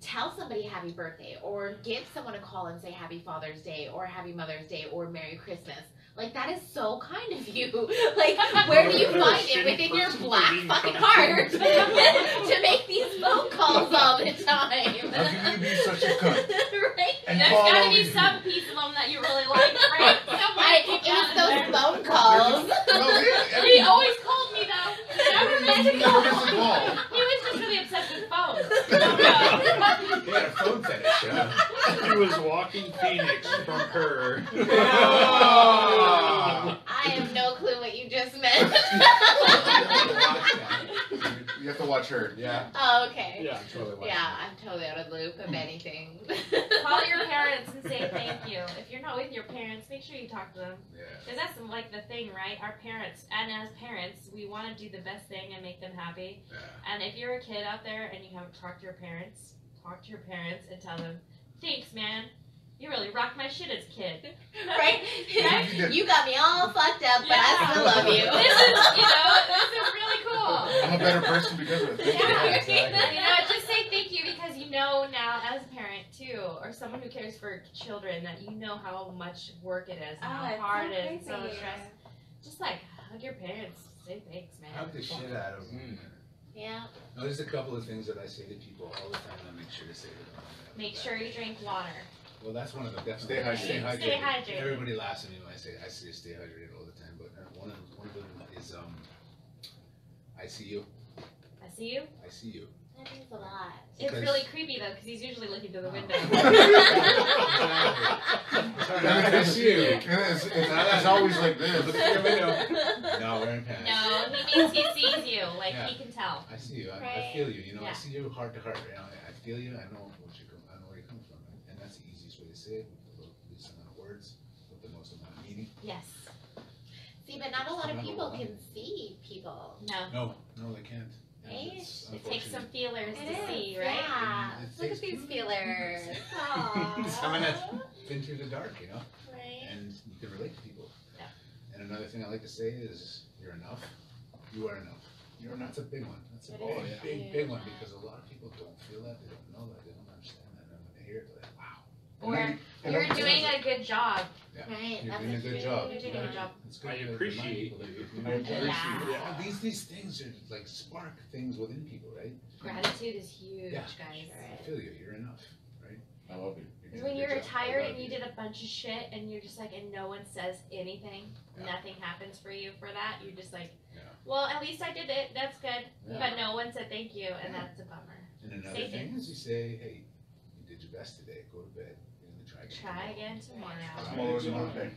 tell somebody happy birthday or give someone a call and say happy Father's Day or happy Mother's Day or Merry Christmas? Like that is so kind of you. (laughs) Like where do you find it within your black fucking heart (laughs) (laughs) to make these phone calls all the time? How can you be such a cunt? right? And There's call gotta be these some piece of them that you really like, right? I, it was those phone calls. No, yeah, He always called me though. Never missed a call. missed a call. He was just really obsessed with phones. He had a phone fetish, yeah. He was Joaquin Phoenix from her. Oh. I have no clue what you just meant. (laughs) You have to watch her. Yeah. oh, okay. Yeah. Totally Yeah, I'm totally out of the loop of mm-hmm. anything. Call your (laughs) parents and say thank you. If you're not with your parents, make sure you talk to them. Yeah. Because that's like the thing, right? Our parents, and as parents, we want to do the best thing and make them happy. Yeah. And if you're a kid out there and you haven't talked to your parents, talk to your parents and tell them, thanks, man. You really rocked my shit as a kid. (laughs) right? Right? (laughs) You got me all fucked up, but I still love you. This is, you know, (laughs) this is really cool. I'm a better person because of it. Yeah, exactly. you know, just say thank you because you know now as a parent too, or someone who cares for children, that you know how much work it is, and Oh, how hard so it is, and so much stress. Just like hug your parents, say thanks, man. Hug the shit out of them. Yeah. No, there's a couple of things that I say to people all the time. I make sure to say to them. Make sure you drink water. Well, that's one of them. Definitely. Stay hydrated. Stay hydrated. Stay hydrated. Everybody laughs at me when I say I say stay hydrated all the time, but uh, one of one of them is um, I see you. I see you. I see you. That means a lot. It's really creepy though, because he's usually looking through the (laughs) window. I see you. It's, it's, it's always like this. Look this. at your window. No, wearing pants. no, he means he sees you, like Yeah. he can tell. I see you. I, I feel you. You know, I see you heart to heart. You know, I, I feel you. I know what you come. I know where you come from, and that's the easiest way to say it. With the least amount of words, with the most amount of meaning. Yes. See, but not a lot of Number people one. can see people. No. No, no, they can't. And Right? it's It takes some unfortunate. feelers It to is, see, right? Yeah. It Look takes at these people. feelers. (laughs) Someone that's Aww. been through the dark, you know, Right. and you can relate to people. Yeah. And another thing I like to say is, you're enough. You are enough. You're that's a big one. That's a It big, is big, big one because a lot of people don't feel that, they don't know that, they don't understand that, and when they hear it, they're like, wow. Well, You're- and- and doing a good job. Right, You're that's doing a good job. You're doing a good job. It's good I to remind appreciate people that you. you're doing I a good appreciate job. it. All These, these things are like spark things within people, right? Gratitude is huge, Yeah. guys. I feel you, you're enough, right? I love you. You're Because when you're good retired and you did a bunch of shit and you're just like, and no one says anything, Yeah. nothing happens for you for that, you're just like, Yeah. well, at least I did it. That's good. Yeah. But no one said thank you, and Yeah. that's a bummer. And another Say thing is you say, hey, you did your best today, go to bed, you're gonna try again. Tomorrow." again tomorrow. Tomorrow's another day.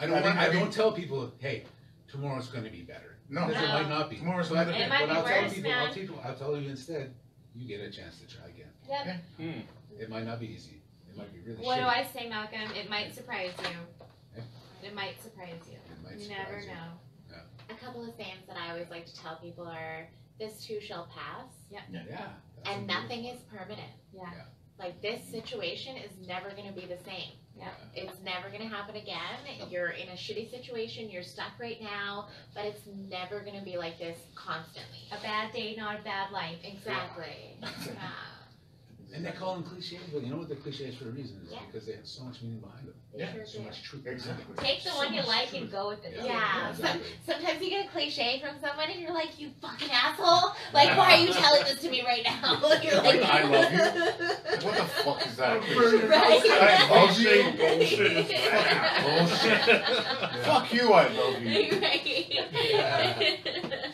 I don't I want, I I don't tell people, hey, tomorrow's gonna be better. No. Because it No. might not be. Tomorrow's So another I- day. It might but be I'll tell worse, people, I'll man. people, I'll tell you instead, you get a chance to try again. Yep. Hmm. It might not be easy. It might be really What do. I say, Malcolm? It might surprise you. Yeah. It might surprise you. It might You never surprise you. know. A couple of sayings that I always like to tell people are, this too shall pass, Yeah. that's a and beautiful- nothing is permanent. Yeah. Yeah. Like, this situation is never gonna be the same. Yeah. It's never gonna happen again. You're in a shitty situation, you're stuck right now, but it's never gonna be like this constantly. A bad day, not a bad life. Exactly. Yeah. And they call them cliches, but you know what? They're cliches for a reason. Is Yeah. because they have so much meaning behind them. They Yeah, sure So do. much truth. Exactly. Take the So one you much like truth. and go with it. Yeah. too. Yeah, exactly. some, sometimes you get a cliche from someone and you're like, you fucking asshole. Like, why are you telling this to me right now? (laughs) you're like, I love you. (laughs) What the fuck is that? Right. I love you. Bullshit. Bullshit. Fuck you, I love you. right.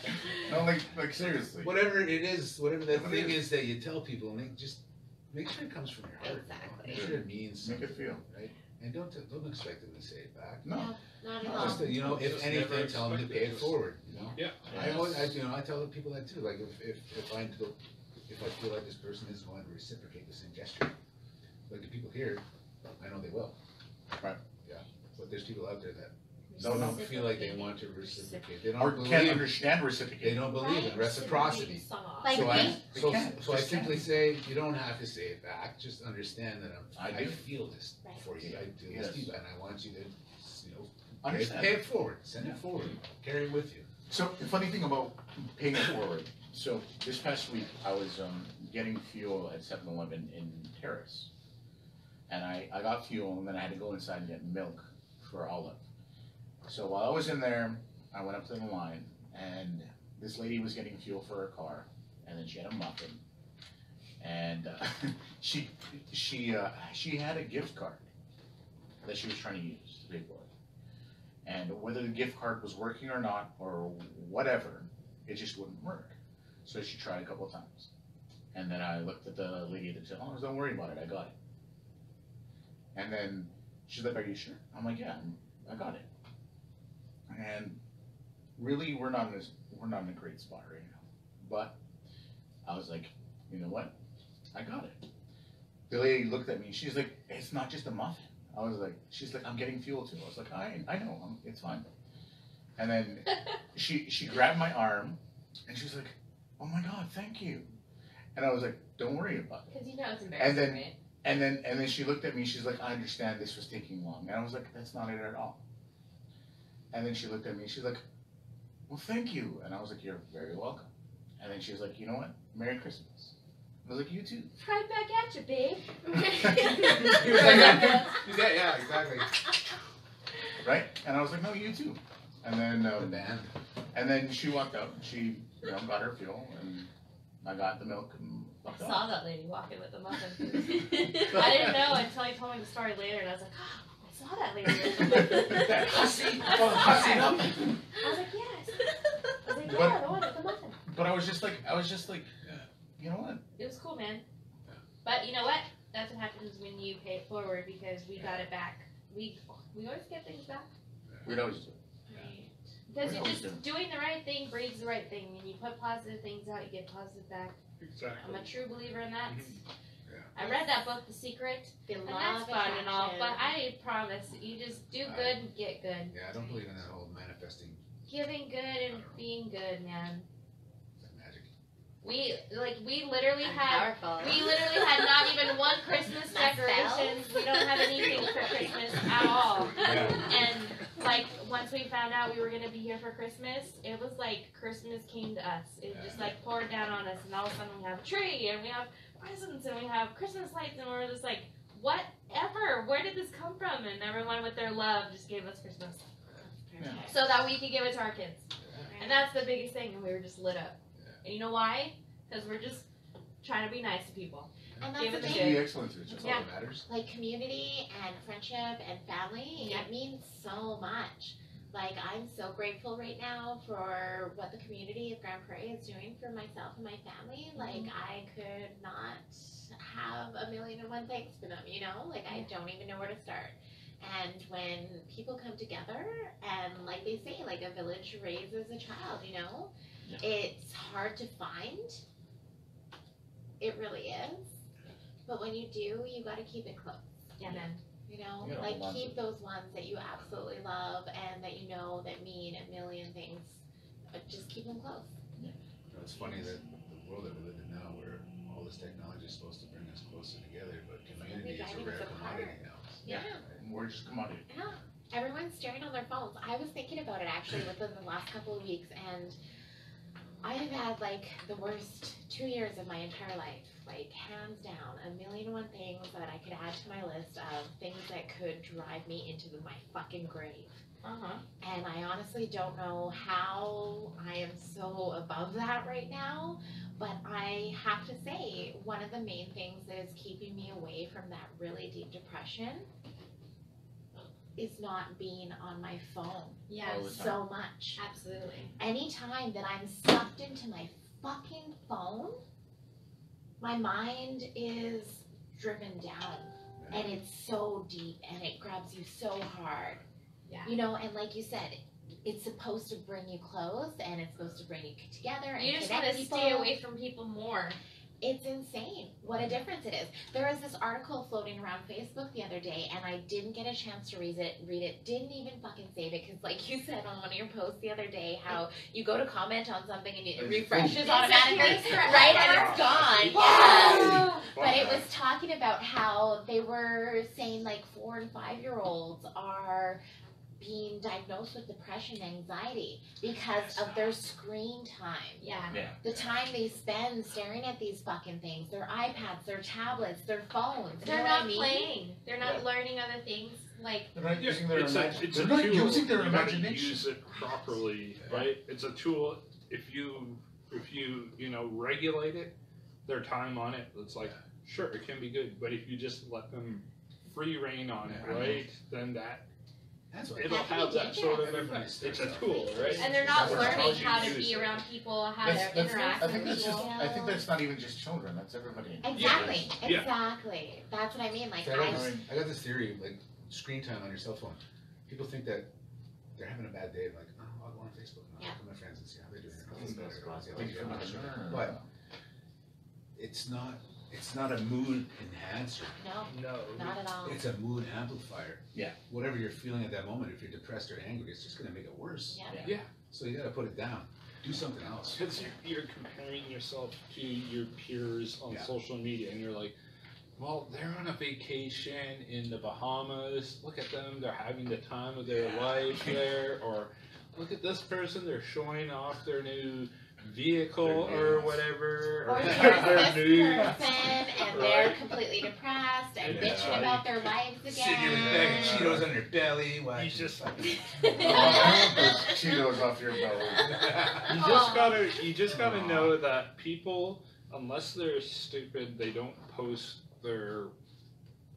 (laughs) No, like, like seriously. Whatever it is, whatever that thing is that you tell people, and they just make sure it comes from your heart. Exactly. Make sure it means Make something, it feel. right? And don't don't expect them to say it back. No. Not at No, all. Just that, you know, if Just never anything, tell them to expect pay it, it just- forward. You know. Yeah. I always, I, you know, I tell people that too. Like if if if I do, if I feel like this person is going to reciprocate the same gesture, like the people here, I know they will. Right. Yeah. But there's people out there that No, no. don't feel like they want to reciprocate. They don't or can't believe. understand They don't believe in reciprocity. Like so I, so, so I simply say, you don't have to say it back. Just understand that I'm, I I, feel this Right. for you. I do Yes. this to you, and I want you to, you know, Understand. pay it forward. Send it forward. Carry it with you. So the funny thing about paying it forward. So this past week, I was um, getting fuel at 7-Eleven in Terrace, and I, I got fuel, and then I had to go inside and get milk for Olive. So while I was in there, I went up to the line, and this lady was getting fuel for her car, and then she had a muffin, and uh, (laughs) she she uh, she had a gift card that she was trying to use to. And whether the gift card was working or not, or whatever, it just wouldn't work. So she tried a couple of times. And then I looked at the lady at the till, oh, don't worry about it, I got it. And then she's like, Are you sure? I'm like, Yeah, I got it. And really, we're not in this, we're not in a great spot right now. But I was like, You know what? I got it. The lady looked at me, she's like, It's not just a muffin. I was like, she's like, I'm getting fuel too. I was like, I, I know, I'm, it's fine. And then (laughs) she, she grabbed my arm, and she was like, Oh my God, thank you. And I was like, Don't worry about it. Because you know it's embarrassing. And then- right? And then, and then she looked at me. She's like, "I understand this was taking long." And I was like, "That's not it at all." And then she looked at me. She's like, "Well, thank you." And I was like, "You're very welcome." And then she was like, "You know what? Merry Christmas." I was like, "You too." Right back at you, babe. He was like, yeah, yeah, exactly. Right? And I was like, "No, you too." And then, The um, band. and then she walked out. She, you know, got her fuel, and I got the milk and I fucked saw off. that lady walking with the muffin. (laughs) I didn't know until he told me the story later, and I was like, oh, I saw that lady. with the muffin." That hussy, (laughs) oh, hussy up. I was like, yes. I was like, yeah, But- the one with the muffin. But I was just like, I was just like, you know what? It was cool, man. But you know what? That's what happens when you pay it forward because we got it back. We we always get things back. We'd always do. it. Because We you're always just doing the right thing breeds the right thing, and you put positive things out, you get positive back. Exactly. I'm a true believer in that. Yeah. I read that book, The Secret, The and law that's of fun and all, attraction. but I promise you just do I- good and get good. Yeah, I don't believe in that whole manifesting Giving good and being good, man. it's like magic. We like we literally I'm had powerful. we literally had not even one Christmas (laughs) My decorations. We don't have anything for Christmas (laughs) at all. Yeah. And like once we found out we were gonna be here for Christmas, it was like Christmas came to us. It just like poured down on us, and all of a sudden we have a tree and we have presents and we have Christmas lights, and we're just like, whatever. Where did this come from? And everyone with their love just gave us Christmas, so that we could give it to our kids. And that's the biggest thing, and we were just lit up. And you know why? Because we're just trying to be nice to people. And that's Give the it to thing. Be excellent to each other. That's all that matters. like community and friendship and family Yeah. it means so much like i'm so grateful right now for what the community of Grande Prairie is doing for myself and my family. Mm-hmm. Like i could not have a million and one things for them you know? Like i don't even know where to start. And when people come together and like they say like a village raises a child you know? Yeah. it's hard to find. It really is. But when you do you got to keep it close. Yeah, man. You know, Yeah, like keep those ones that you absolutely love and that you know that mean a million things. But just keep them close. You know, it's funny that the world that we live in now, where all this technology is supposed to bring us closer together, but community is a driving us rare apart. commodity now. Yeah. We're just commodity. Yeah. Everyone's staring on their phones. I was thinking about it actually (laughs) within the last couple of weeks, and I have had like the worst two years of my entire life. Like hands down, a million and one things that I could add to my list of things that could drive me into the, my fucking grave. Uh huh. And I honestly don't know how I am so above that right now. But I have to say, one of the main things that is keeping me away from that really deep depression is not being on my phone Yeah. All the time. so much. Absolutely. Anytime that I'm sucked into my fucking phone, my mind is driven down. And it's so deep and it grabs you so hard. Yeah. You know, and like you said, it's supposed to bring you close and it's supposed to bring you together and You just want to stay away from people more. It's insane what a difference it is. There was this article floating around Facebook the other day, and I didn't get a chance to read it. Read it. Didn't even fucking save it because, like (laughs) you said on one of your posts the other day, how you go to comment on something and it refreshes automatically, right? And it's gone. Yeah. Wow. But it was talking about how they were saying like four and five year olds are being diagnosed with depression and anxiety because of their screen time. Yeah. Yeah. The time they spend staring at these fucking things, their iPads, their tablets, their phones. They're know not I mean? playing. They're not learning other things. Like They're not using their it's a, imagine- it's They're not tool. using their you imagination. use it properly, right? It's a tool. If you if you you know regulate it, their time on it, it's like sure it can be good, but if you just let them free reign on it, right? Then that That's what it'll That's have that ridiculous. sort of Everybody It's a tool, right? and they're not That's learning how how to be it. around people, how That's, to that's interact not, I think with that's just. people. I think that's not even just children. That's everybody. Exactly. Yeah. Exactly. That's what I mean. Like I I, got, this, I got this theory, like screen time on your cell phone. People think that they're having a bad day, like, oh, I'll go on Facebook and I'll Yeah. look at my friends and see how they're doing. I'll Think feel better, I'll see how they're doing. But it's not. It's not a mood enhancer. no, No. not at all. It's a mood amplifier. Yeah. Whatever you're feeling at that moment, if you're depressed or angry, it's just gonna make it worse. Yeah. Yeah. So you gotta put it down. Do something else. Because you're, you're comparing yourself to your peers on Yeah. social media, and you're like, well, they're on a vacation in the Bahamas. Look at them; they're having the time of their life there. Or look at this person; they're showing off their new vehicle or whatever, Or or (laughs) there's their this person and they're completely depressed and Yeah. bitching about their lives again. Cheetos on their belly. You just, like Cheetos off your belly. you just gotta, you just gotta know that people, unless they're stupid, they don't post their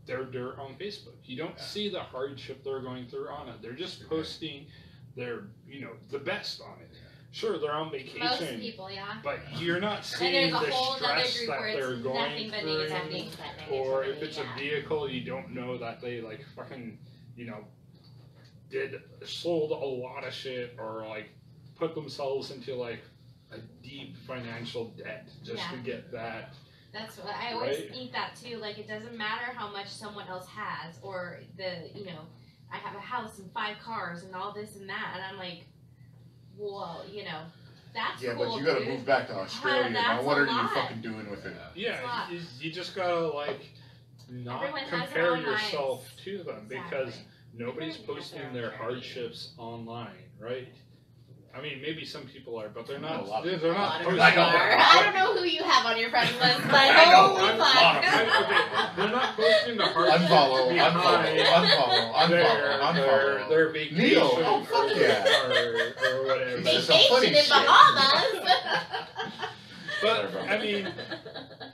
their dirt on Facebook. You don't Yeah. see the hardship they're going through on it. They're just posting their, you know, the best on it. Sure, they're on Most vacation, people, yeah. but you're not seeing the stress that they're going through. Or if it's a vehicle, you don't know that they like fucking, you know, did sold a lot of shit or like put themselves into like a deep financial debt just to get that. That's what I always Right. think that too. Like it doesn't matter how much someone else has or the you know, I have a house and five cars and all this and that and I'm like, whoa, you know. That's Yeah, cool, but you gotta move back to Australia. now that's what a are you fucking doing with it? Yeah, you, you just gotta like not Everyone compare own lives. yourself to them because nobody's Everyone posting their their hardships online, right? I mean, maybe some people are, but they're A not. lot They're, people. they're A not posting. I know. people. I don't know who you have on your friends list, (laughs) but holy fuck. I, okay, they're not posting the hardships Unfollow, behind unfollow, unfollow, unfollow, their, unfollow. their vacation Neil, oh, fuck or, yeah. or, or whatever. This is some funny Vacation in shit. Bahamas. But I mean,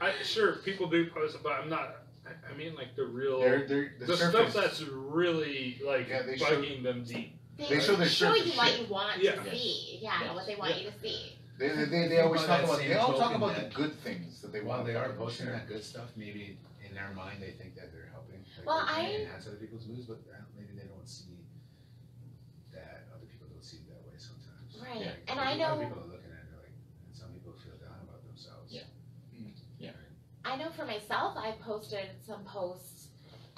I, sure, people do post, but I'm not. I, I mean, like the real, They're, they're, the, the stuff that's really like Yeah, they show- bugging them deep. They show their show you what shit. you want Yeah. to see. Yeah, what they want you to see. They, they, they, they always talk about. They all talk about the good things that they While want. they are posting that good stuff, maybe in their mind they think that they're helping. Like Well, they're I- enhance other people's moves, but uh, maybe they don't see that other people don't see it that way sometimes. Right. Yeah. And I I a lot of know people are looking at it like, and some people feel down about themselves. Yeah. Yeah. I know for myself I posted some posts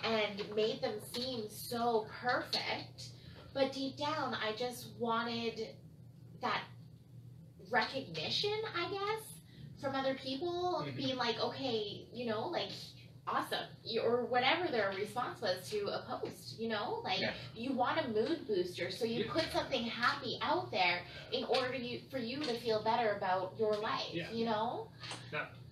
and made them seem so perfect, but deep down I just wanted that recognition, I guess, from other people Mhm. being like, okay, you know, like awesome or whatever their response was to a post you know like Yeah. you want a mood booster so you Yeah. put something happy out there in order you, for you to feel better about your life Yeah. you know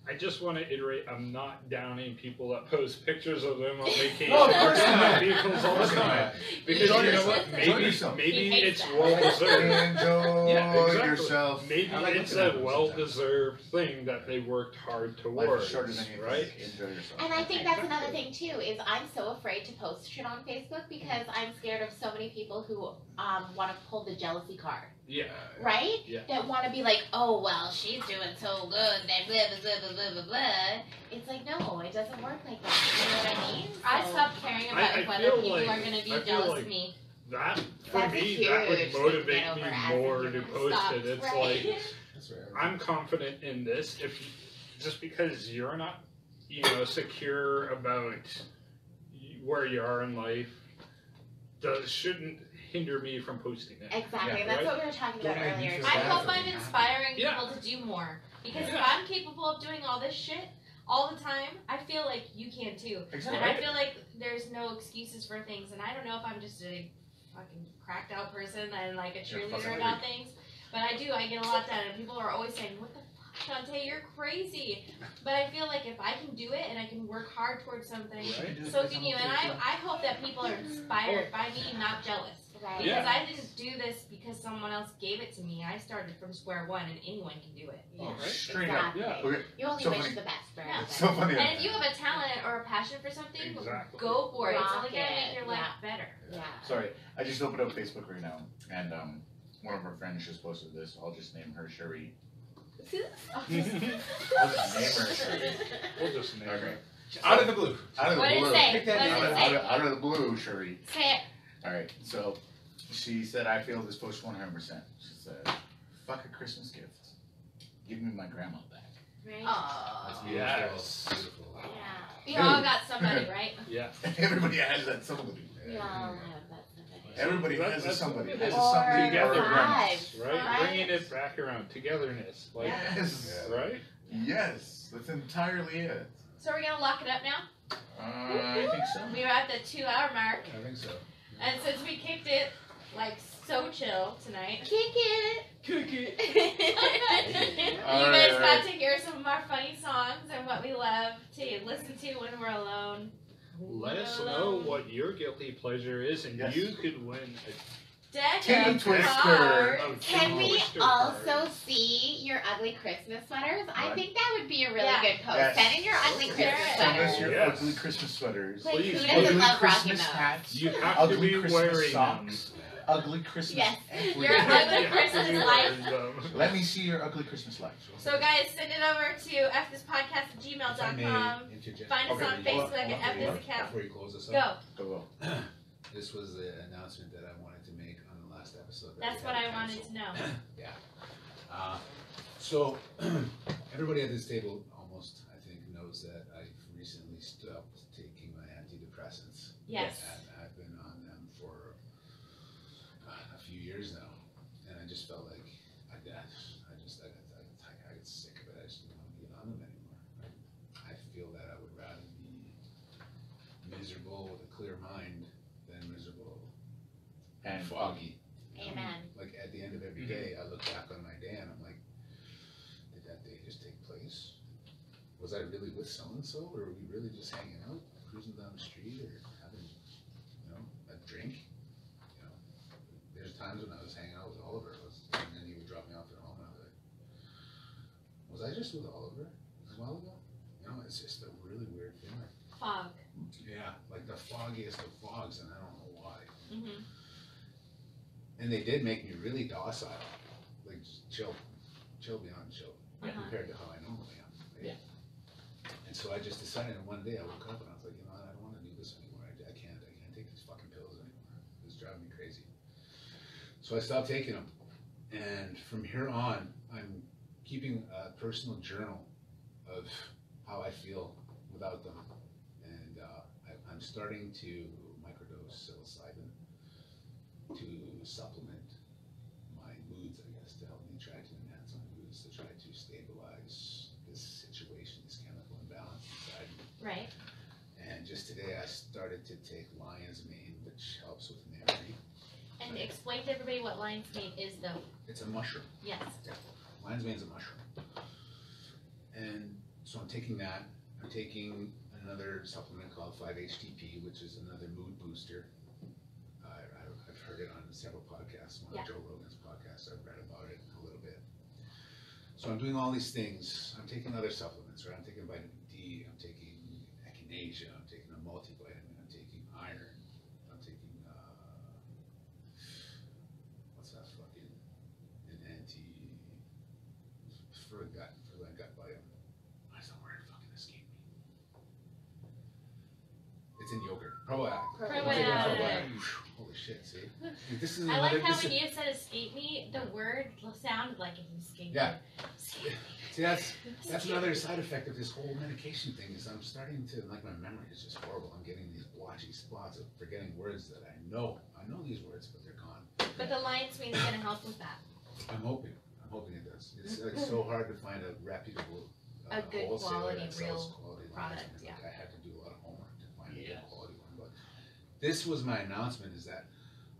I just want to iterate. I'm not downing people that post pictures of them on (laughs) vacation No, of course in not. their vehicles all the time. Because Enjoy you know yourself. what? Maybe yourself. maybe it's that. well (laughs) deserved. Enjoy Yeah, exactly. yourself. Maybe I like it's a them well sometimes. deserved thing that they worked hard Life towards, is shorter than right? Enjoy yourself. and i think that's another thing too is i'm so afraid to post shit on facebook because i'm scared of so many people who um, want to pull the jealousy card Yeah. right Yeah. that want to be like oh well she's doing so good that blah blah blah blah blah blah blah it's like no it doesn't work like that you know what i mean I So- stopped caring about I- I whether people like- are going to be I jealous like of me. That for That's me, that would huge thing to motivate me over as a more to post Stop. it. It's Right. like (laughs) I'm confident in this. If you, just because you're not, you know, secure about where you are in life, does shouldn't hinder me from posting it. exactly Yeah, that's right? what we were talking about Don't earlier I hope for I'm inspiring Yeah. people to do more. Because if I'm capable of doing all this shit all the time, I feel like you can too. Exactly. And I feel like there's no excuses for things. And I don't know if I'm just a fucking cracked out person and like a cheerleader fucking about things. But I do, I get a lot done. And people are always saying, What the fuck, Dante, you're crazy. But I feel like if I can do it and I can work hard towards something, Right? so can you. And I, I hope that people are inspired by me, not jealous. Right Because Yeah. I didn't do this because someone else gave it to me. I started from square one, and anyone can do it. yeah. Right? Straight up. Yeah. Okay. you only So wish funny. the best for Yeah. (laughs) So funny. And if you have a talent or a passion for something, Exactly. go for it. It's only Rock gonna make your life yeah. better. yeah Sorry, I just opened up Facebook right now, and um, one of our friends just posted this. I'll just name her Cherie. (laughs) I'll just name her Cherie. We'll just name Okay. it. Out of the blue. Out of the What did blue. it say? What did Out it of, say? out, of, out of the blue, Cherie. Say it. All right, so she said, I feel this post 100%. She said, fuck a Christmas gift. Give me my grandma back. right That's Oh. beautiful. Yes. Beautiful. yeah We all got somebody, (laughs) right? Yeah. (laughs) Everybody has that somebody. we all have that somebody. Everybody That- has a somebody. what it Has a somebody or a Togetherness, grandma. Vibes, right? right? Bringing it back around, togetherness, like, Yes. right? Yes. That's entirely it. So we're gonna lock it up now. Uh, I think so. We're at the two-hour mark, I think so. and since we kicked it like so chill tonight, kick it kick it. (laughs) (laughs) you All guys right, got all to hear some of our funny songs and what we love to listen to when we're alone. Let us Alone. know what your guilty pleasure is, and Yes. you could win a Deck Titty of twister. Oh, cards. Can we Twister also cards. see your ugly Christmas sweaters? I think that would be a really Yeah. good post. Yes. Send in your ugly Send Christmas us Send us sweaters. your Yes. ugly Christmas sweaters. Like, Please. who doesn't Ugly love Christmas those? hats. You have ugly to be Christmas wearing socks. them. Ugly Christmas. Yes. Your ugly You have to Christmas be life. Let me see your ugly Christmas lights. So guys, send it over to fthispodcast at If I may gmail.com. Find us Okay, on on, Facebook hold on, at hold on. fthis. Before you close this up. Go. Go, go. (clears throat) This was the announcement that I wanted to make on the last episode. that That's what had I wanted to know. (clears throat) yeah. Uh, so, (clears throat) everybody at this table almost, I think, knows that I've recently stopped taking my antidepressants. Yes. And I've been on them for uh, a few years now. And I just felt like I, I, I foggy. Amen. Like at the end of every day, I look back on my day and I'm like, did that day just take place? Was I really with so and so, or were we really just hanging out, cruising down the street, or having, you know, a drink? You know, there's times when I was hanging out with Oliver, was, and then he would drop me off at home, and I was like, was I just with Oliver a while ago? You know, it's just a really weird feeling. Fog. Yeah, like the foggiest of fogs, and I don't know why. Mm-hmm. And they did make me really docile, like just chill, chill beyond chill, Uh-huh. compared to how I normally? And so I just decided, one day I woke up and I was like, you know, what, I don't want to do this anymore. I, I can't, I can't take these fucking pills anymore. It's driving me crazy. So I stopped taking them, and from here on, I'm keeping a personal journal of how I feel without them, and uh, I, I'm starting to microdose psilocybin to supplement my moods, I guess, to help me try to enhance my moods, to try to stabilize this situation, this chemical imbalance inside me. Right. And just today, I started to take lion's mane, which helps with memory. And explain to everybody what lion's mane is, though. It's a mushroom. Yes. Lion's mane is a mushroom. And so I'm taking that. I'm taking another supplement called 5-HTP, which is another mood booster. I, I, I've heard it on several podcasts, one Yeah. of Joe Rogan's podcasts. I've read about it a little bit. So I'm doing all these things. I'm taking other supplements, right? I'm taking vitamin D. I'm taking echinacea. I'm taking a multivitamin. I'm taking iron. I'm taking uh, what's that fucking an anti for the gut for the gut biome. Why's the word fucking escape me? It's in yogurt. Probiotic. Probiotic. Holy shit! See, this is I another. like how this when is- you said escape me, the word sounded like it escaped Yeah. Escape me. See, that's (laughs) that's another side effect of this whole medication thing. Is I'm starting to like my memory is just horrible. I'm getting these blotchy spots of forgetting words that I know. I know these words, but they're gone. But the lion's mane is going to help with that. I'm hoping. I'm hoping it does. It's like so hard to find a reputable. Uh, A good quality, that real quality product, lines. yeah. Like I had to do a lot of homework to find a good quality one. But this was my announcement: is that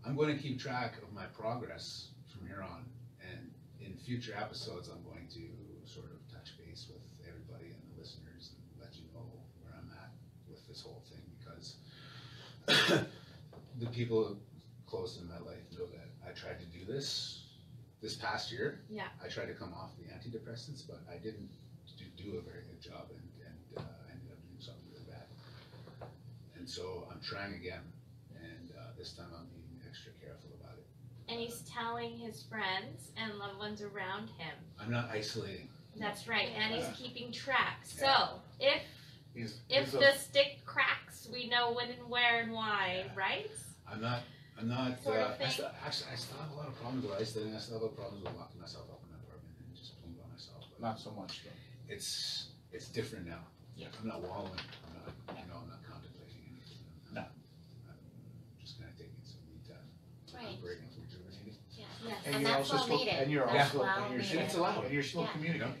I'm going to keep track of my progress from here on, and in future episodes, I'm going to sort of touch base with everybody and the listeners and let you know where I'm at with this whole thing because (coughs) the people close in my life know that I tried to do this this past year. Yeah. I tried to come off the antidepressants, but I didn't do, do a very good job and, and uh, I ended up doing something really bad. And so I'm trying again, and uh, this time I'm extra careful about it. And he's telling his friends and loved ones around him. I'm not isolating. That's right. And he's Yeah. keeping track. So Yeah. if He's, if he's a- the stick cracks, we know when and where and why, Yeah. right? I'm not. I'm not. Sort of uh, I thing. still, actually, I still have a lot of problems with isolating. I still have problems with locking myself up in my apartment and just being by myself. But not so much though. it's it's different now. Yeah. I'm not wallowing. I'm not. You know, I'm not contemplating anything. I'm, No. I'm just kind of taking some me time. Right. Breaking, rejuvenating. Yes. Yes. And you're that's also well still, needed. and you're That's also, well and you're needed. still, and you're still Yeah. communicating.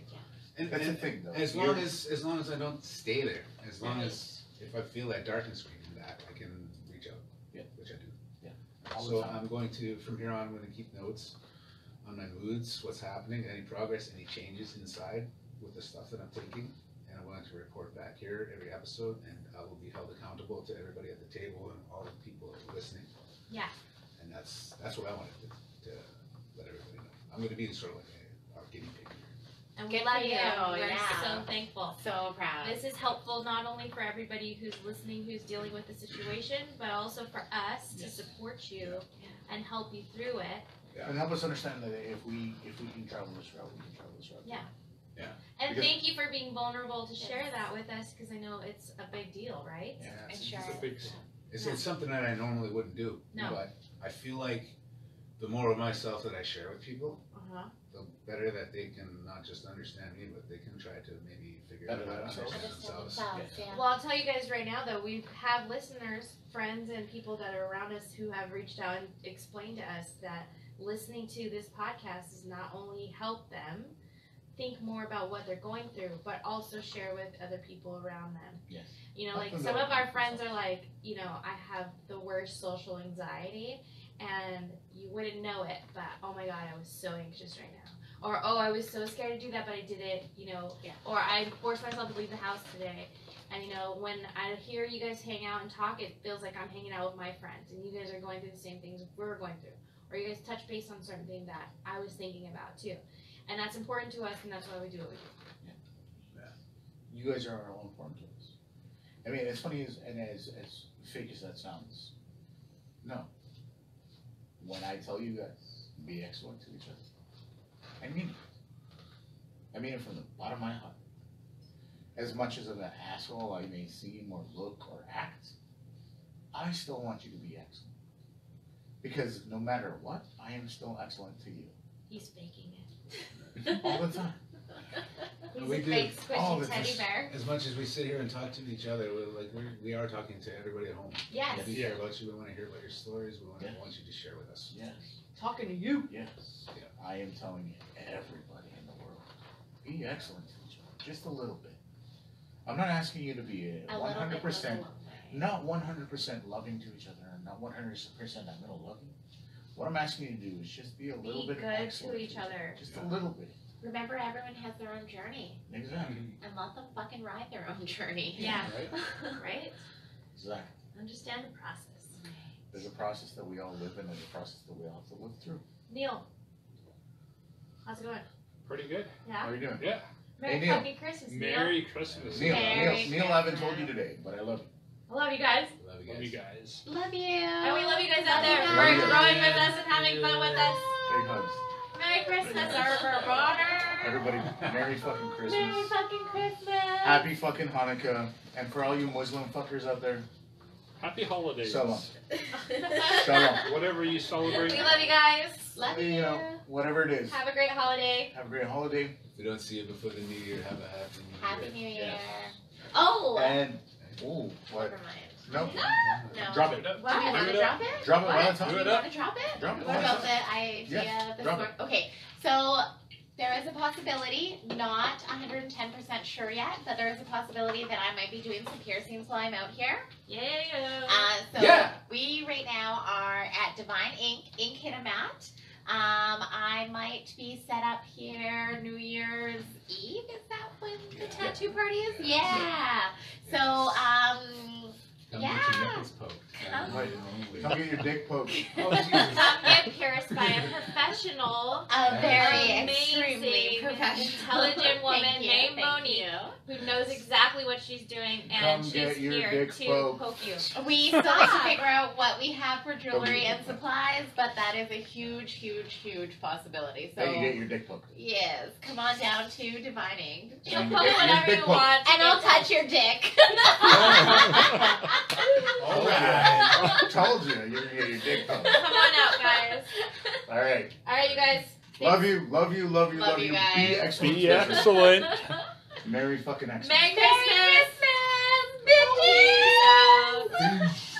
And, That's and the thing though. as You're- long as as long as I don't stay there, as long Right. as if I feel that darkness creeping back, I can reach out. Yeah. Which I do. Yeah. All the So time. I'm going to from here on. I'm going to keep notes on my moods, what's happening, any progress, any changes inside with the stuff that I'm taking, and I'm going to report back here every episode, and I will be held accountable to everybody at the table and all the people listening. Yeah. And that's that's what I wanted to, to let everybody know. I'm going to be the sort of like a, our guinea pig. And we Good love for you. you, We're yeah. so thankful. So proud. This is helpful not only for everybody who's listening who's dealing with the situation, but also for us to Yes. support you and help you through it. And help us understand that if we, if we can travel this route, we can travel this route. Yeah. Yeah. And Because- thank you for being vulnerable to share Yes. that with us because I know it's a big deal, right? Yeah. And it's- share It's a it. big It's, Yeah. it's something that I normally wouldn't do. No. But I feel like the more of myself that I share with people, Uh-huh. the better that they can not just understand me, but they can try to maybe figure out Better how to themselves. understand Understand themselves. themselves, yeah. Well, I'll tell you guys right now, though, we have listeners, friends, and people that are around us who have reached out and explained to us that listening to this podcast has not only helped them think more about what they're going through, but also share with other people around them. Yes. You know, like them some know of our friends are like, you know, I have the worst social anxiety, and you wouldn't know it, but oh my god, I was so anxious right now. Or oh, I was so scared to do that, but I did it. You know. Yeah. Or I forced myself to leave the house today. And you know, when I hear you guys hang out and talk, it feels like I'm hanging out with my friends, and you guys are going through the same things we're going through. Or you guys touch base on certain thing that I was thinking about too, and that's important to us, and that's why we do what we do. You guys are all important to us. I mean, as funny as and as as fake as that sounds, no. When I tell you guys, be excellent to each other, I mean it. I mean it from the bottom of my heart. As much as of an asshole I may seem or look or act, I still want you to be excellent. Because no matter what, I am still excellent to you. He's faking it. All the time. (laughs) He's We a do. fake All the teddy time. bear. As much as we sit here and talk to each other, we're like we're, we are talking to everybody at home. Yes. We care about you. We want to hear about your stories. We want, Yeah. want you to share with us. Yes. Talking to you. Yes. Yeah. I am telling you, everybody in the world, be excellent to each other, just a little bit. I'm not asking you to be A a little one bit hundred goes a percent, way. not one hundred percent loving to each other, and not one hundred percent that middle loving. What I'm asking you to do is just be a little Be bit good excellent to each other. just a little bit. Remember, everyone has their own journey, Exactly. and let them fucking ride their own journey. Yeah. Right? (laughs) Right? Exactly. Understand the process. There's a process that we all live in, and a process that we all have to live through. Neil. How's it going? Pretty good. Yeah. How Yeah? are you doing? Yeah. Merry Neil. fucking Christmas, Neil. Merry Christmas. Neil, Merry Neil, Neil, I haven't told you today, but I love you. I love you guys. Love you Love guys. guys. Love you. And we love you guys out there Love for you. growing with us and having fun with us. Big hugs. Merry Christmas, everybody. Everybody, Merry fucking Christmas. Merry fucking Christmas. Happy fucking Hanukkah. And for all you Muslim fuckers out there, Happy holidays. Shalom. we (laughs) Shalom. Whatever you celebrate. We love you guys. Love You you. know, whatever it is. Have a great holiday. Have a great holiday. If we don't see you before the new year, have a happy new year. Happy New Year. Yes. Oh. And, ooh, what? Never mind. Nope. No. Drop it. Do we What? want to it drop it? Drop it What? while it's Do hot. we it want to drop it? Drop it What while about the idea? Yes, the drop sort- Okay, so there is a possibility, not 110% sure yet, but there is a possibility that I might be doing some piercings while I'm out here. Yeah. Uh, so Yeah. we right now are at Divine Ink, Ink Hit a Mat. Um, I might be set up here New Year's Eve. Is that when the tattoo party is? Yeah. So, um, Come Yeah. get your nipples poked. (laughs) Oh. Come. Wait, Come get your dick poked. (laughs) Oh, Jesus. Come get pierced by a professional, a very Amazing, extremely professional, intelligent (laughs) woman you, named thank Monique. you. who knows exactly what she's doing, and Come she's here to poked. poke you. We still have to figure out what we have for jewelry and supplies, but that is a huge, huge, huge possibility. So, Hey, you get your dick poked. yes, come on down to Divine Ink. She'll And poke whatever you want. And I'll touch your dick. All right. (laughs) Told you, you're gonna get your dick poked. Come on out, guys. All right. All right, you guys. Love you, love you, love you, Love love you you. guys. Be excellent. Be excellent. Merry fucking excellent. Merry Merry Christmas. Christmas, bitches! Peace out. Peace.